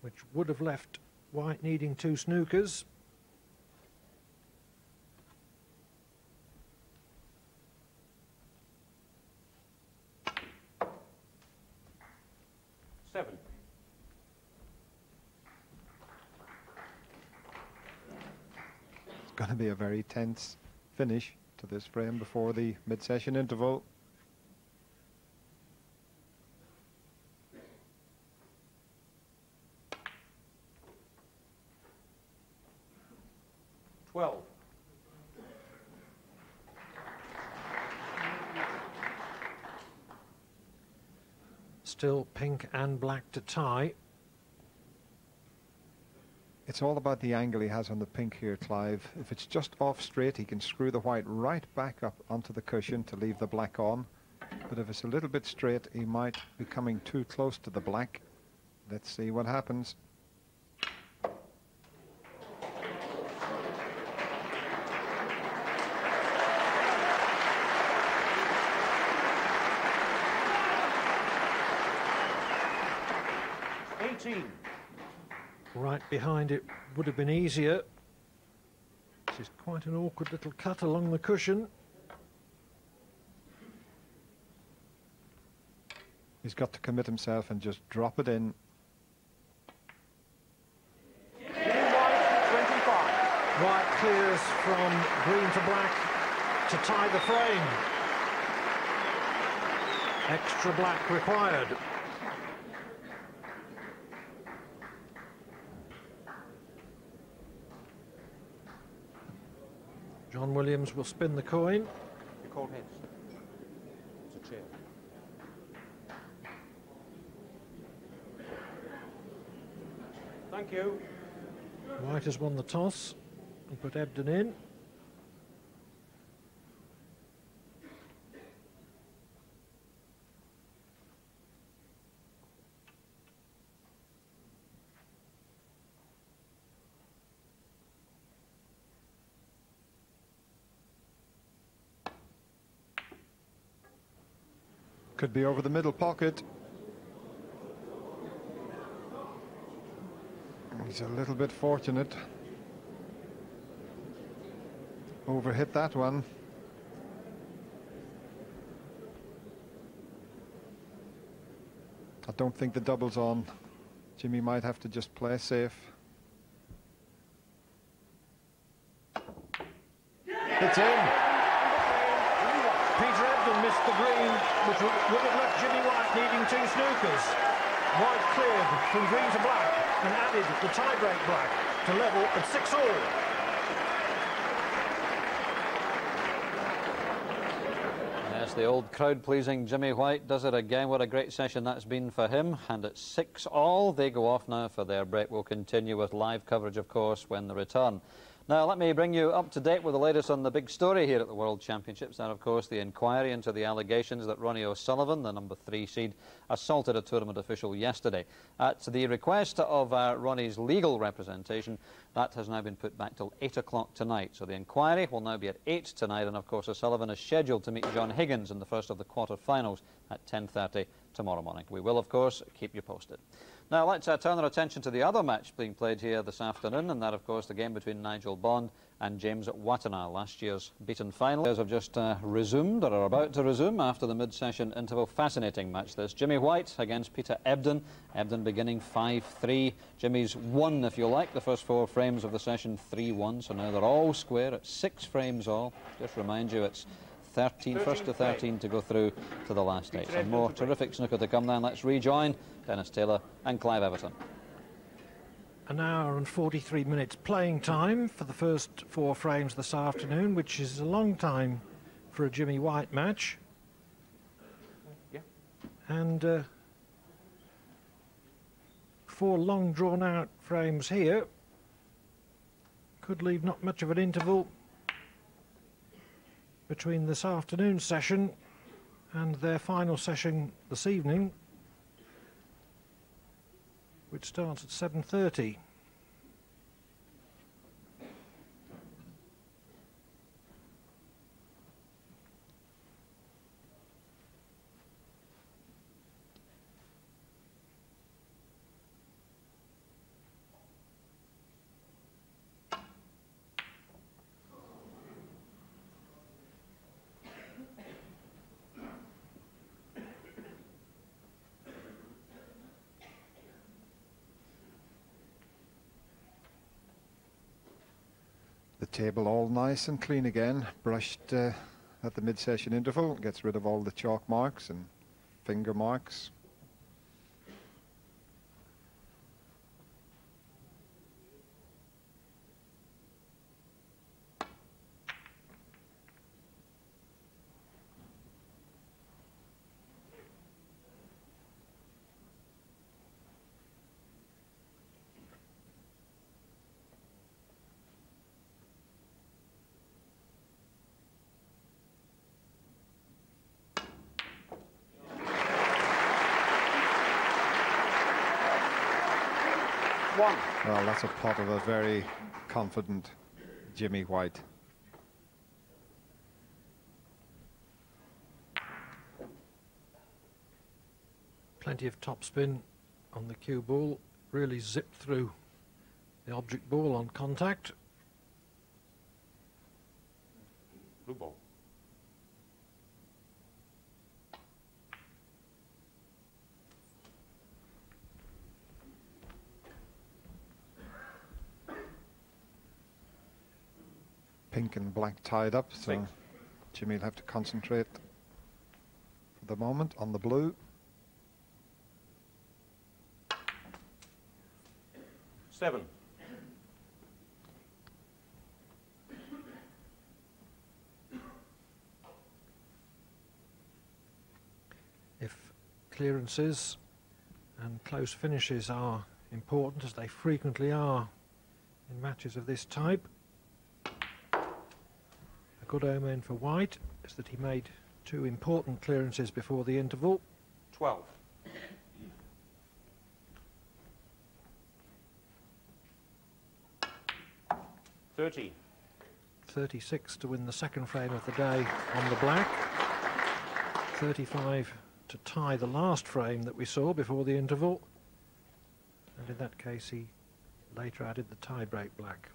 which would have left White needing two snookers. Be a very tense finish to this frame before the mid-session interval. Twelve. Still pink and black to tie. It's all about the angle he has on the pink here, Clive. If it's just off straight, he can screw the white right back up onto the cushion to leave the black on. But if it's a little bit straight, he might be coming too close to the black. Let's see what happens. Right behind it would have been easier. This is quite an awkward little cut along the cushion. He's got to commit himself and just drop it in. White clears from green to black to tie the frame. Extra black required. John Williams will spin the coin. You call heads. It's a chair. Thank you. White has won the toss and put Ebdon in. Could be over the middle pocket. He's a little bit fortunate. Overhit that one. I don't think the double's on. Jimmy might have to just play safe. It's in. Peter Ebdon missed the green, which would would have left Jimmy White needing two snookers. White cleared from green to black and added the tie-break black to level at six all. Yes, the old crowd-pleasing Jimmy White does it again. What a great session that's been for him. And at six all, they go off now for their break. We'll continue with live coverage, of course, when they return. Now, let me bring you up to date with the latest on the big story here at the World Championships. And, of course, the inquiry into the allegations that Ronnie O'Sullivan, the number three seed, assaulted a tournament official yesterday. At the request of uh, Ronnie's legal representation, That has now been put back till 8 o'clock tonight. So the inquiry will now be at 8 tonight, and of course O'Sullivan is scheduled to meet John Higgins in the first of the quarter-finals at 10.30 tomorrow morning. We will, of course, keep you posted. Now, let's uh, turn our attention to the other match being played here this afternoon, and that, of course, the game between Nigel Bond and James Wattana, last year's beaten final. Players have just uh, resumed, or are about to resume, after the mid-session interval. Fascinating match, this. Jimmy White against Peter Ebdon. Ebdon beginning 5-3. Jimmy's won, if you like, the first four frames of the session 3-1, so now they're all square at six frames all. Just remind you, it's 13, first to 13 to go through to the last eight. Some more terrific snooker to come then. Let's rejoin Dennis Taylor and Clive Everton. An hour and 43 minutes playing time for the first four frames this afternoon, which is a long time for a Jimmy White match. Yeah. And uh, four long drawn out frames here could leave not much of an interval between this afternoon session and their final session this evening, which starts at 7.30. table all nice and clean again, brushed uh, at the mid-session interval, gets rid of all the chalk marks and finger marks. That's a pot of a very confident Jimmy White. Plenty of topspin on the cue ball, really zipped through the object ball on contact. Blue ball. Pink and black tied up, so Six. Jimmy'll have to concentrate for the moment on the blue. Seven. If clearances and close finishes are important, as they frequently are in matches of this type, a good omen for White is that he made two important clearances before the interval. Twelve. Thirteen. 36 to win the second frame of the day on the black. 35 to tie the last frame that we saw before the interval. And in that case, he later added the tie-break black.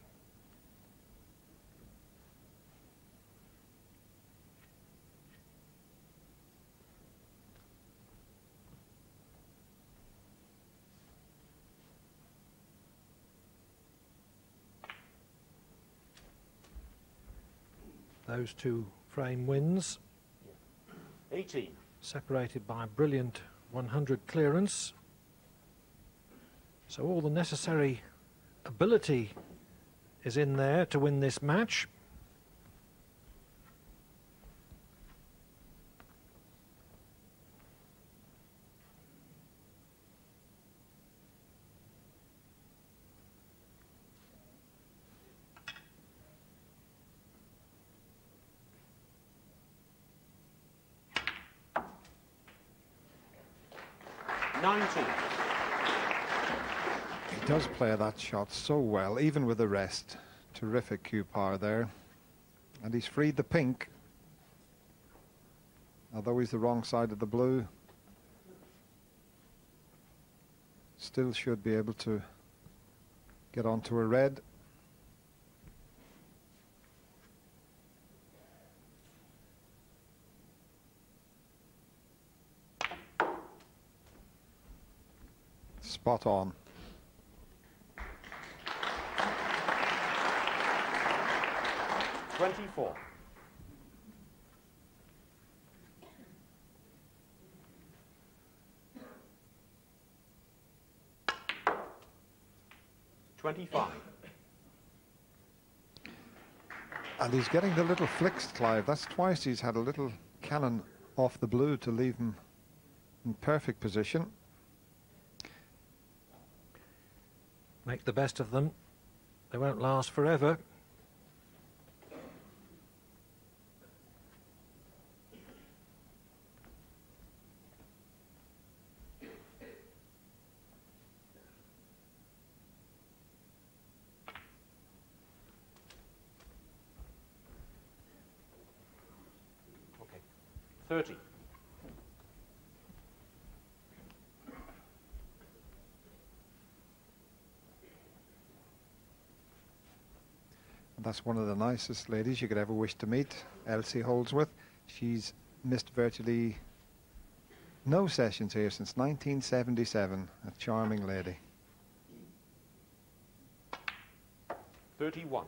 Those two frame wins Eighteen. separated by a brilliant 100 clearance. So all the necessary ability is in there to win this match. That shot so well, even with the rest. Terrific cue power there. And he's freed the pink. Although he's the wrong side of the blue. Still should be able to get onto a red. Spot on. Twenty-four. Twenty-five. And he's getting the little flicks, Clive. That's twice he's had a little cannon off the blue to leave him in perfect position. Make the best of them. They won't last forever. That's one of the nicest ladies you could ever wish to meet, Elsie Holdsworth. She's missed virtually no sessions here since 1977. A charming lady. Thirty-one.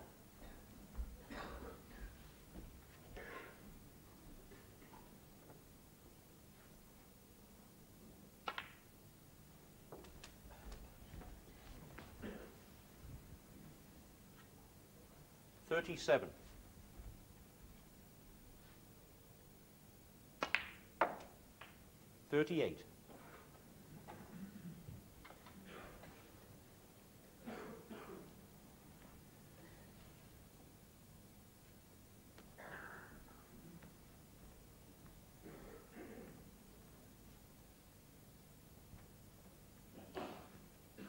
Thirty-seven. Thirty-eight.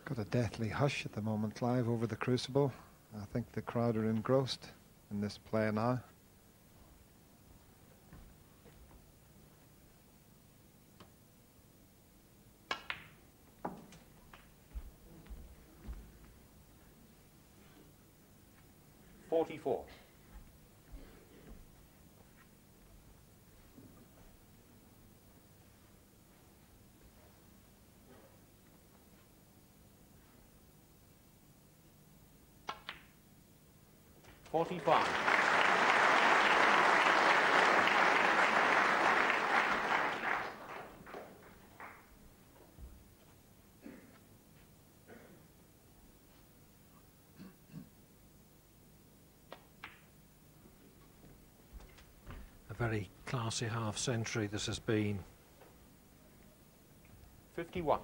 Got a deathly hush at the moment, live over the crucible. I think the crowd are engrossed in this play now. 45. A very classy half century this has been. 51.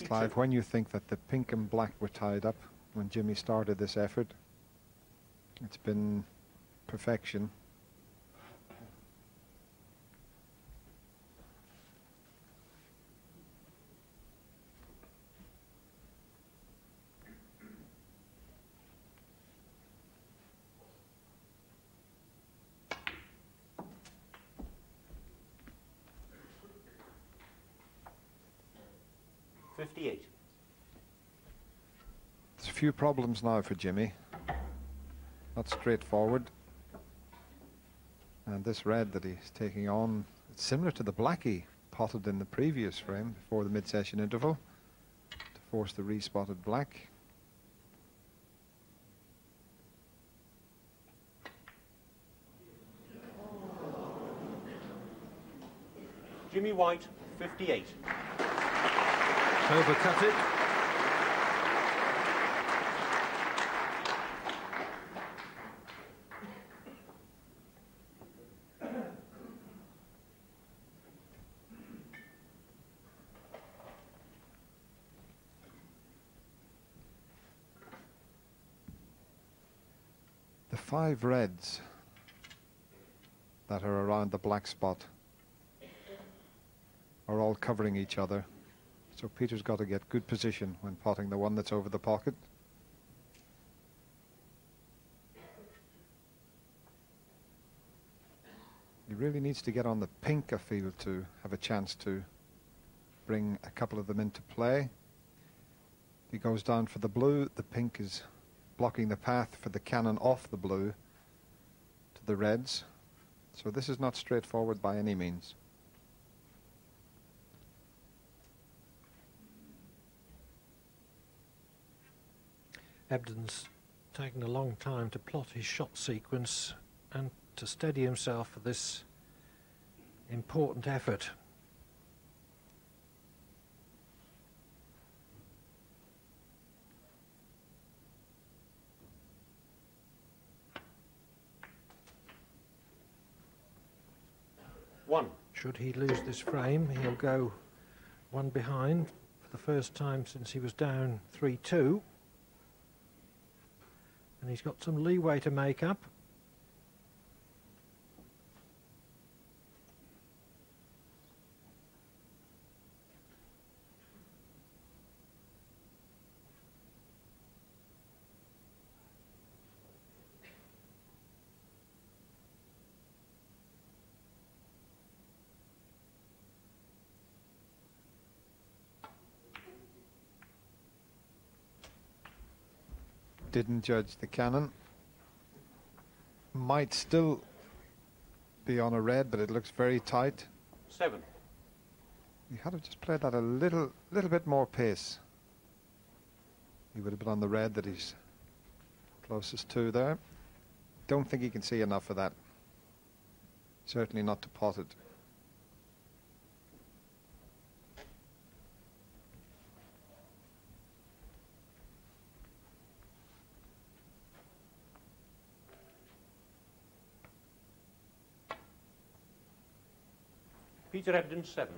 Yes, Clive, when you think that the pink and black were tied up when Jimmy started this effort, it's been perfection. Few problems now for Jimmy. Not straightforward. And this red that he's taking on, it's similar to the black he potted in the previous frame before the mid-session interval to force the respotted black. Jimmy White, fifty-eight. Overcut it. Five reds that are around the black spot are all covering each other. So Peter's got to get good position when potting the one that's over the pocket. He really needs to get on the pink, I feel, to have a chance to bring a couple of them into play. He goes down for the blue. The pink is blocking the path for the cannon off the blue to the reds. So this is not straightforward by any means. Ebdon's taken a long time to plot his shot sequence and to steady himself for this important effort. One. Should he lose this frame, he'll go one behind for the first time since he was down 3-2. And he's got some leeway to make up. Didn't judge the cannon. Might still be on a red, but it looks very tight. Seven. He had to just played that a little, little bit more pace. He would have been on the red that he's closest to there. Don't think he can see enough of that. Certainly not to pot it. Peter Ebdon, seven.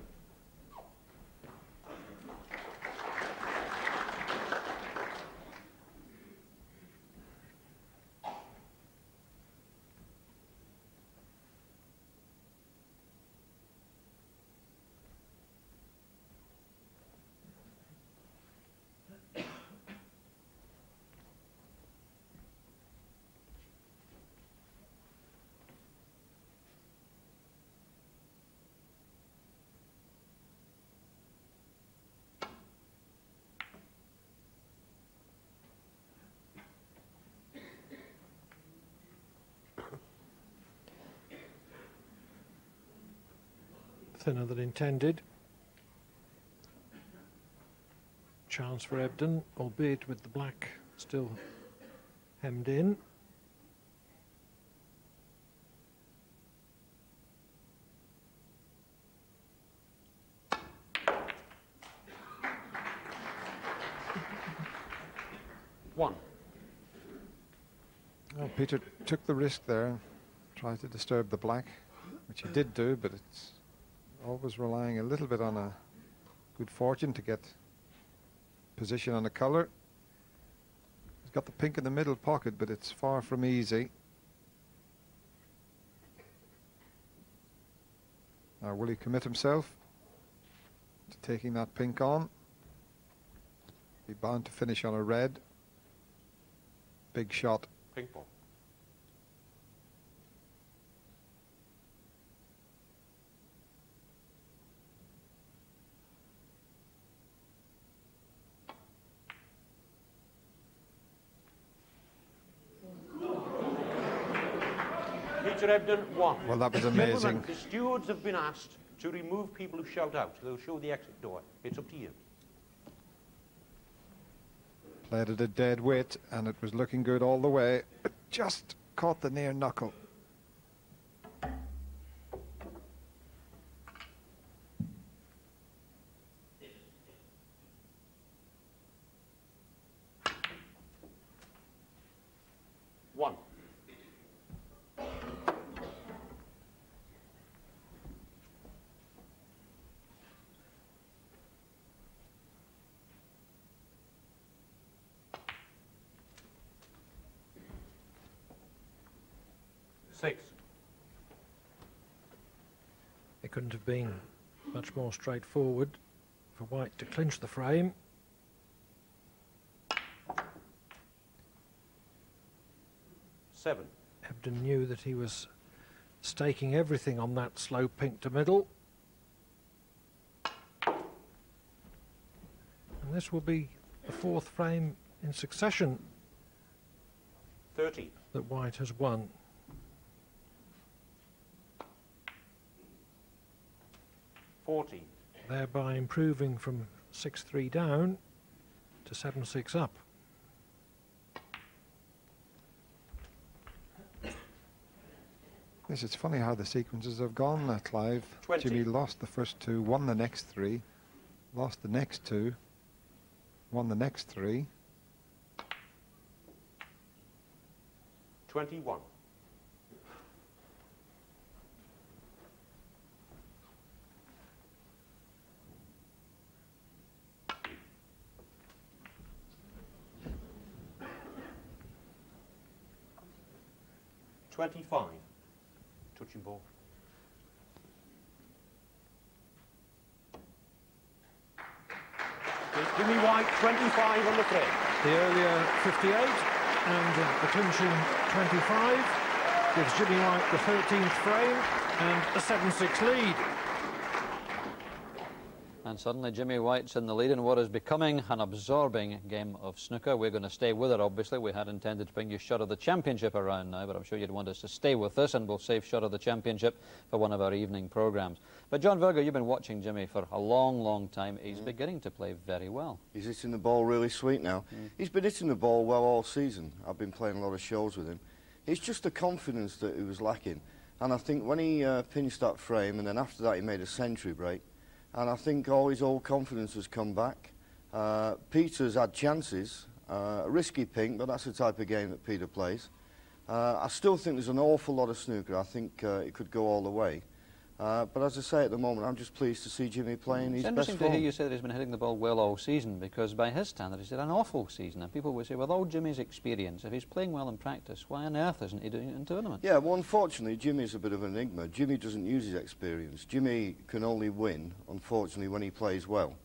Thinner than intended. Chance for Ebdon, albeit with the black still hemmed in. One. Well, Peter took the risk there, tried to disturb the black, which he did do, but it's always relying a little bit on a good fortune to get position on the colour. He's got the pink in the middle pocket, but it's far from easy. Now, will he commit himself to taking that pink on? Be bound to finish on a red. Big shot. Pink ball. Peter Ebdon, one. Well, that was amazing. Gentlemen, the stewards have been asked to remove people who shout out. They'll show the exit door. It's up to you. Played at a dead weight, and it was looking good all the way, but just caught the near knuckle. Been much more straightforward for White to clinch the frame. Seven. Ebdon knew that he was staking everything on that slow pink to middle. And this will be the fourth frame in succession 30. that White has won. Forty. thereby improving from 6-3 down to 7-6 up. Yes, it's funny how the sequences have gone, uh, Clive. 20. Jimmy lost the first two, won the next three, lost the next two, won the next three. 21. Twenty-five. Touching ball. There's Jimmy White, 25 on the frame. The earlier 58 and uh, the clinching 25 gives Jimmy White the 13th frame and a 7-6 lead. And suddenly Jimmy White's in the lead in what is becoming an absorbing game of snooker. We're going to stay with it, obviously. We had intended to bring you shot of the championship around now, but I'm sure you'd want us to stay with us, and we'll save shot of the championship for one of our evening programmes. But John Virgo, you've been watching Jimmy for a long, long time. He's beginning to play very well. He's hitting the ball really sweet now. He's been hitting the ball well all season. I've been playing a lot of shows with him. It's just the confidence that he was lacking. And I think when he uh, pinched that frame and then after that he made a century break, and I think all his old confidence has come back. Uh, Peter's had chances, uh, risky pink, but that's the type of game that Peter plays. Uh, I still think there's an awful lot of snooker. I think uh, it could go all the way. Uh, but as I say at the moment, I'm just pleased to see Jimmy playing his best It's interesting to hear you say that he's been hitting the ball well all season because by his standard he's had an awful season and people would say with all Jimmy's experience if he's playing well in practice why on earth isn't he doing it in tournament? Yeah, well, unfortunately, Jimmy's a bit of an enigma. Jimmy doesn't use his experience. Jimmy can only win, unfortunately, when he plays well.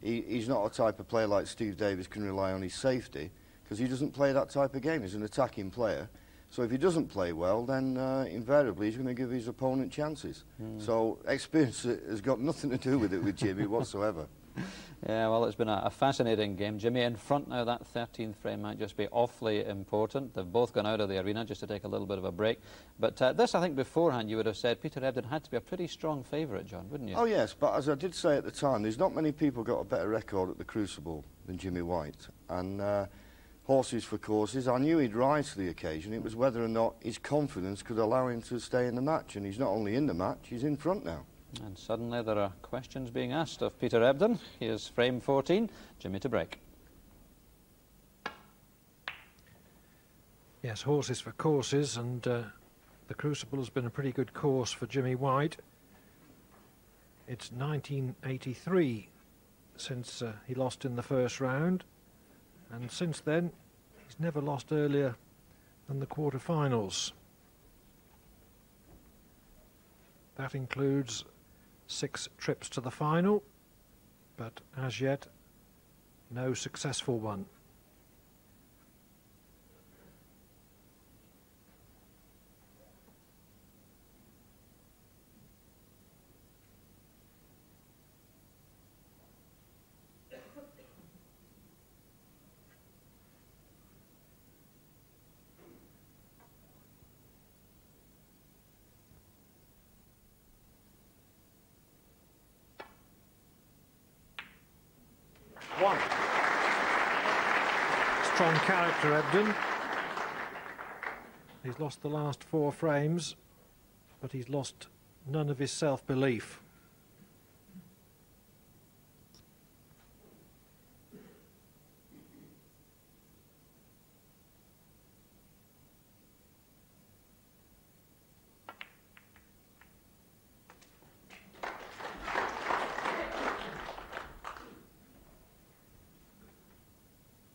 He, he's not a type of player like Steve Davis can rely on his safety because he doesn't play that type of game. He's an attacking player. So if he doesn't play well, then uh, invariably he's going to give his opponent chances. So experience has got nothing to do with it with Jimmy whatsoever. Yeah, well, it's been a, a fascinating game. Jimmy in front now, that 13th frame might just be awfully important. They've both gone out of the arena just to take a little bit of a break. But uh, this, I think, beforehand, you would have said Peter Ebdon had to be a pretty strong favourite, John, wouldn't you? Oh yes, but as I did say at the time, there's not many people got a better record at the Crucible than Jimmy White. And uh, horses for courses, I knew he'd rise to the occasion. It was whether or not his confidence could allow him to stay in the match. And he's not only in the match, he's in front now. And suddenly there are questions being asked of Peter Ebdon. Here's frame 14, Jimmy to break. Yes, horses for courses, and uh, the Crucible has been a pretty good course for Jimmy White. It's 1983 since uh, he lost in the first round, and since then he's never lost earlier than the quarterfinals. That includes six trips to the final, but as yet, no successful one. Strong Ebdon. He's lost the last four frames, but he's lost none of his self-belief.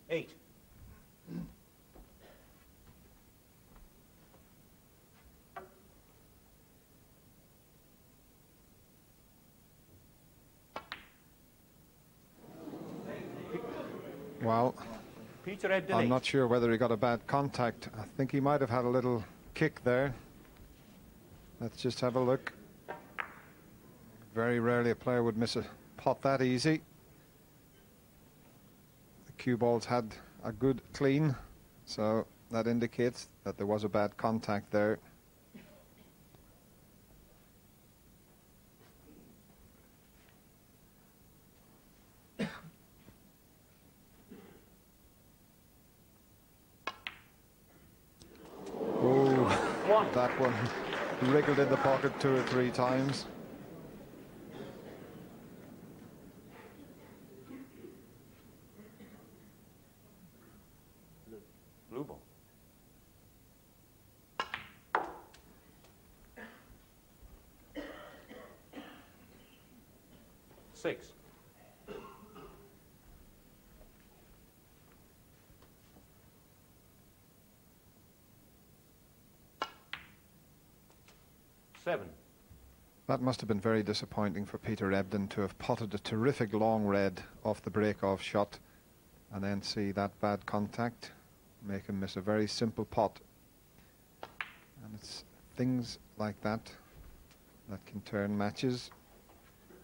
Eight. Well, I'm not sure whether he got a bad contact. I think he might have had a little kick there. Let's just have a look. Very rarely a player would miss a pot that easy. The cue balls had a good clean, so that indicates that there was a bad contact there. Oh, that one wriggled in the pocket two or three times. Blue ball. Six. Seven. That must have been very disappointing for Peter Ebdon to have potted a terrific long red off the break-off shot and then see that bad contact make him miss a very simple pot. And it's things like that that can turn matches.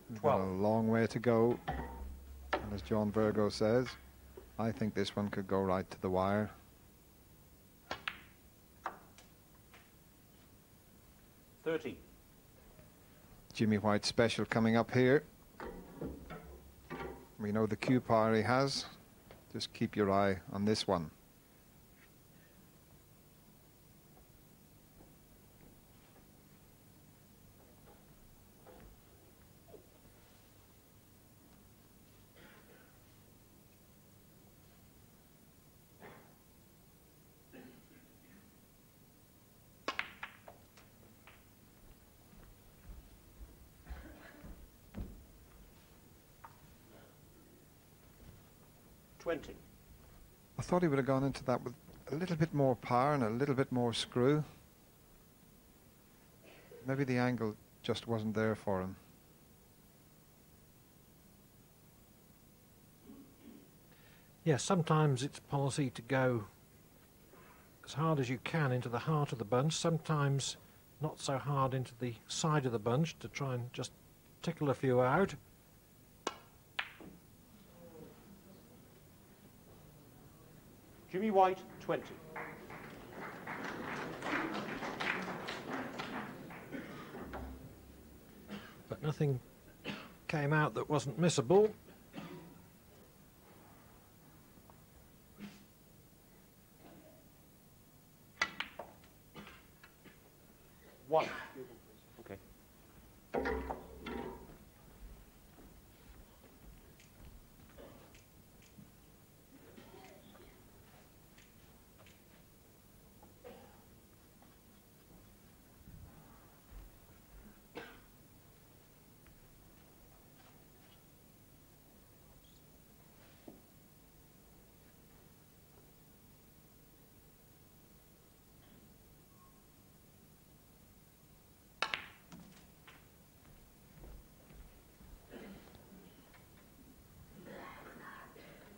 We've got a long way to go. And as John Virgo says, I think this one could go right to the wire. Thirty. Jimmy White special coming up here. We know the cue power he has. Just keep your eye on this one. Twenty. I thought he would have gone into that with a little bit more power and a little bit more screw. Maybe the angle just wasn't there for him. Yes, sometimes it's policy to go as hard as you can into the heart of the bunch, sometimes not so hard into the side of the bunch to try and just tickle a few out. White, 20. But nothing came out that wasn't missable.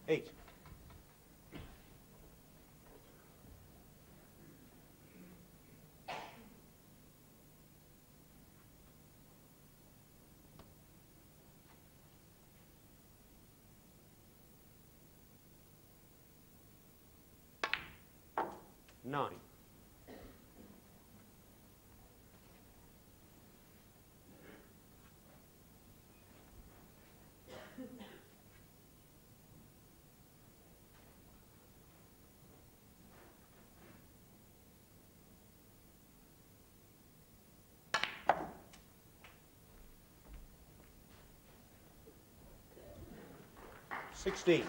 Eight. Nine. Sixteen.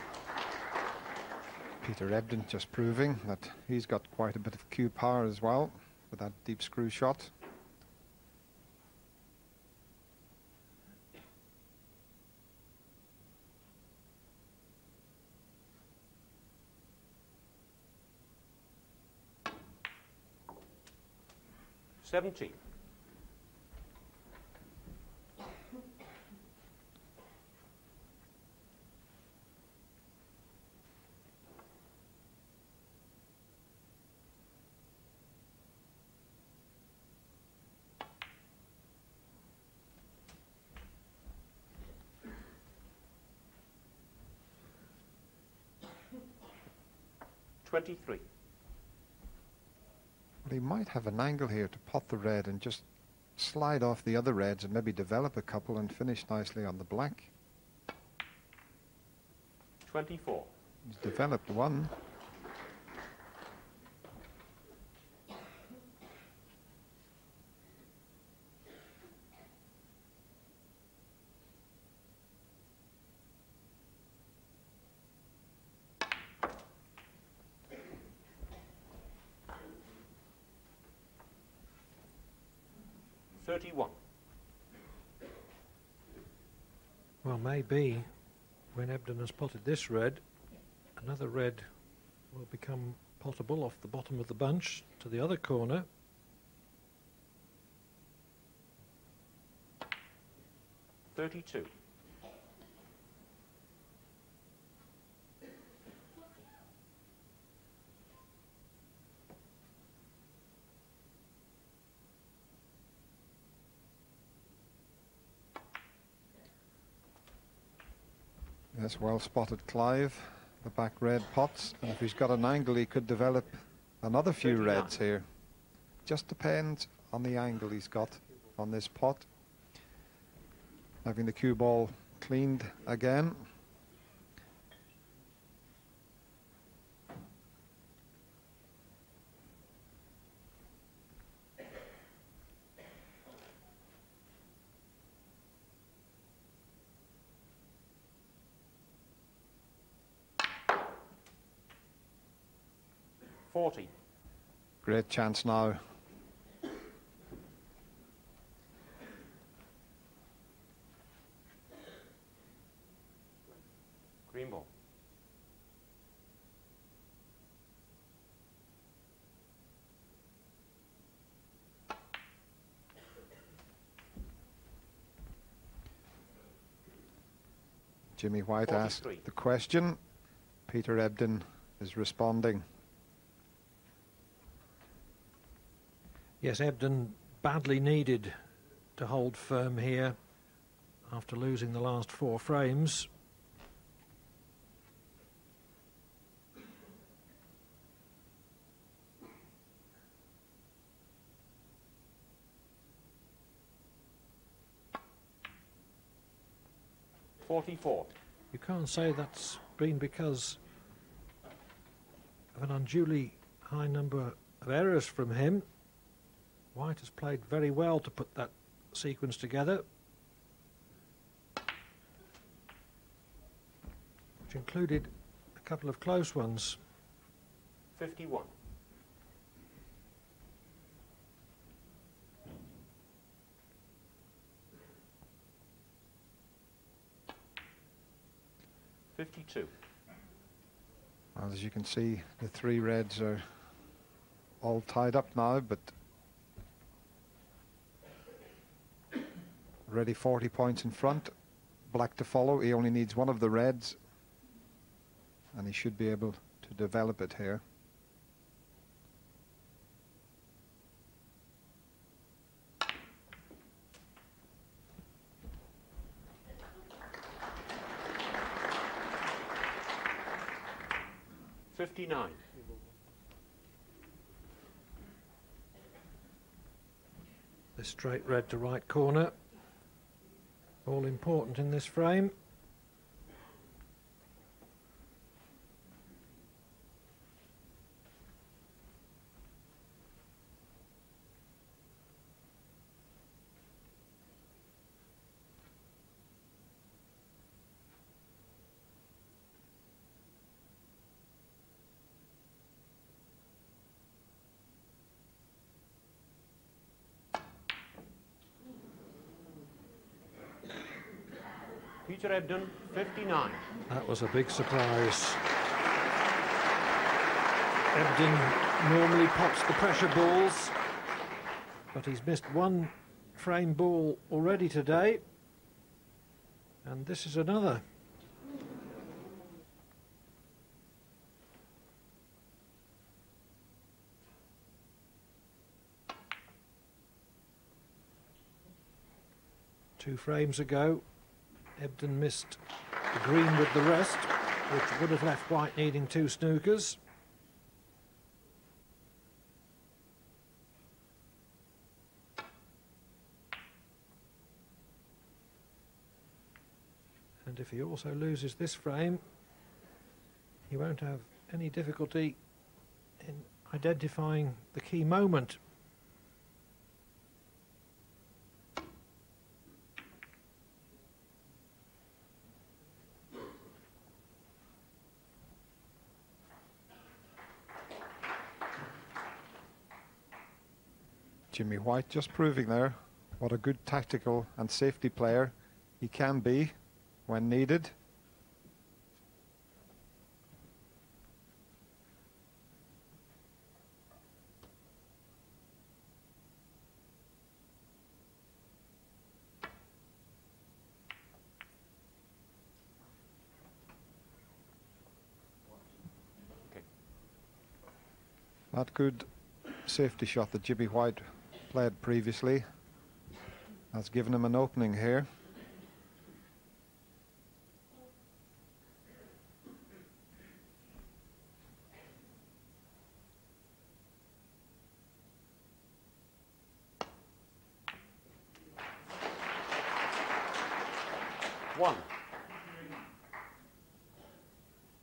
Peter Ebdon just proving that he's got quite a bit of cue power as well with that deep screw shot. Seventeen. 23. Well, he might have an angle here to pot the red and just slide off the other reds and maybe develop a couple and finish nicely on the black. 24. He's developed one. Thirty-one. Maybe when Ebdon has potted this red, another red will become potable off the bottom of the bunch to the other corner. Thirty-two. Yes, well spotted Clive. The back red pots. And if he's got an angle, he could develop another few 39. reds here. Just depends on the angle he's got on this pot. Having the cue ball cleaned again. Great chance now. Green ball. Jimmy White asked the question. Peter Ebdon is responding. Yes, Ebdon badly needed to hold firm here after losing the last four frames. Forty-four. You can't say that's been because of an unduly high number of errors from him. White has played very well to put that sequence together, which included a couple of close ones. Fifty-one. Fifty-two. Well, as you can see, the three reds are all tied up now, but already 40 points in front. Black to follow. He only needs one of the reds, and he should be able to develop it here. Fifty-nine. The straight red to right corner. All important in this frame. Peter Ebdon, fifty-nine. That was a big surprise. Ebdon normally pots the pressure balls, but he's missed one frame ball already today. And this is another. Two frames ago, Ebdon missed the green with the rest, which would have left White needing two snookers. And if he also loses this frame, he won't have any difficulty in identifying the key moment Jimmy White just proving there what a good tactical and safety player he can be when needed. That good safety shot that Jimmy White played previously has given him an opening here. One.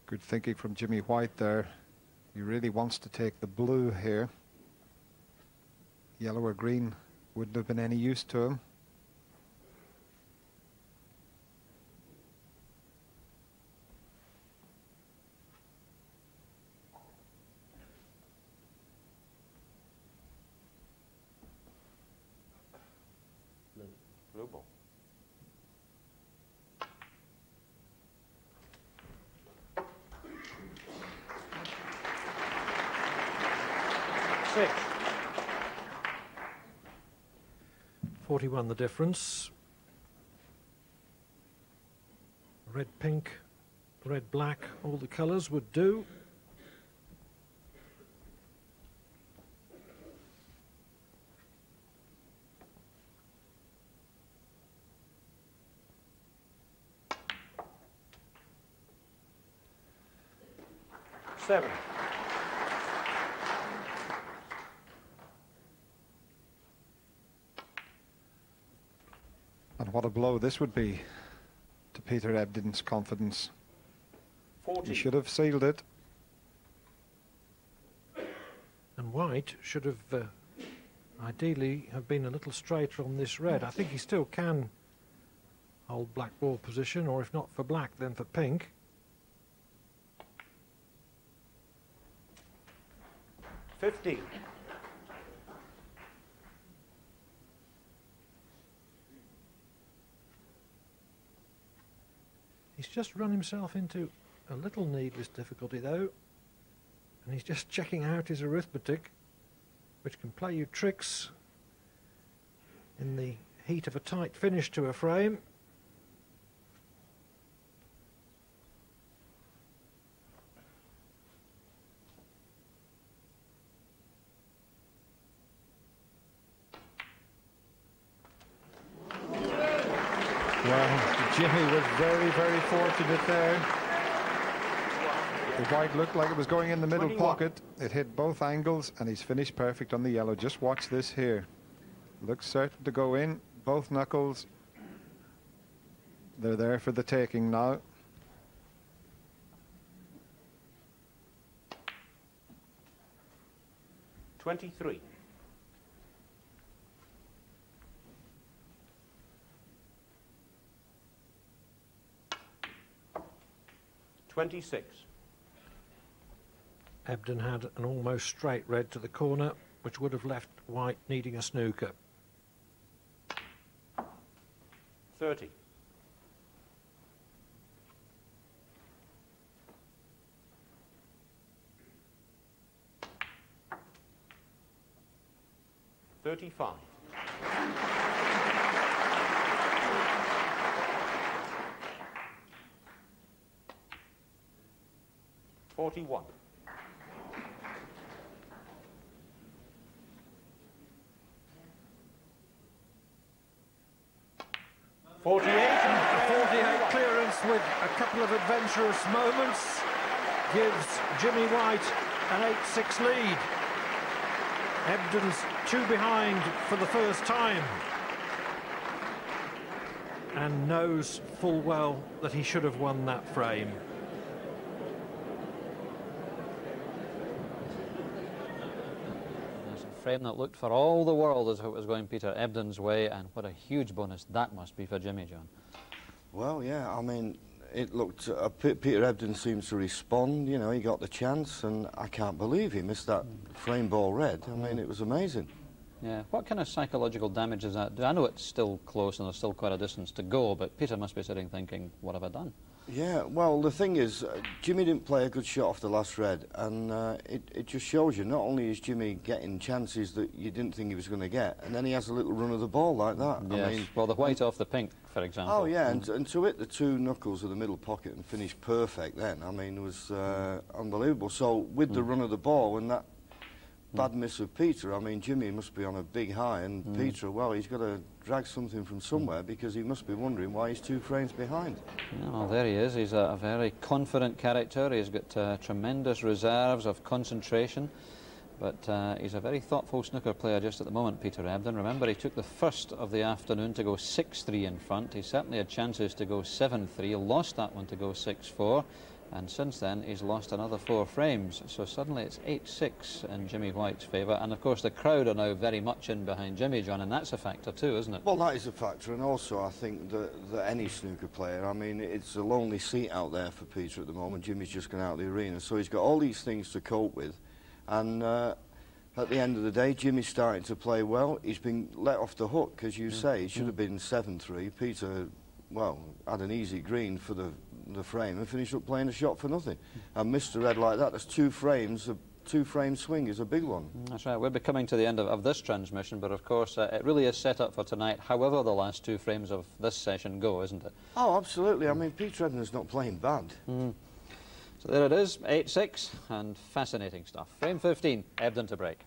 Good thinking from Jimmy White there. He really wants to take the blue here. Yellow or green wouldn't have been any use to him. Blue ball. Six. 41 the difference. Red, pink, red, black, all the colours would do. Seven. What a blow this would be to Peter Ebdon's confidence. He should have sealed it. And White should have uh, ideally have been a little straighter on this red. I think he still can hold black ball position, or if not for black, then for pink. Fifteen. He's just run himself into a little needless difficulty, though, and he's just checking out his arithmetic, which can play you tricks in the heat of a tight finish to a frame. Well, Jimmy was very, very fortunate there. The white looked like it was going in the middle 21. pocket. It hit both angles, and he's finished perfect on the yellow. Just watch this here. Looks certain to go in. Both knuckles. They're there for the taking now. Twenty-three. Twenty-six. Ebdon had an almost straight red to the corner, which would have left White needing a snooker. Thirty. Thirty-five. Forty-one. Forty-eight. A 48 clearance with a couple of adventurous moments gives Jimmy White an 8-6 lead. Ebdon's two behind for the first time. and knows full well that he should have won that frame. There's a frame that looked for all the world as if it was going Peter Ebdon's way, and what a huge bonus that must be for Jimmy John. Well, yeah, I mean, it looked. Uh, Peter Ebdon seems to respond. You know, he got the chance, and I can't believe he missed that frame ball red. I mean, it was amazing. Yeah, what kind of psychological damage does that do? I know it's still close and there's still quite a distance to go, but Peter must be sitting thinking, what have I done? Yeah, well, the thing is, uh, Jimmy didn't play a good shot off the last red, and uh, it, it just shows you, not only is Jimmy getting chances that you didn't think he was going to get, and then he has a little run of the ball like that. Yes, I mean, well, the white off the pink, for example. Oh, yeah, and, and to hit the two knuckles of the middle pocket and finish perfect then, I mean, it was uh, unbelievable. So, with the run of the ball and that bad miss of Peter, I mean, Jimmy must be on a big high, and Peter, well, he's got to drag something from somewhere because he must be wondering why he's two frames behind. Oh, there he is. He's a, a very confident character. He's got uh, tremendous reserves of concentration. But uh, he's a very thoughtful snooker player just at the moment, Peter Ebdon. Remember, he took the first of the afternoon to go 6-3 in front. He certainly had chances to go 7-3, lost that one to go 6-4. And since then, he's lost another four frames. So suddenly it's 8-6 in Jimmy White's favour. And of course, the crowd are now very much in behind Jimmy, John, and that's a factor too, isn't it? Well, that is a factor, and also I think that, that any snooker player, I mean, it's a lonely seat out there for Peter at the moment. Jimmy's just gone out of the arena, so he's got all these things to cope with. And uh, at the end of the day, Jimmy's starting to play well. He's been let off the hook, as you say. He should have been 7-3. Peter, well, had an easy green for the, the frame and finished up playing a shot for nothing. And Mr. Red like that, that's two frames, a two-frame swing is a big one. That's right. We'll be coming to the end of, of this transmission, but of course, uh, it really is set up for tonight, however the last two frames of this session go, isn't it? Oh, absolutely. I mean, Peter Ebdon's not playing bad. So there it is, 8-6, and fascinating stuff. Frame 15, Ebdon to break.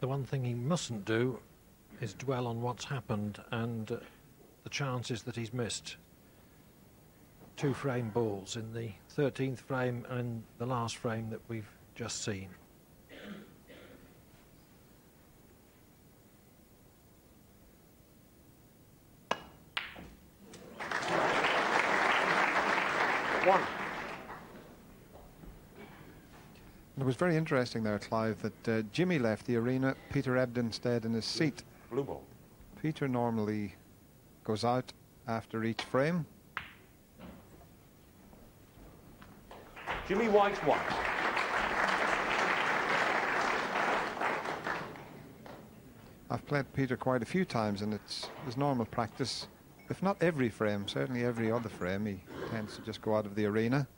The one thing he mustn't do is dwell on what's happened and uh, the chances that he's missed. Two frame balls in the 13th frame and the last frame that we've just seen. One. It was very interesting there, Clive, that uh, Jimmy left the arena, Peter Ebdon stayed in his seat. Blue ball. Peter normally goes out after each frame. Jimmy White's one. I've played Peter quite a few times, and it's his normal practice. If not every frame, certainly every other frame, he tends to just go out of the arena.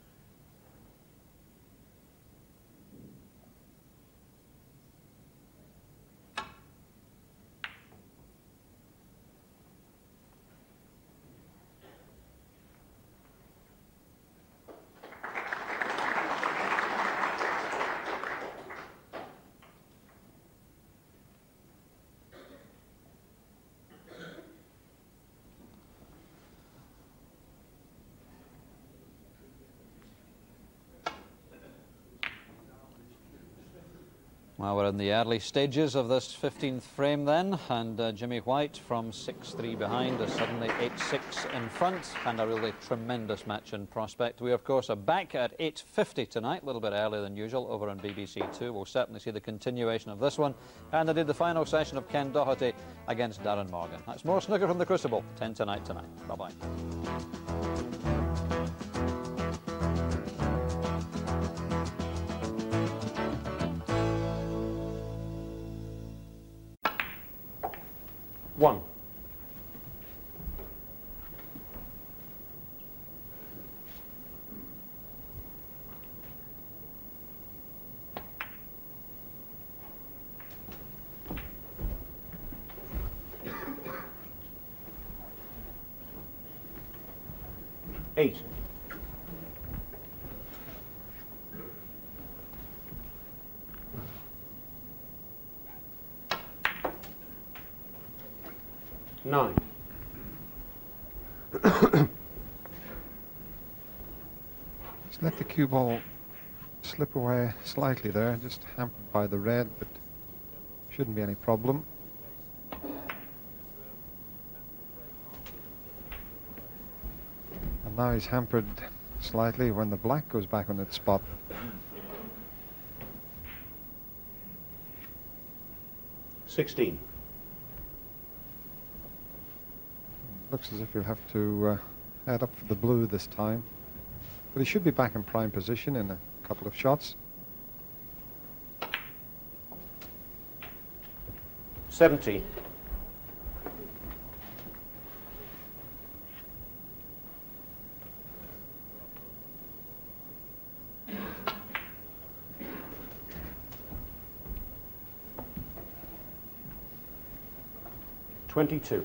Well, we're in the early stages of this 15th frame then, and uh, Jimmy White from 6-3 behind is suddenly 8-6 in front, and a really tremendous match in prospect. We, of course, are back at 8.50 tonight, a little bit earlier than usual, over on BBC Two. We'll certainly see the continuation of this one, and indeed the final session of Ken Doherty against Darren Morgan. That's more snooker from the Crucible, 10 tonight tonight. Bye-bye. One. Eight. Nine. He's let the cue ball slip away slightly there, just hampered by the red, but Shouldn't be any problem. And now he's hampered slightly when the black goes back on its spot. Sixteen. Looks as if he'll have to uh, head up for the blue this time. But he should be back in prime position in a couple of shots. Seventy. Twenty-two.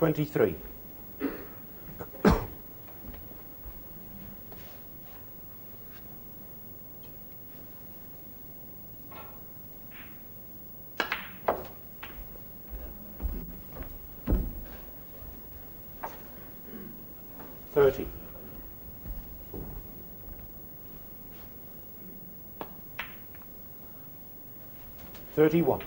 Twenty-three. Thirty. Thirty-one.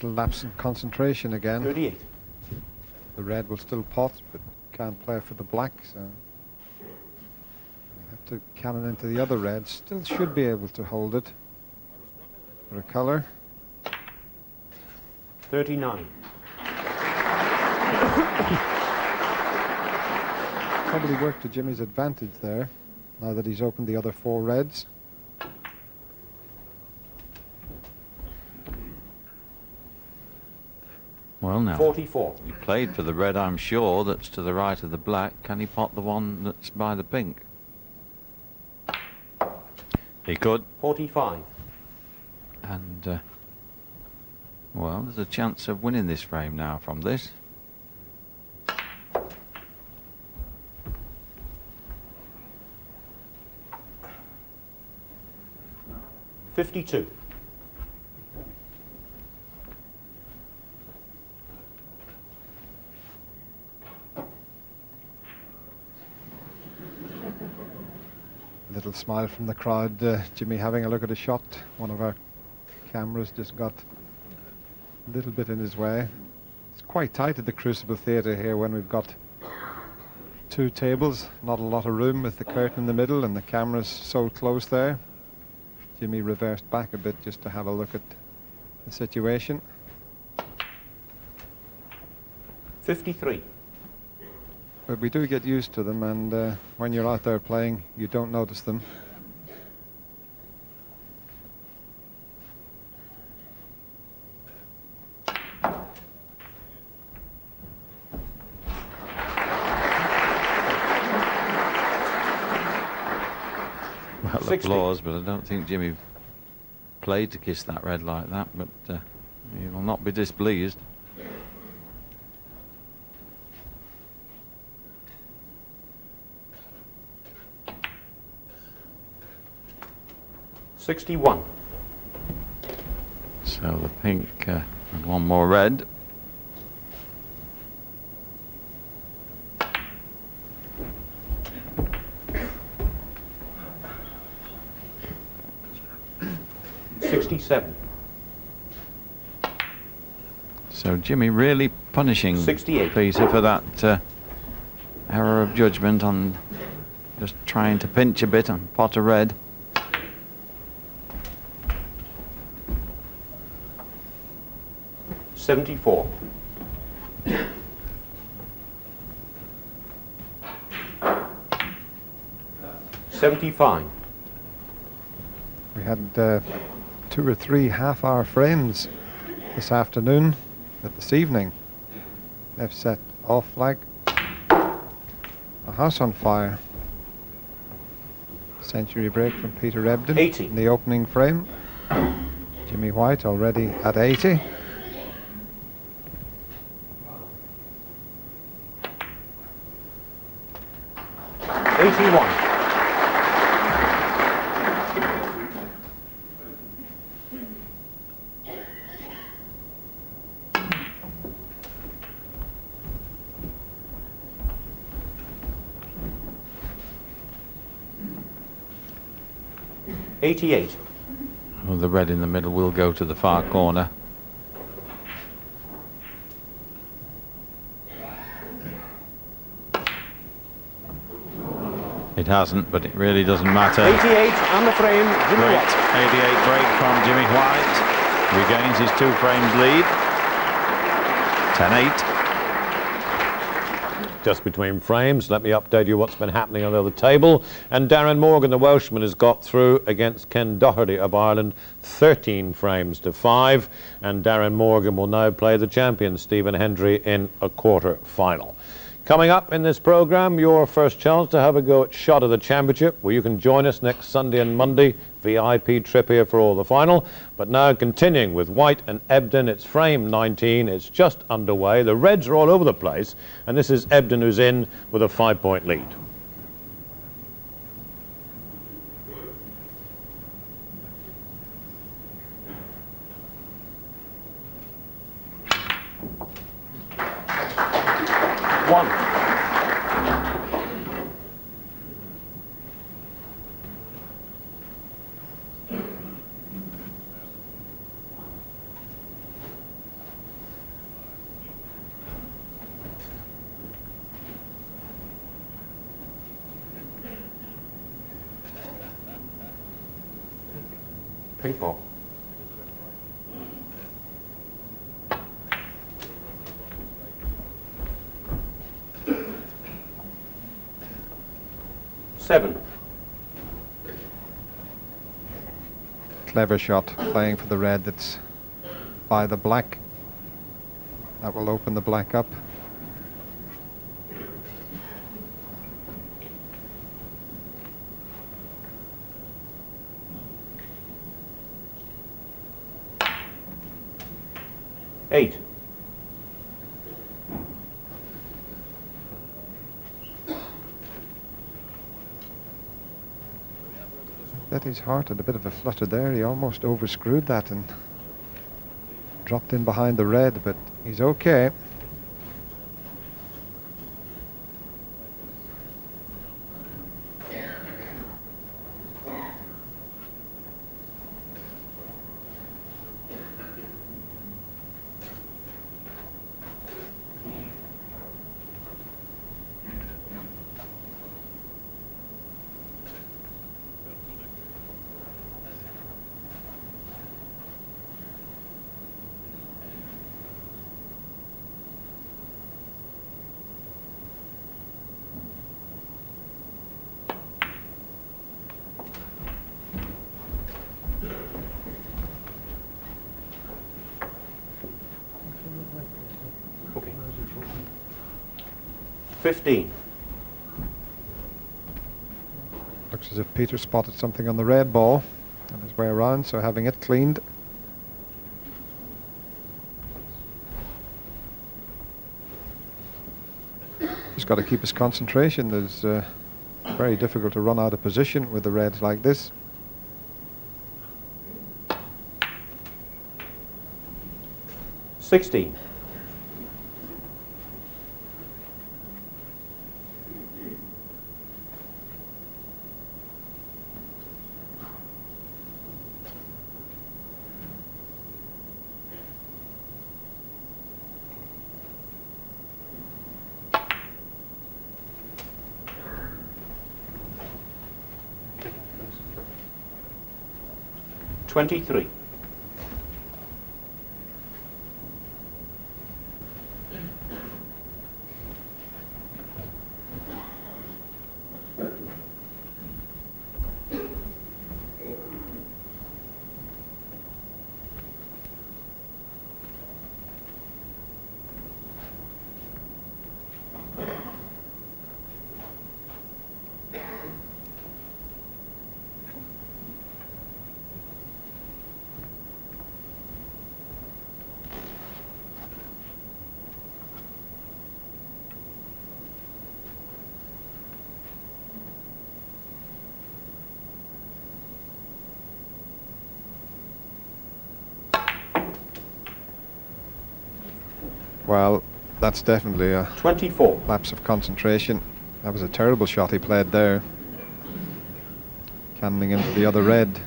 Little lapse in concentration again. Thirty-eight. The red will still pot, but can't play for the black, so have to cannon into the other red. Still should be able to hold it for a colour. Thirty-nine. Probably worked to Jimmy's advantage there, now that he's opened the other four reds. Well, now, Forty-four. he played for the red, I'm sure, that's to the right of the black. Can he pot the one that's by the pink? He could, Forty-five. and, uh, well, there's a chance of winning this frame now from this. Fifty-two. Little smile from the crowd. Uh, Jimmy having a look at a shot. One of our cameras just got a little bit in his way. It's quite tight at the Crucible Theatre here when we've got two tables, not a lot of room with the curtain in the middle and the cameras so close there. Jimmy reversed back a bit just to have a look at the situation. Fifty-three. But we do get used to them, and uh, when you're out there playing, you don't notice them. Well, 60. applause, but I don't think Jimmy played to kiss that red like that, but uh, he will not be displeased. Sixty-one. So the pink uh, and one more red. Sixty-seven. So Jimmy really punishing 68. Peter for that uh, error of judgment on just trying to pinch a bit on pot of red. Seventy-four. Seventy-five. We had uh, two or three half-hour frames this afternoon, but this evening they've set off like a house on fire. Century break from Peter Ebdon 80. in the opening frame. Jimmy White already at 80. 88. Well, the red in the middle will go to the far corner. It hasn't, but it really doesn't matter. 88 on the frame, Jimmy Great. White. 88 break from Jimmy White. Regains his two frames lead. 10-8 just between frames. Let me update you what's been happening on the other table. And Darren Morgan, the Welshman, has got through against Ken Doherty of Ireland, 13 frames to 5. And Darren Morgan will now play the champion, Stephen Hendry, in a quarter final. Coming up in this programme, your first chance to have a go at Shot of the Championship, where you can join us next Sunday and Monday. VIP trip here for all the final. But now continuing with White and Ebdon, it's frame 19. It's just underway. The Reds are all over the place. And this is Ebdon who's in with a five-point lead. One. Pink ball. Seven. Shot playing for the red that's by the black. That will open the black up. Eight. His heart had a bit of a flutter there. He almost overscrewed that and dropped in behind the red, but he's. Okay. Fifteen. Looks as if Peter spotted something on the red ball on his way around, so having it cleaned. He's got to keep his concentration. There's uh, very difficult to run out of position with the reds like this. Sixteen. Twenty-three. Well, that's definitely a 24. lapse of concentration. That was a terrible shot he played there. Cannoning into the other red.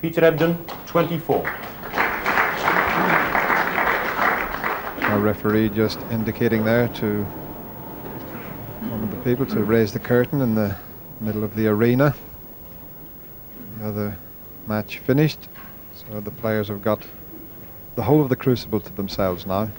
Peter Ebdon, 24. Our referee just indicating there to one of the people to raise the curtain in the middle of the arena. The other match finished, so the players have got the whole of the crucible to themselves now.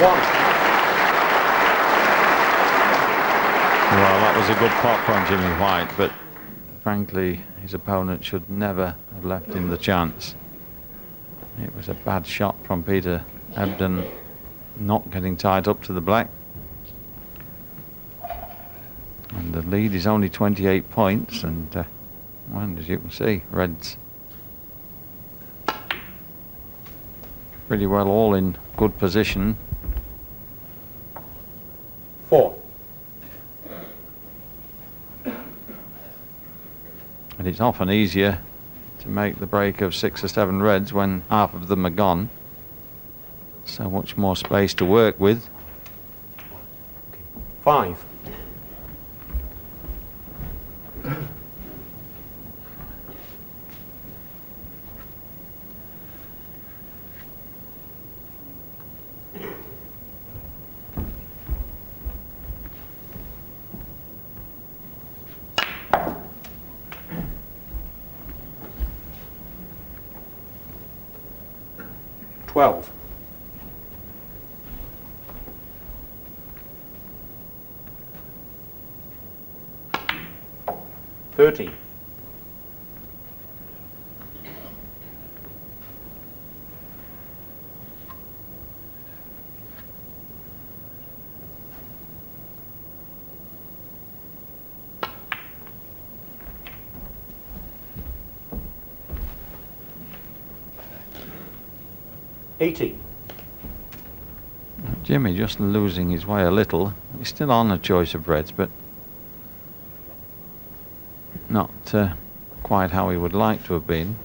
One. Well, that was a good pot from Jimmy White, but frankly, his opponent should never have left him the chance. It was a bad shot from Peter Ebdon, not getting tied up to the black. And the lead is only 28 points, and uh, well, as you can see, Reds pretty well all in good position. Four. And it's often easier to make the break of six or seven reds when half of them are gone. So much more space to work with. Five. Eighteen. Jimmy just losing his way a little. He's still on a choice of reds, but not uh, quite how he would like to have been.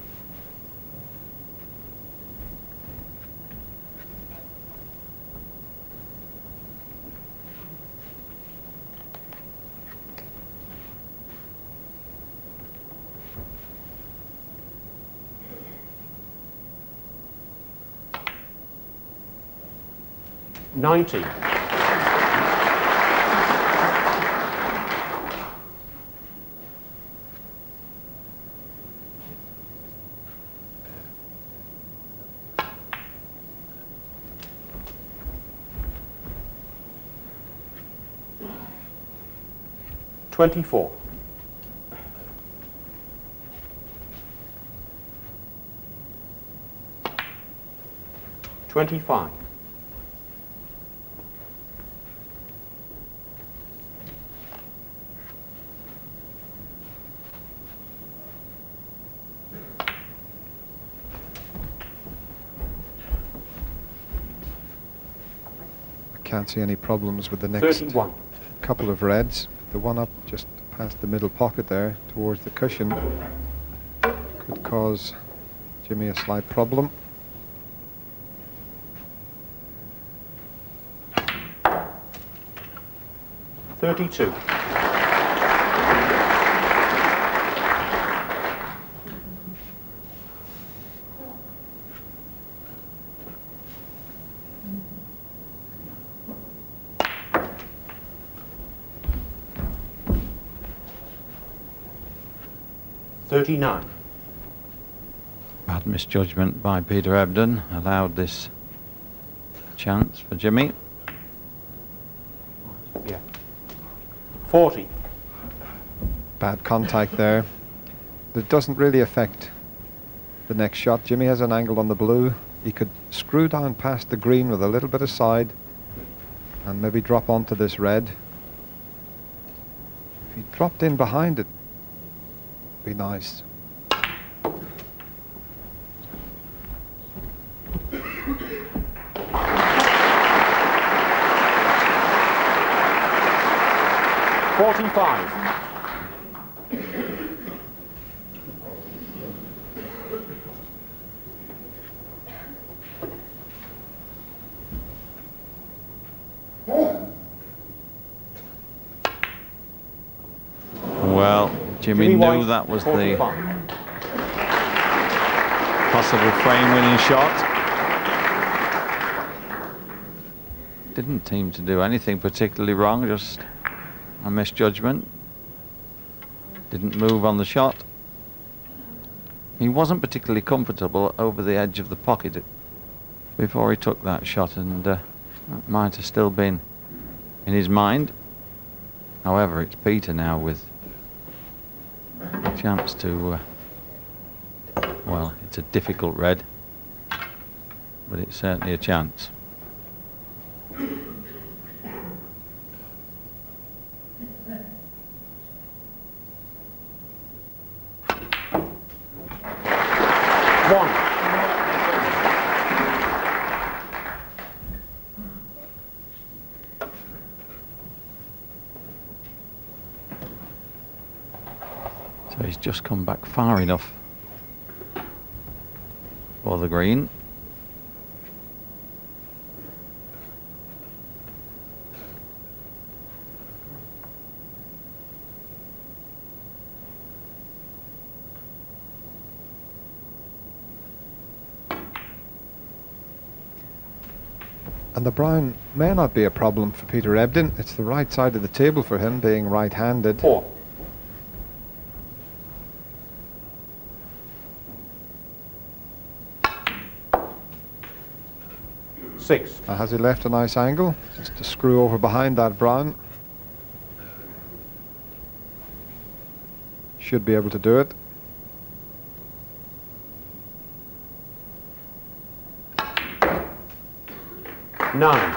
Ninety. Twenty-four. Twenty-five. Can't see any problems with the next Thirty-one. couple of reds. The one up just past the middle pocket there towards the cushion could cause Jimmy a slight problem. Thirty-two. Thirty-nine. Bad misjudgment by Peter Ebdon allowed this chance for Jimmy. Yeah. Forty. Bad contact there. It doesn't really affect the next shot. Jimmy has an angle on the blue. He could screw down past the green with a little bit of side and maybe drop onto this red. If he dropped in behind it, be nice. Forty-five. Well, Jimmy knew that was the possible frame-winning shot. Didn't seem to do anything particularly wrong, just a misjudgment. Didn't move on the shot. He wasn't particularly comfortable over the edge of the pocket before he took that shot, and uh, that might have still been in his mind. However, it's Peter now with chance to, uh, well, it's a difficult red, but it's certainly a chance. One. So he's just come back far enough for the green. And the brown may not be a problem for Peter Ebdon. It's the right side of the table for him, being right-handed. Four. Six. Now, has he left a nice angle? Just to screw over behind that brown. Should be able to do it. Nine.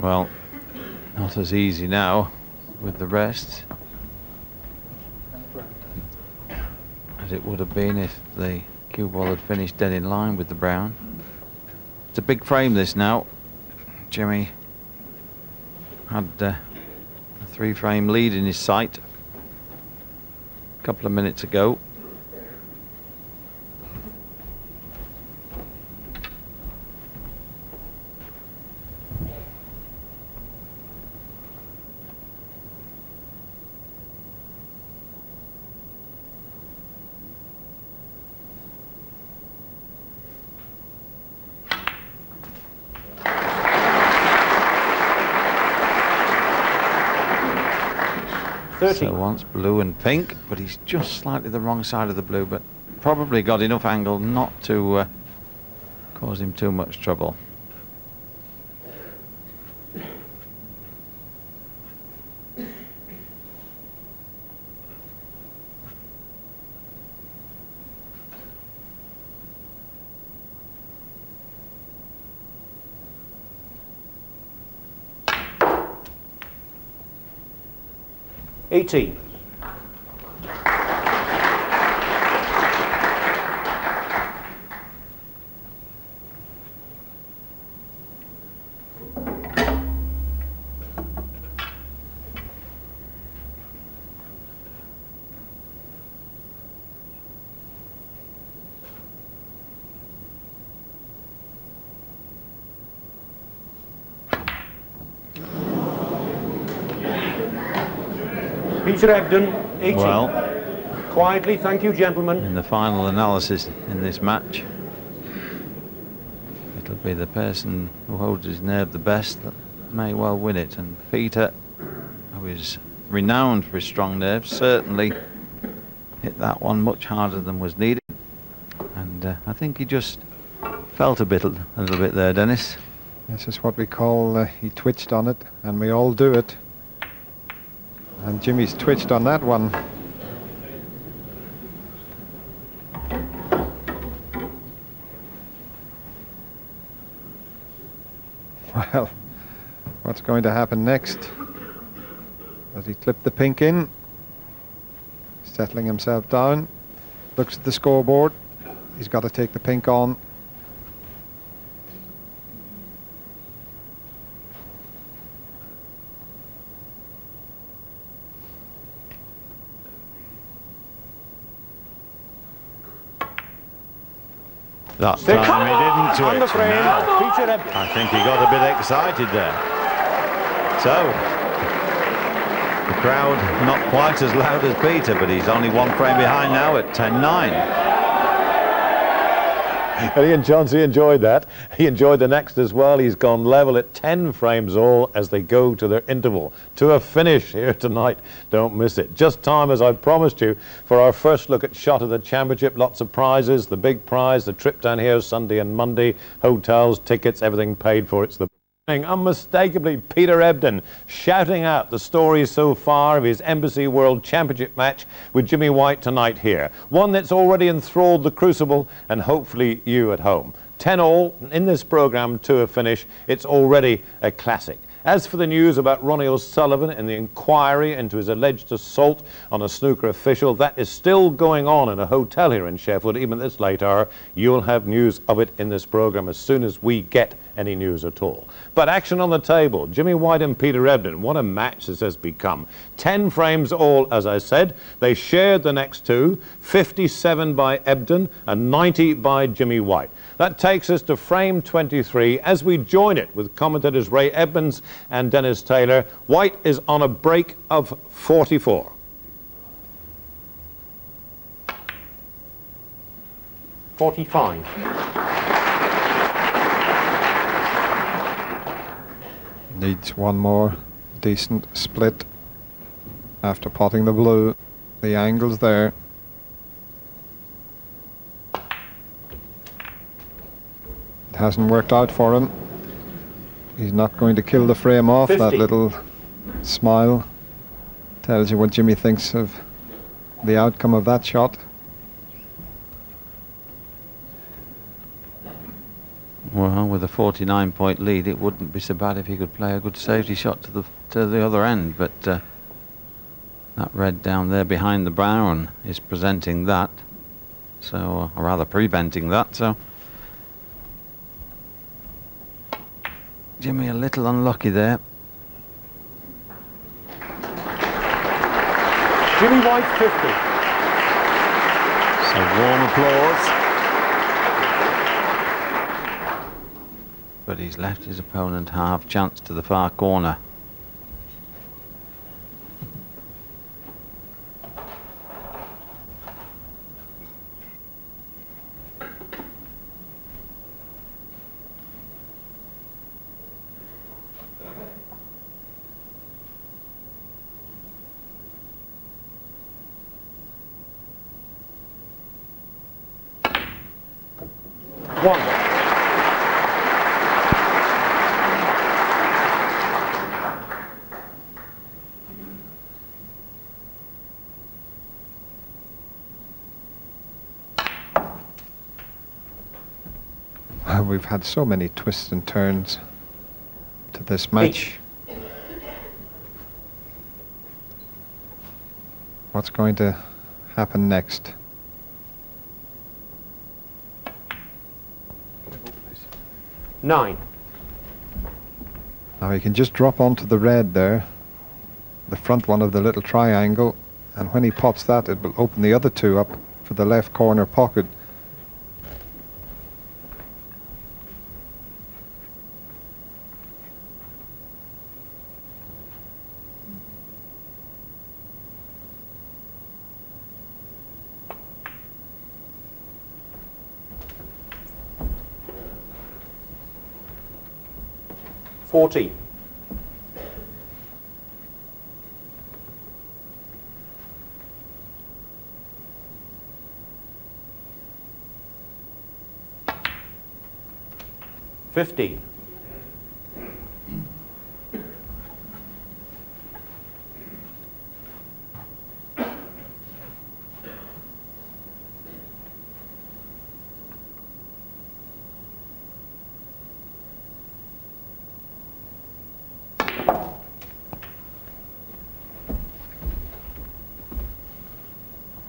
Well, not as easy now with the rest as it would have been if the cue ball had finished dead in line with the brown. It's a big frame this now. Jimmy had uh, a three frame lead in his sight a couple of minutes ago. So once blue and pink, but he's just slightly the wrong side of the blue, but probably got enough angle not to uh, cause him too much trouble. Eighteen. Peter Ebdon, 18. Well, Quietly, thank you, gentlemen. in the final analysis in this match, it'll be the person who holds his nerve the best that may well win it. And Peter, who is renowned for his strong nerves, certainly hit that one much harder than was needed. And uh, I think he just felt a bit, a little bit there, Dennis. This is what we call uh, he twitched on it, and we all do it. And Jimmy's twitched on that one. Well, what's going to happen next? Does he clip the pink in? Settling himself down. Looks at the scoreboard. He's got to take the pink on. That They time he didn't the frame. Now, I think he got a bit excited there. So, the crowd not quite as loud as Peter, but he's only one frame behind now at 10-9. And Ian Chauncey enjoyed that. He enjoyed the next as well. He's gone level at 10 frames all as they go to their interval. To a finish here tonight. Don't miss it. Just time, as I promised you, for our first look at shot of the championship. Lots of prizes. The big prize, the trip down here Sunday and Monday. Hotels, tickets, everything paid for. It's the Unmistakably, Peter Ebdon shouting out the stories so far of his Embassy World Championship match with Jimmy White tonight here. One that's already enthralled the Crucible and hopefully you at home. 10 all in this programme to a finish. It's already a classic. As for the news about Ronnie O'Sullivan and the inquiry into his alleged assault on a snooker official, that is still going on in a hotel here in Sheffield, even this late hour. You'll have news of it in this programme as soon as we get any news at all. But action on the table. Jimmy White and Peter Ebdon. What a match this has become. 10 frames all, as I said. They shared the next two, 57 by Ebdon and 90 by Jimmy White. That takes us to frame 23 as we join it with commentators Ray Edmonds and Dennis Taylor. White is on a break of 44. Forty-five. Needs one more decent split after potting the blue. The angle's there. It hasn't worked out for him. He's not going to kill the frame off. That little smile tells you what Jimmy thinks of the outcome of that shot. Well, with a 49 point lead, it wouldn't be so bad if he could play a good safety shot to the to the other end. But uh, that red down there behind the brown is presenting that, so uh, or rather preventing that. So Jimmy a little unlucky there. Jimmy White, 50. So warm applause. But he's left his opponent half chance to the far corner. One. Uh, We've had so many twists and turns to this match. What's going to happen next? Nine. Now he can just drop onto the red there, the front one of the little triangle, and when he pops that, it will open the other two up for the left corner pocket. Forty. Fifteen.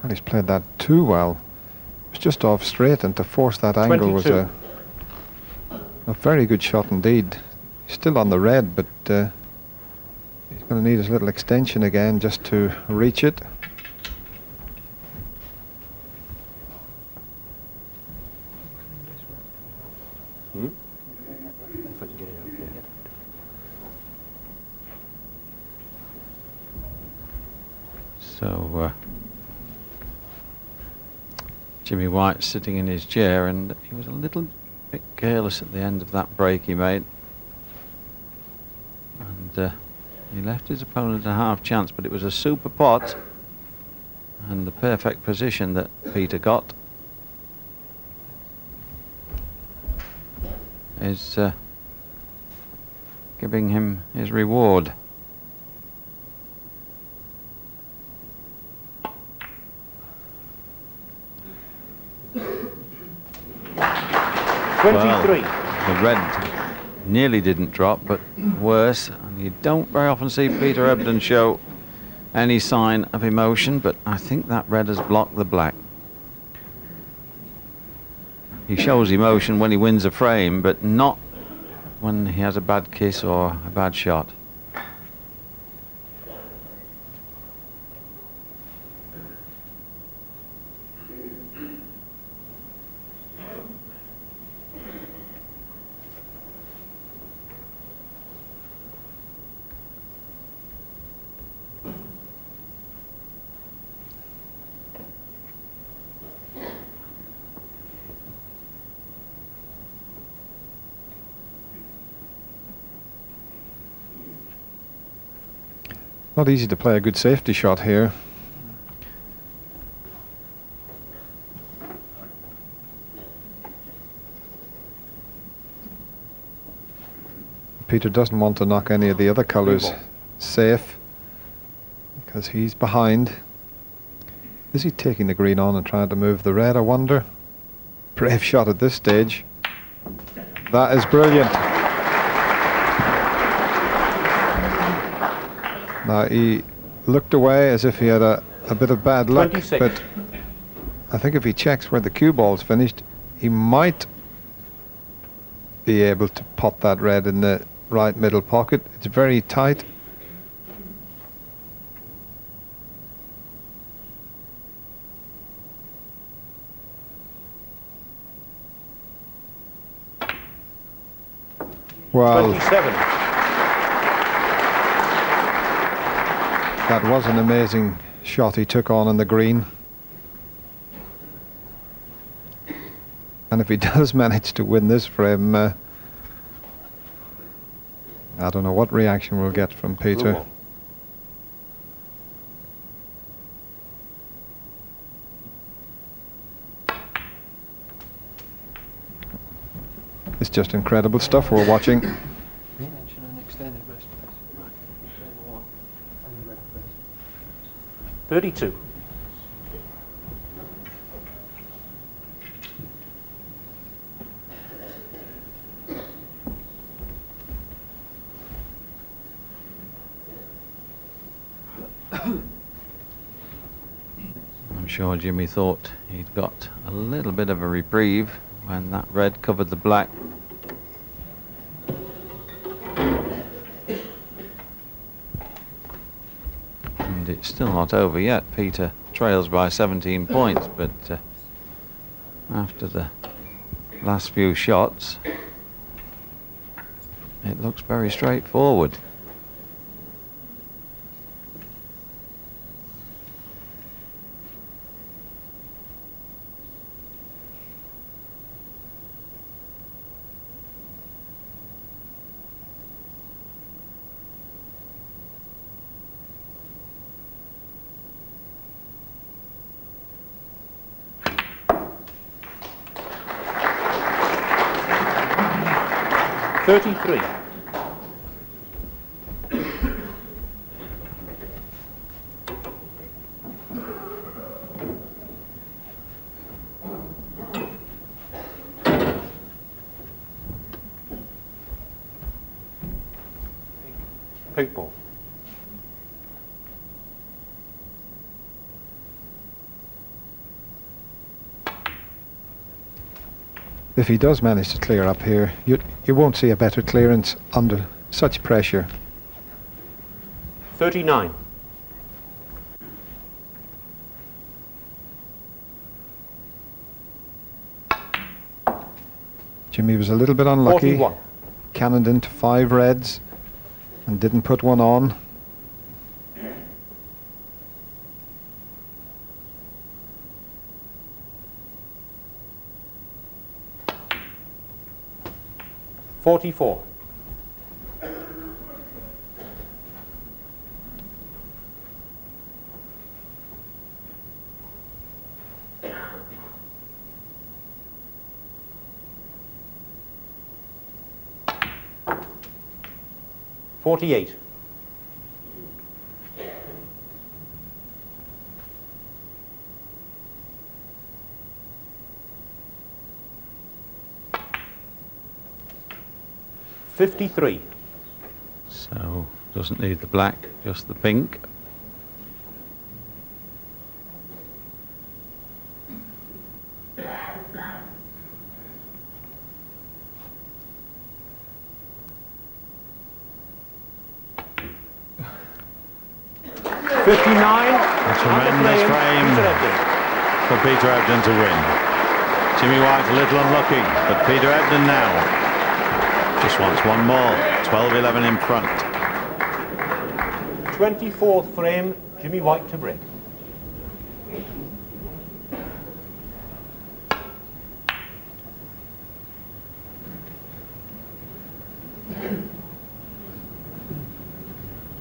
Well, he's played that too well. It was just off straight, and to force that angle was a, a very good shot indeed. He's still on the red, but uh, he's going to need his little extension again just to reach it. If I can get it out there. So uh, Jimmy White sitting in his chair, and he was a little bit careless at the end of that break he made, and uh, he left his opponent a half chance. But it was a super pot, and the perfect position that Peter got is uh, giving him his reward. Twenty-three. The red nearly didn't drop, but worse. And you don't very often see Peter Ebdon show any sign of emotion, but I think that red has blocked the black. He shows emotion when he wins a frame, but not when he has a bad kiss or a bad shot. Not easy to play a good safety shot here. Peter doesn't want to knock any of the other colours safe because he's behind. Is he taking the green on and trying to move the red, I wonder? Brave shot at this stage. That is brilliant. Now he looked away as if he had a, a bit of bad luck, 26. but I think if he checks where the cue ball's finished, he might be able to pot that red in the right middle pocket. It's very tight. Well, Twenty-seven. That was an amazing shot he took on in the green. And if he does manage to win this frame, uh, I don't know what reaction we'll get from Peter. It's just incredible stuff we're watching. Thirty-two. I'm sure Jimmy thought he'd got a little bit of a reprieve when that red covered the black. Still not over yet. Peter trails by 17 points, but uh, after the last few shots, it looks very straightforward. Thirty-three. Pink ball. If he does manage to clear up here, you, you won't see a better clearance under such pressure. 39. Jimmy was a little bit unlucky. 41. Cannoned into five reds and didn't put one on. Forty-four. Forty-eight. Fifty-three. So doesn't need the black, just the pink. Fifty-nine. A tremendous frame for Peter Ebdon to win. Jimmy White a little unlucky, but Peter Ebdon now just wants one more. 12-11 in front. 24th frame, Jimmy White to break.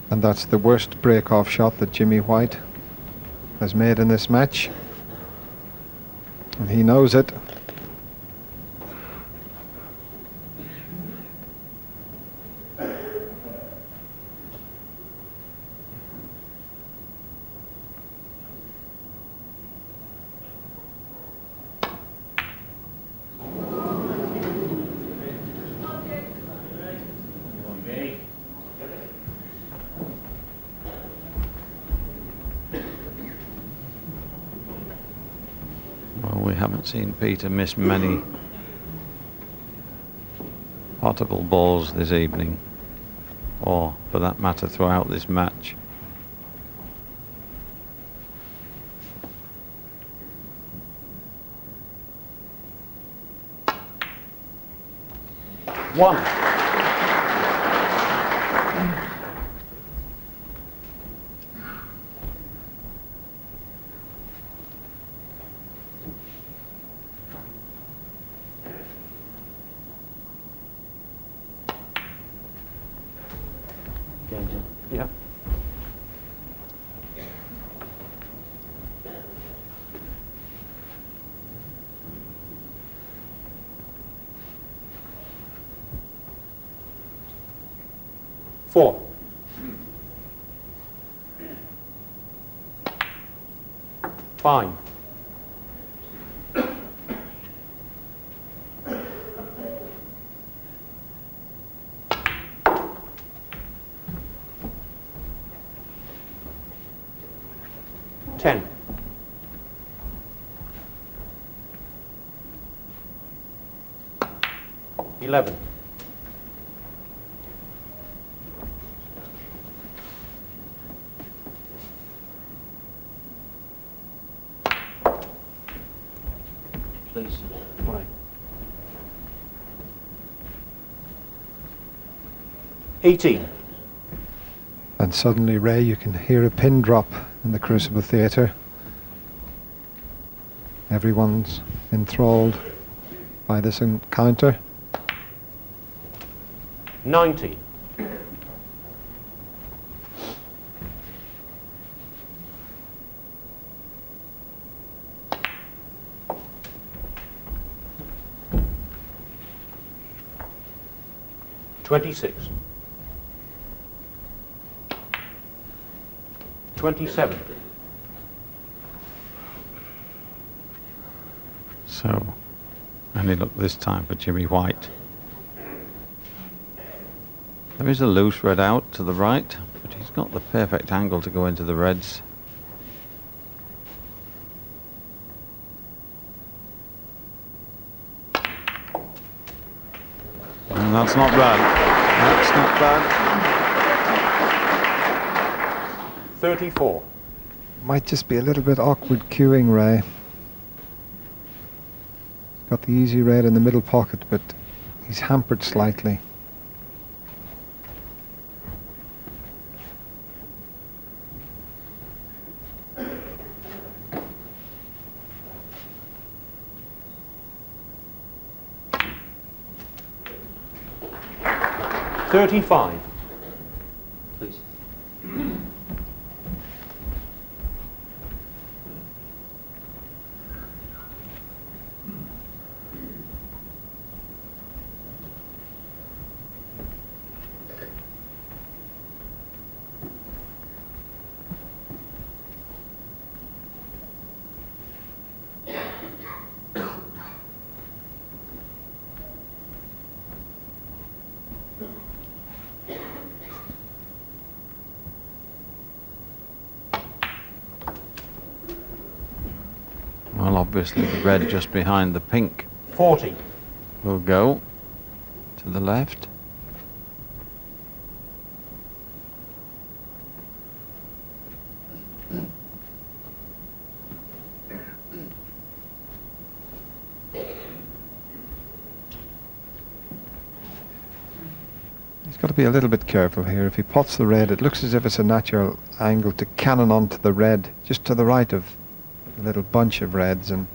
And that's the worst break-off shot that Jimmy White has made in this match. And he knows it. Well, seen Peter miss many potable balls this evening, or for that matter throughout this match. One. 18. And suddenly, Ray, you can hear a pin drop in the Crucible Theatre. Everyone's enthralled by this encounter. Nineteen. Twenty-six. Twenty-seven. So, only look this time for Jimmy White. There is a loose red out to the right, but he's got the perfect angle to go into the reds. that's not bad. That's not bad. 34. Might just be a little bit awkward cueing, Ray. Got the easy red in the middle pocket, but he's hampered slightly. Thirty-five. Please. Well, obviously the red just behind the pink 40. We'll go to the left. He's got to be a little bit careful here. If he pots the red, it looks as if it's a natural angle to cannon onto the red, just to the right of the little bunch of reds, and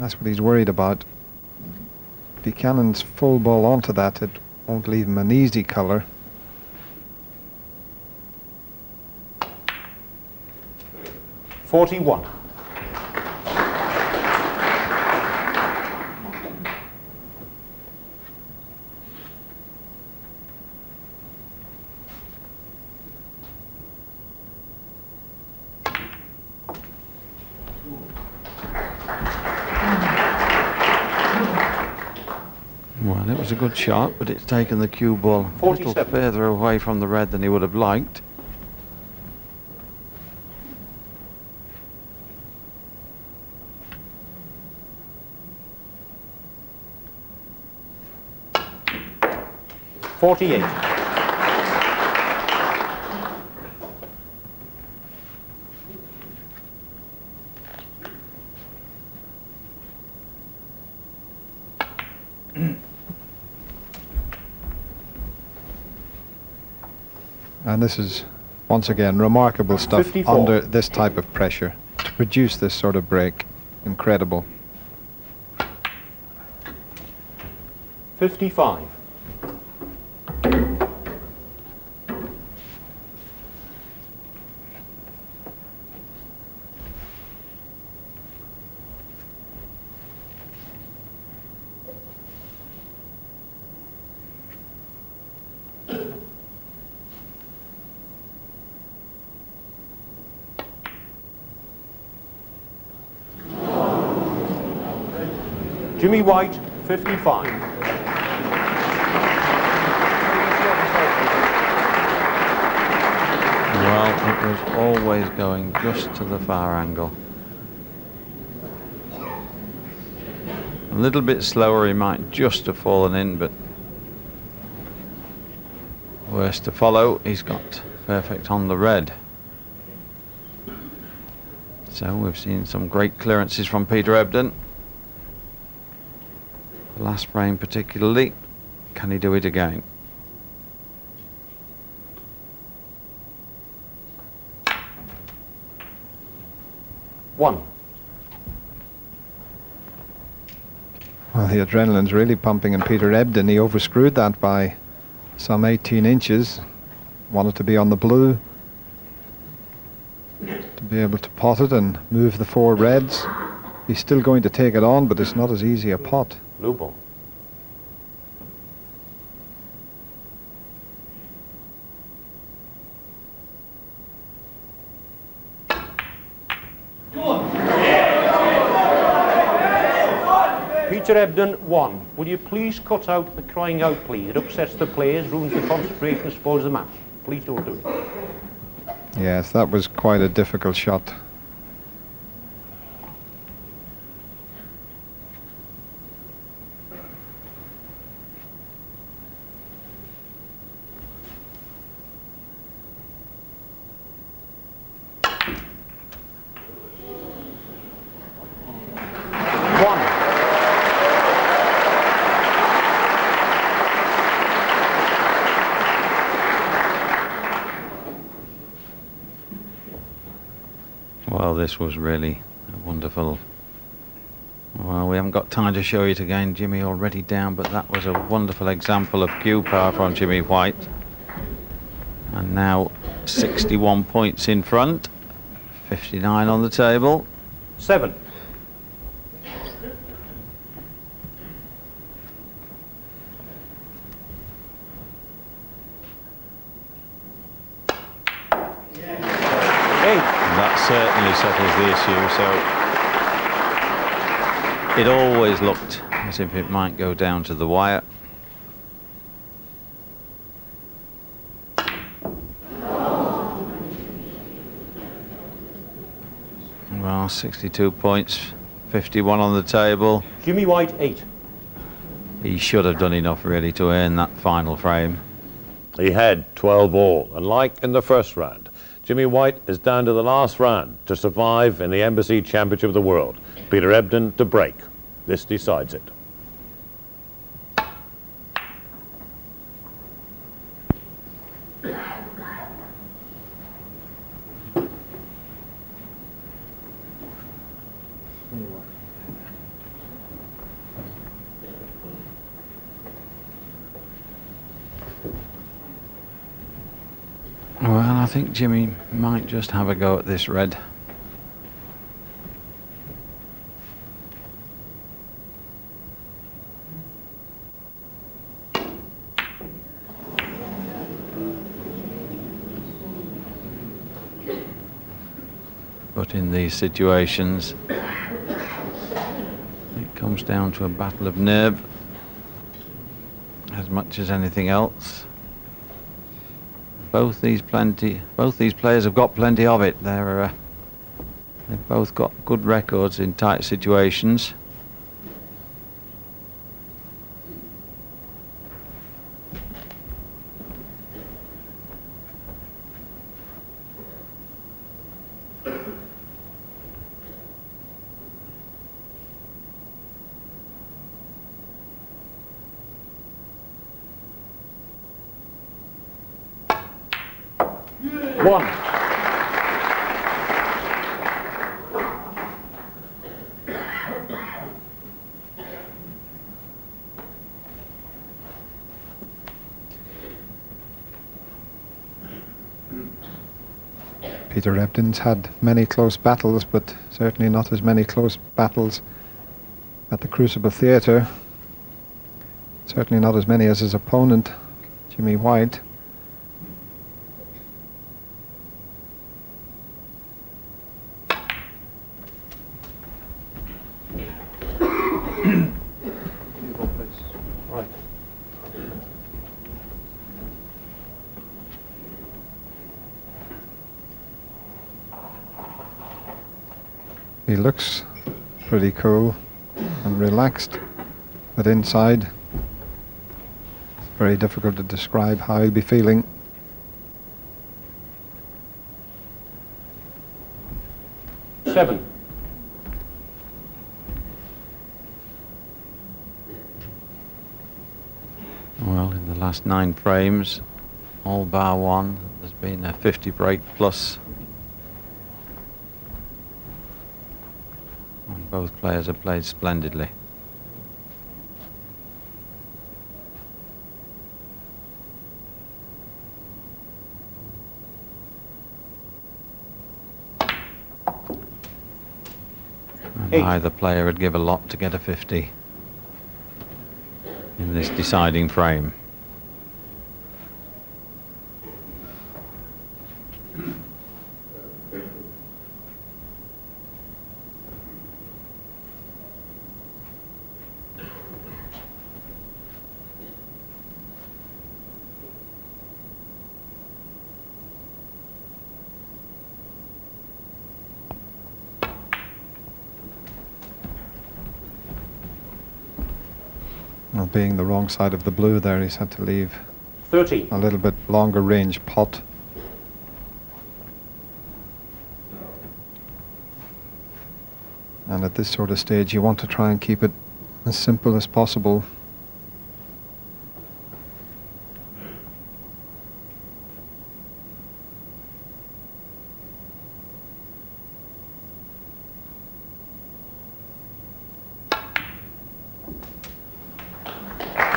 that's what he's worried about. Cannons full ball onto that, it won't leave him an easy colour. Forty-one. Well, it was a good shot, but it's taken the cue ball a little 47. further away from the red than he would have liked. Forty-eight. and this is once again remarkable stuff 54. under this type of pressure to produce this sort of break incredible. 55 Lee White, 55. Well, it was always going just to the far angle. A little bit slower, he might just have fallen in, but worse to follow. He's got perfect on the red. So we've seen some great clearances from Peter Ebdon. The last frame particularly. Can he do it again? One. Well, the adrenaline's really pumping in Peter Ebdon. He overscrewed that by some 18 inches. Wanted to be on the blue. To be able to pot it and move the four reds. He's still going to take it on, but it's not as easy a pot. Blue ball. Peter Ebdon, one. Will you please cut out the crying out, please? It upsets the players, ruins the concentration, spoils the match. Please don't do it. Yes, that was quite a difficult shot. This was really a wonderful. Well, we haven't got time to show it again. Jimmy already down, but that was a wonderful example of cue power from Jimmy White. And now 61 points in front, 59 on the table. Seven. That certainly settles the issue. So it always looked as if it might go down to the wire. Well, 62 points, 51 on the table. Jimmy White, eight. He should have done enough really to earn that final frame. He had 12 all, and like in the first round, Jimmy White is down to the last round to survive in the Embassy Championship of the World. Peter Ebdon to break. This decides it. Well, I think Jimmy might just have a go at this red. But in these situations, it comes down to a battle of nerve as much as anything else. Both these plenty both these players have got plenty of it. They're uh, they've both got good records in tight situations One. Peter Ebdon's had many close battles, but certainly not as many close battles at the Crucible Theatre. Certainly not as many as his opponent, Jimmy White. He looks pretty cool and relaxed, but inside it's very difficult to describe how he'll be feeling. Seven. well in the last nine frames all bar one there's been a 50 break plus both players have played splendidly Eight. either player would give a lot to get a 50 in this deciding frame. Side of the blue there, he's had to leave 30. a little bit longer range pot. And at this sort of stage, you want to try and keep it as simple as possible.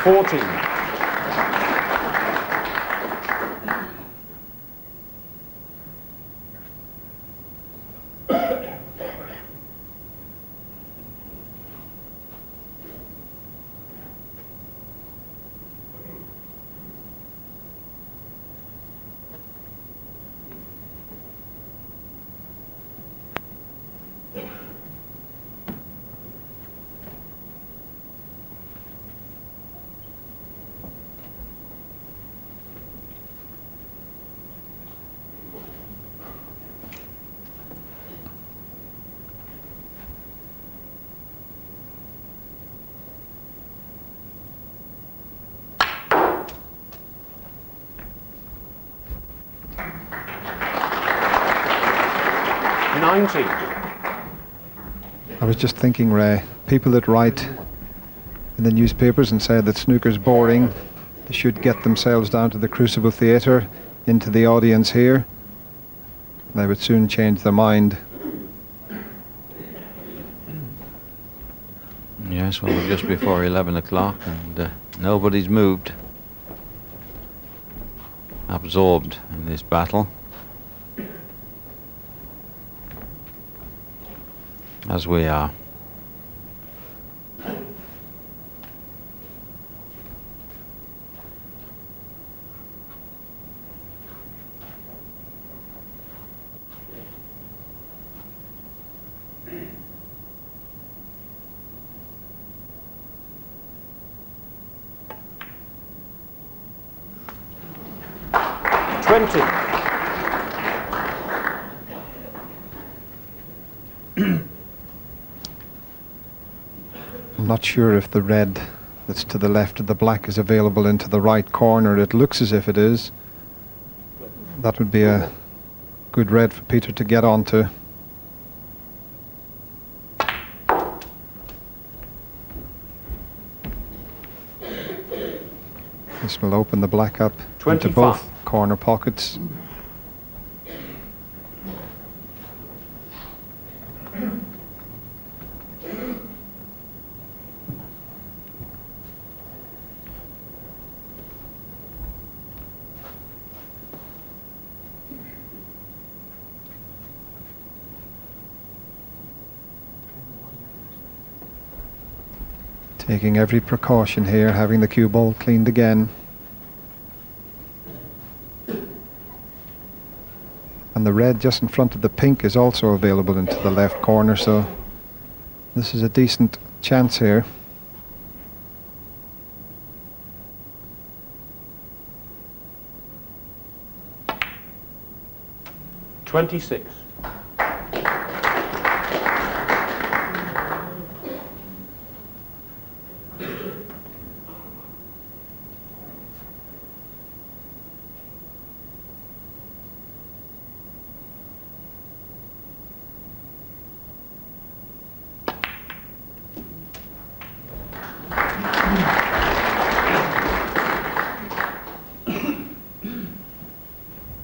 14. Nineteen. I was just thinking, Ray, people that write in the newspapers and say that snooker's boring, they should get themselves down to the Crucible Theatre, into the audience here. They would soon change their mind. Yes, well, we're just before 11 o'clock and uh, nobody's moved. Absorbed in this battle. As we are. Twenty. I'm sure if the red that's to the left of the black is available into the right corner. It looks as if it is. That would be a good red for Peter to get onto. This will open the black up into both corner pockets. Taking every precaution here, having the cue ball cleaned again. And the red just in front of the pink is also available into the left corner, so this is a decent chance here. Twenty-six.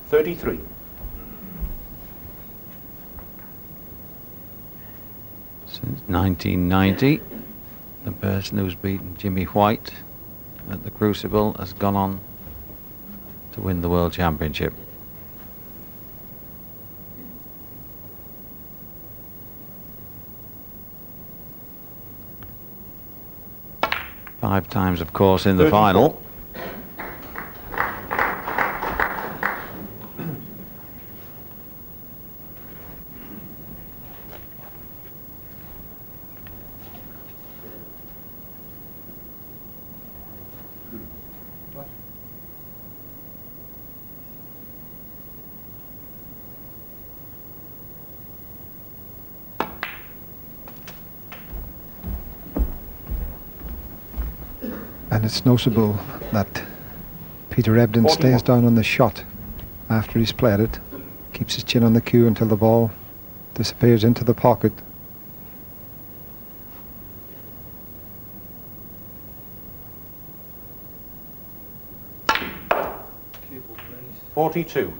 Thirty-three. Since 1990, the person who's beaten Jimmy White at the Crucible has gone on to win the World Championship. Five times, of course, in the 34. final. It's noticeable that Peter Ebdon stays down on the shot after he's played it, keeps his chin on the cue until the ball disappears into the pocket. Forty-two.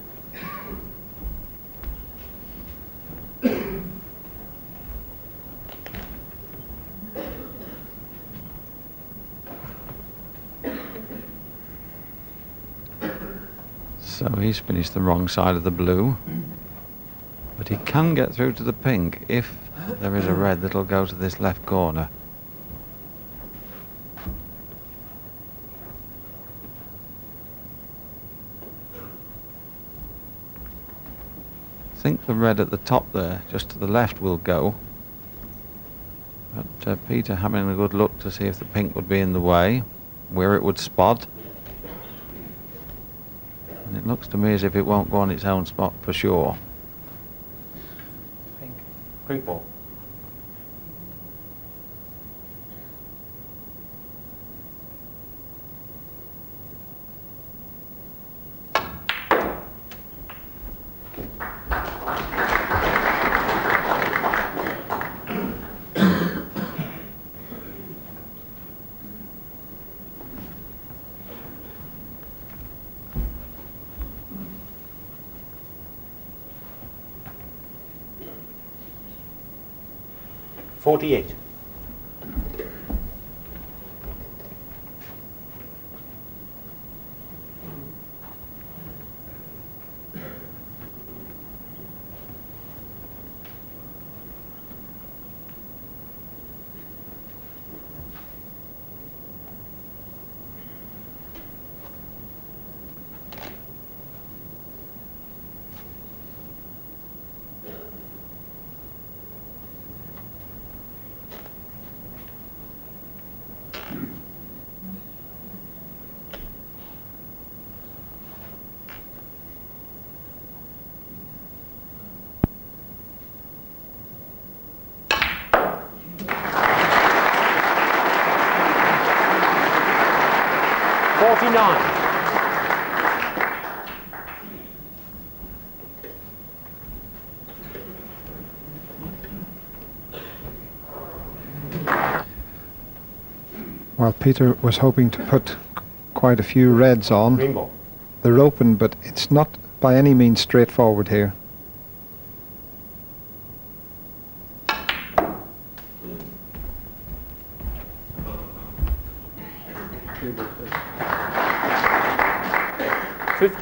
So he's finished the wrong side of the blue. But he can get through to the pink if there is a red that'll go to this left corner. I think the red at the top there, just to the left, will go. But uh, Peter having a good look to see if the pink would be in the way, where it would spot. And it looks to me as if it won't go on its own spot for sure. Pink. Pink ball. Forty-eight. Forty-nine. Well, Peter was hoping to put quite a few reds on. They're open, but it's not by any means straightforward here.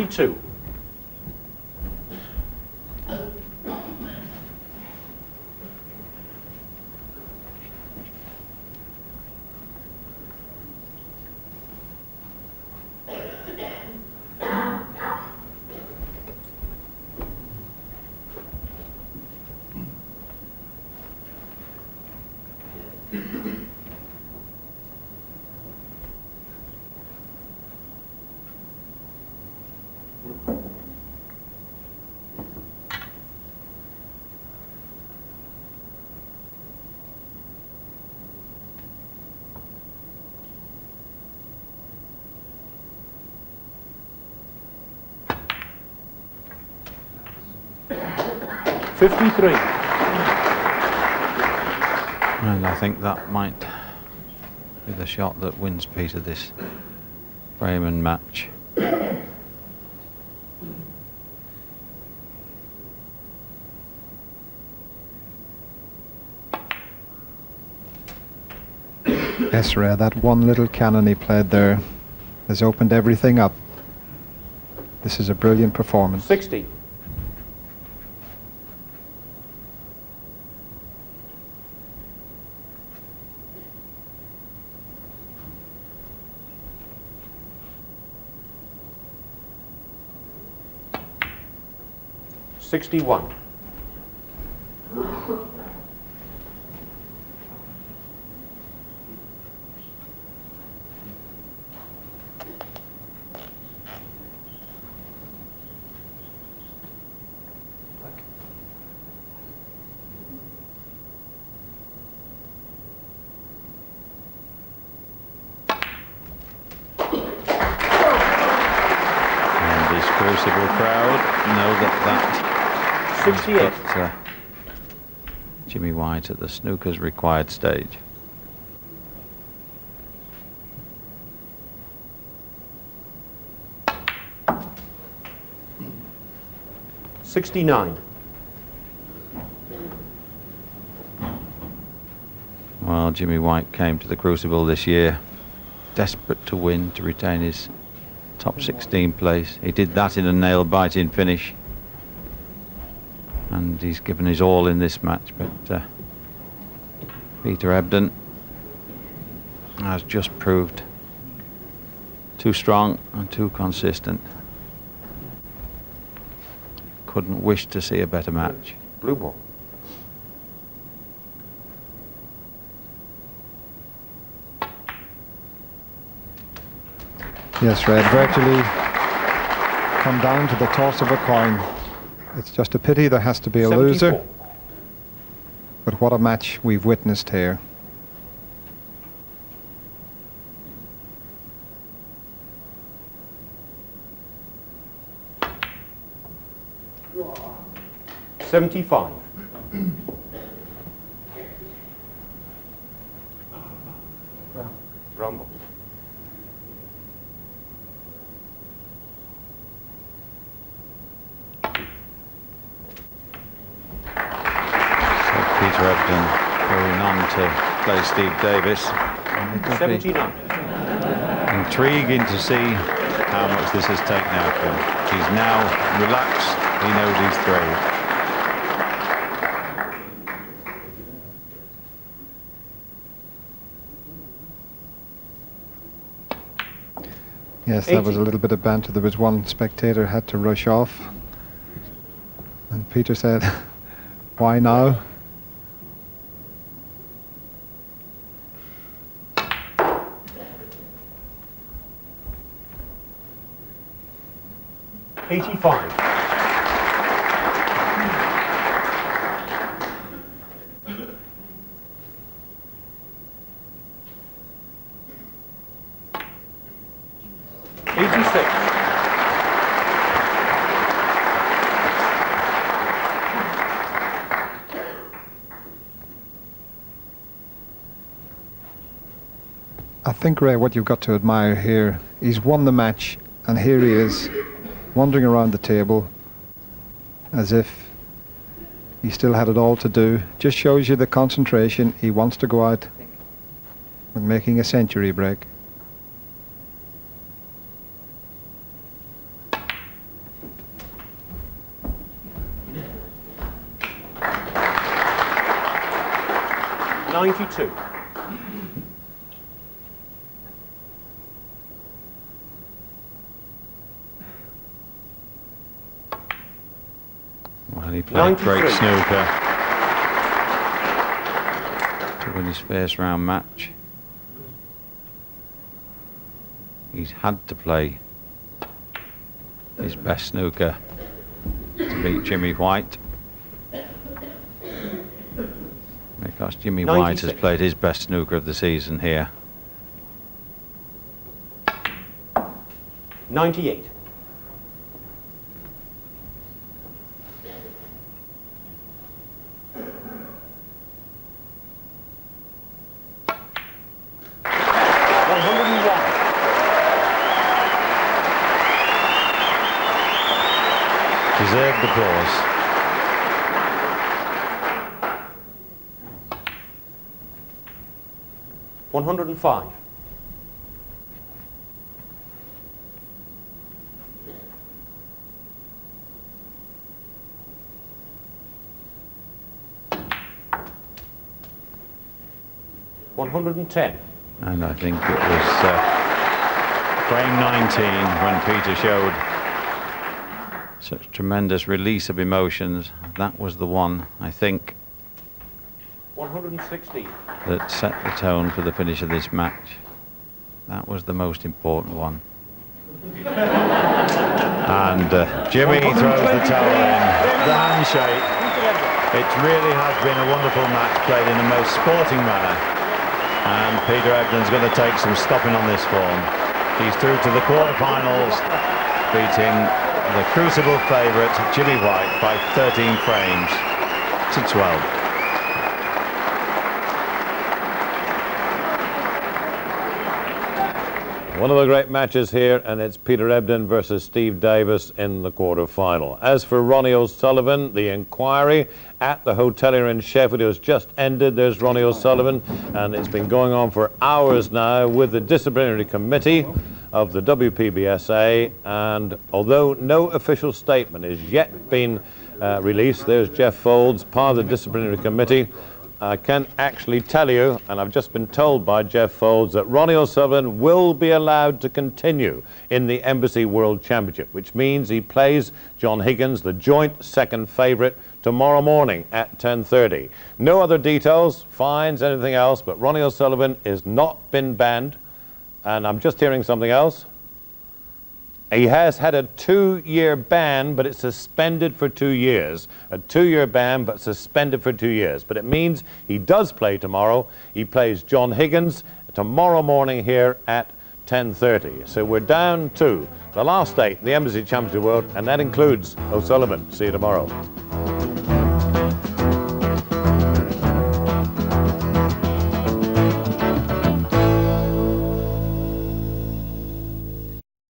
Fifty-two. Fifty-three. And I think that might be the shot that wins Peter this frame and match. Yes, Ray, that one little cannon he played there has opened everything up. This is a brilliant performance. Sixty. 61. At the snooker's required stage. Sixty-nine. Well, Jimmy White came to the Crucible this year desperate to win to retain his top 16 place. He did that in a nail-biting finish. And he's given his all in this match, but uh, Peter Ebdon has just proved too strong and too consistent. Couldn't wish to see a better match. Blue ball. Yes, Red, virtually come down to the toss of a coin. It's just a pity there has to be a loser. 74. But what a match we've witnessed here. Seventy-five. Rumble. So Peter Ebdon going on to play Steve Davis. And Seventy-nine. Intriguing to see how much this has taken out of him. He's now relaxed. He knows he's through. Yes, that was a little bit of banter. There was one spectator had to rush off. And Peter said, why now? Eighty-five. Eighty-six. I think, Ray, what you've got to admire here, he's won the match, and here he is, wandering around the table as if he still had it all to do. Just shows you the concentration. He wants to go out and making a century break. Ninety-two. that great snooker to win his first round match. He's had to play his best snooker to beat Jimmy White. Because Jimmy 96. White has played his best snooker of the season here. 98. 105. One hundred and ten. And I think it was uh, frame 19 when Peter showed such tremendous release of emotions. That was the one, I think, that set the tone for the finish of this match. That was the most important one. and uh, Jimmy throws the towel in. The handshake. It really has been a wonderful match played in the most sporting manner. And Peter Ebdon's going to take some stopping on this form. He's through to the quarterfinals, beating the Crucible favourite Jimmy White by 13 frames to 12. One of the great matches here, and it's Peter Ebdon versus Steve Davis in the quarter-final. As for Ronnie O'Sullivan, the inquiry at the hotelier in Sheffield has just ended. There's Ronnie O'Sullivan, and it's been going on for hours now with the disciplinary committee. of the WPBSA. And although no official statement has yet been uh, released, there's Geoff Foulds, part of the disciplinary committee. I can actually tell you, and I've just been told by Geoff Foulds, that Ronnie O'Sullivan will be allowed to continue in the Embassy World Championship, which means he plays John Higgins, the joint second favourite, tomorrow morning at 10.30. No other details, fines, anything else, but Ronnie O'Sullivan has not been banned. And I'm just hearing something else. He has had a two-year ban, but it's suspended for two years. A two-year ban, but suspended for two years. But it means he does play tomorrow. He plays John Higgins tomorrow morning here at 10.30. So we're down to the last eight, the Embassy Championship World, and that includes O'Sullivan. See you tomorrow.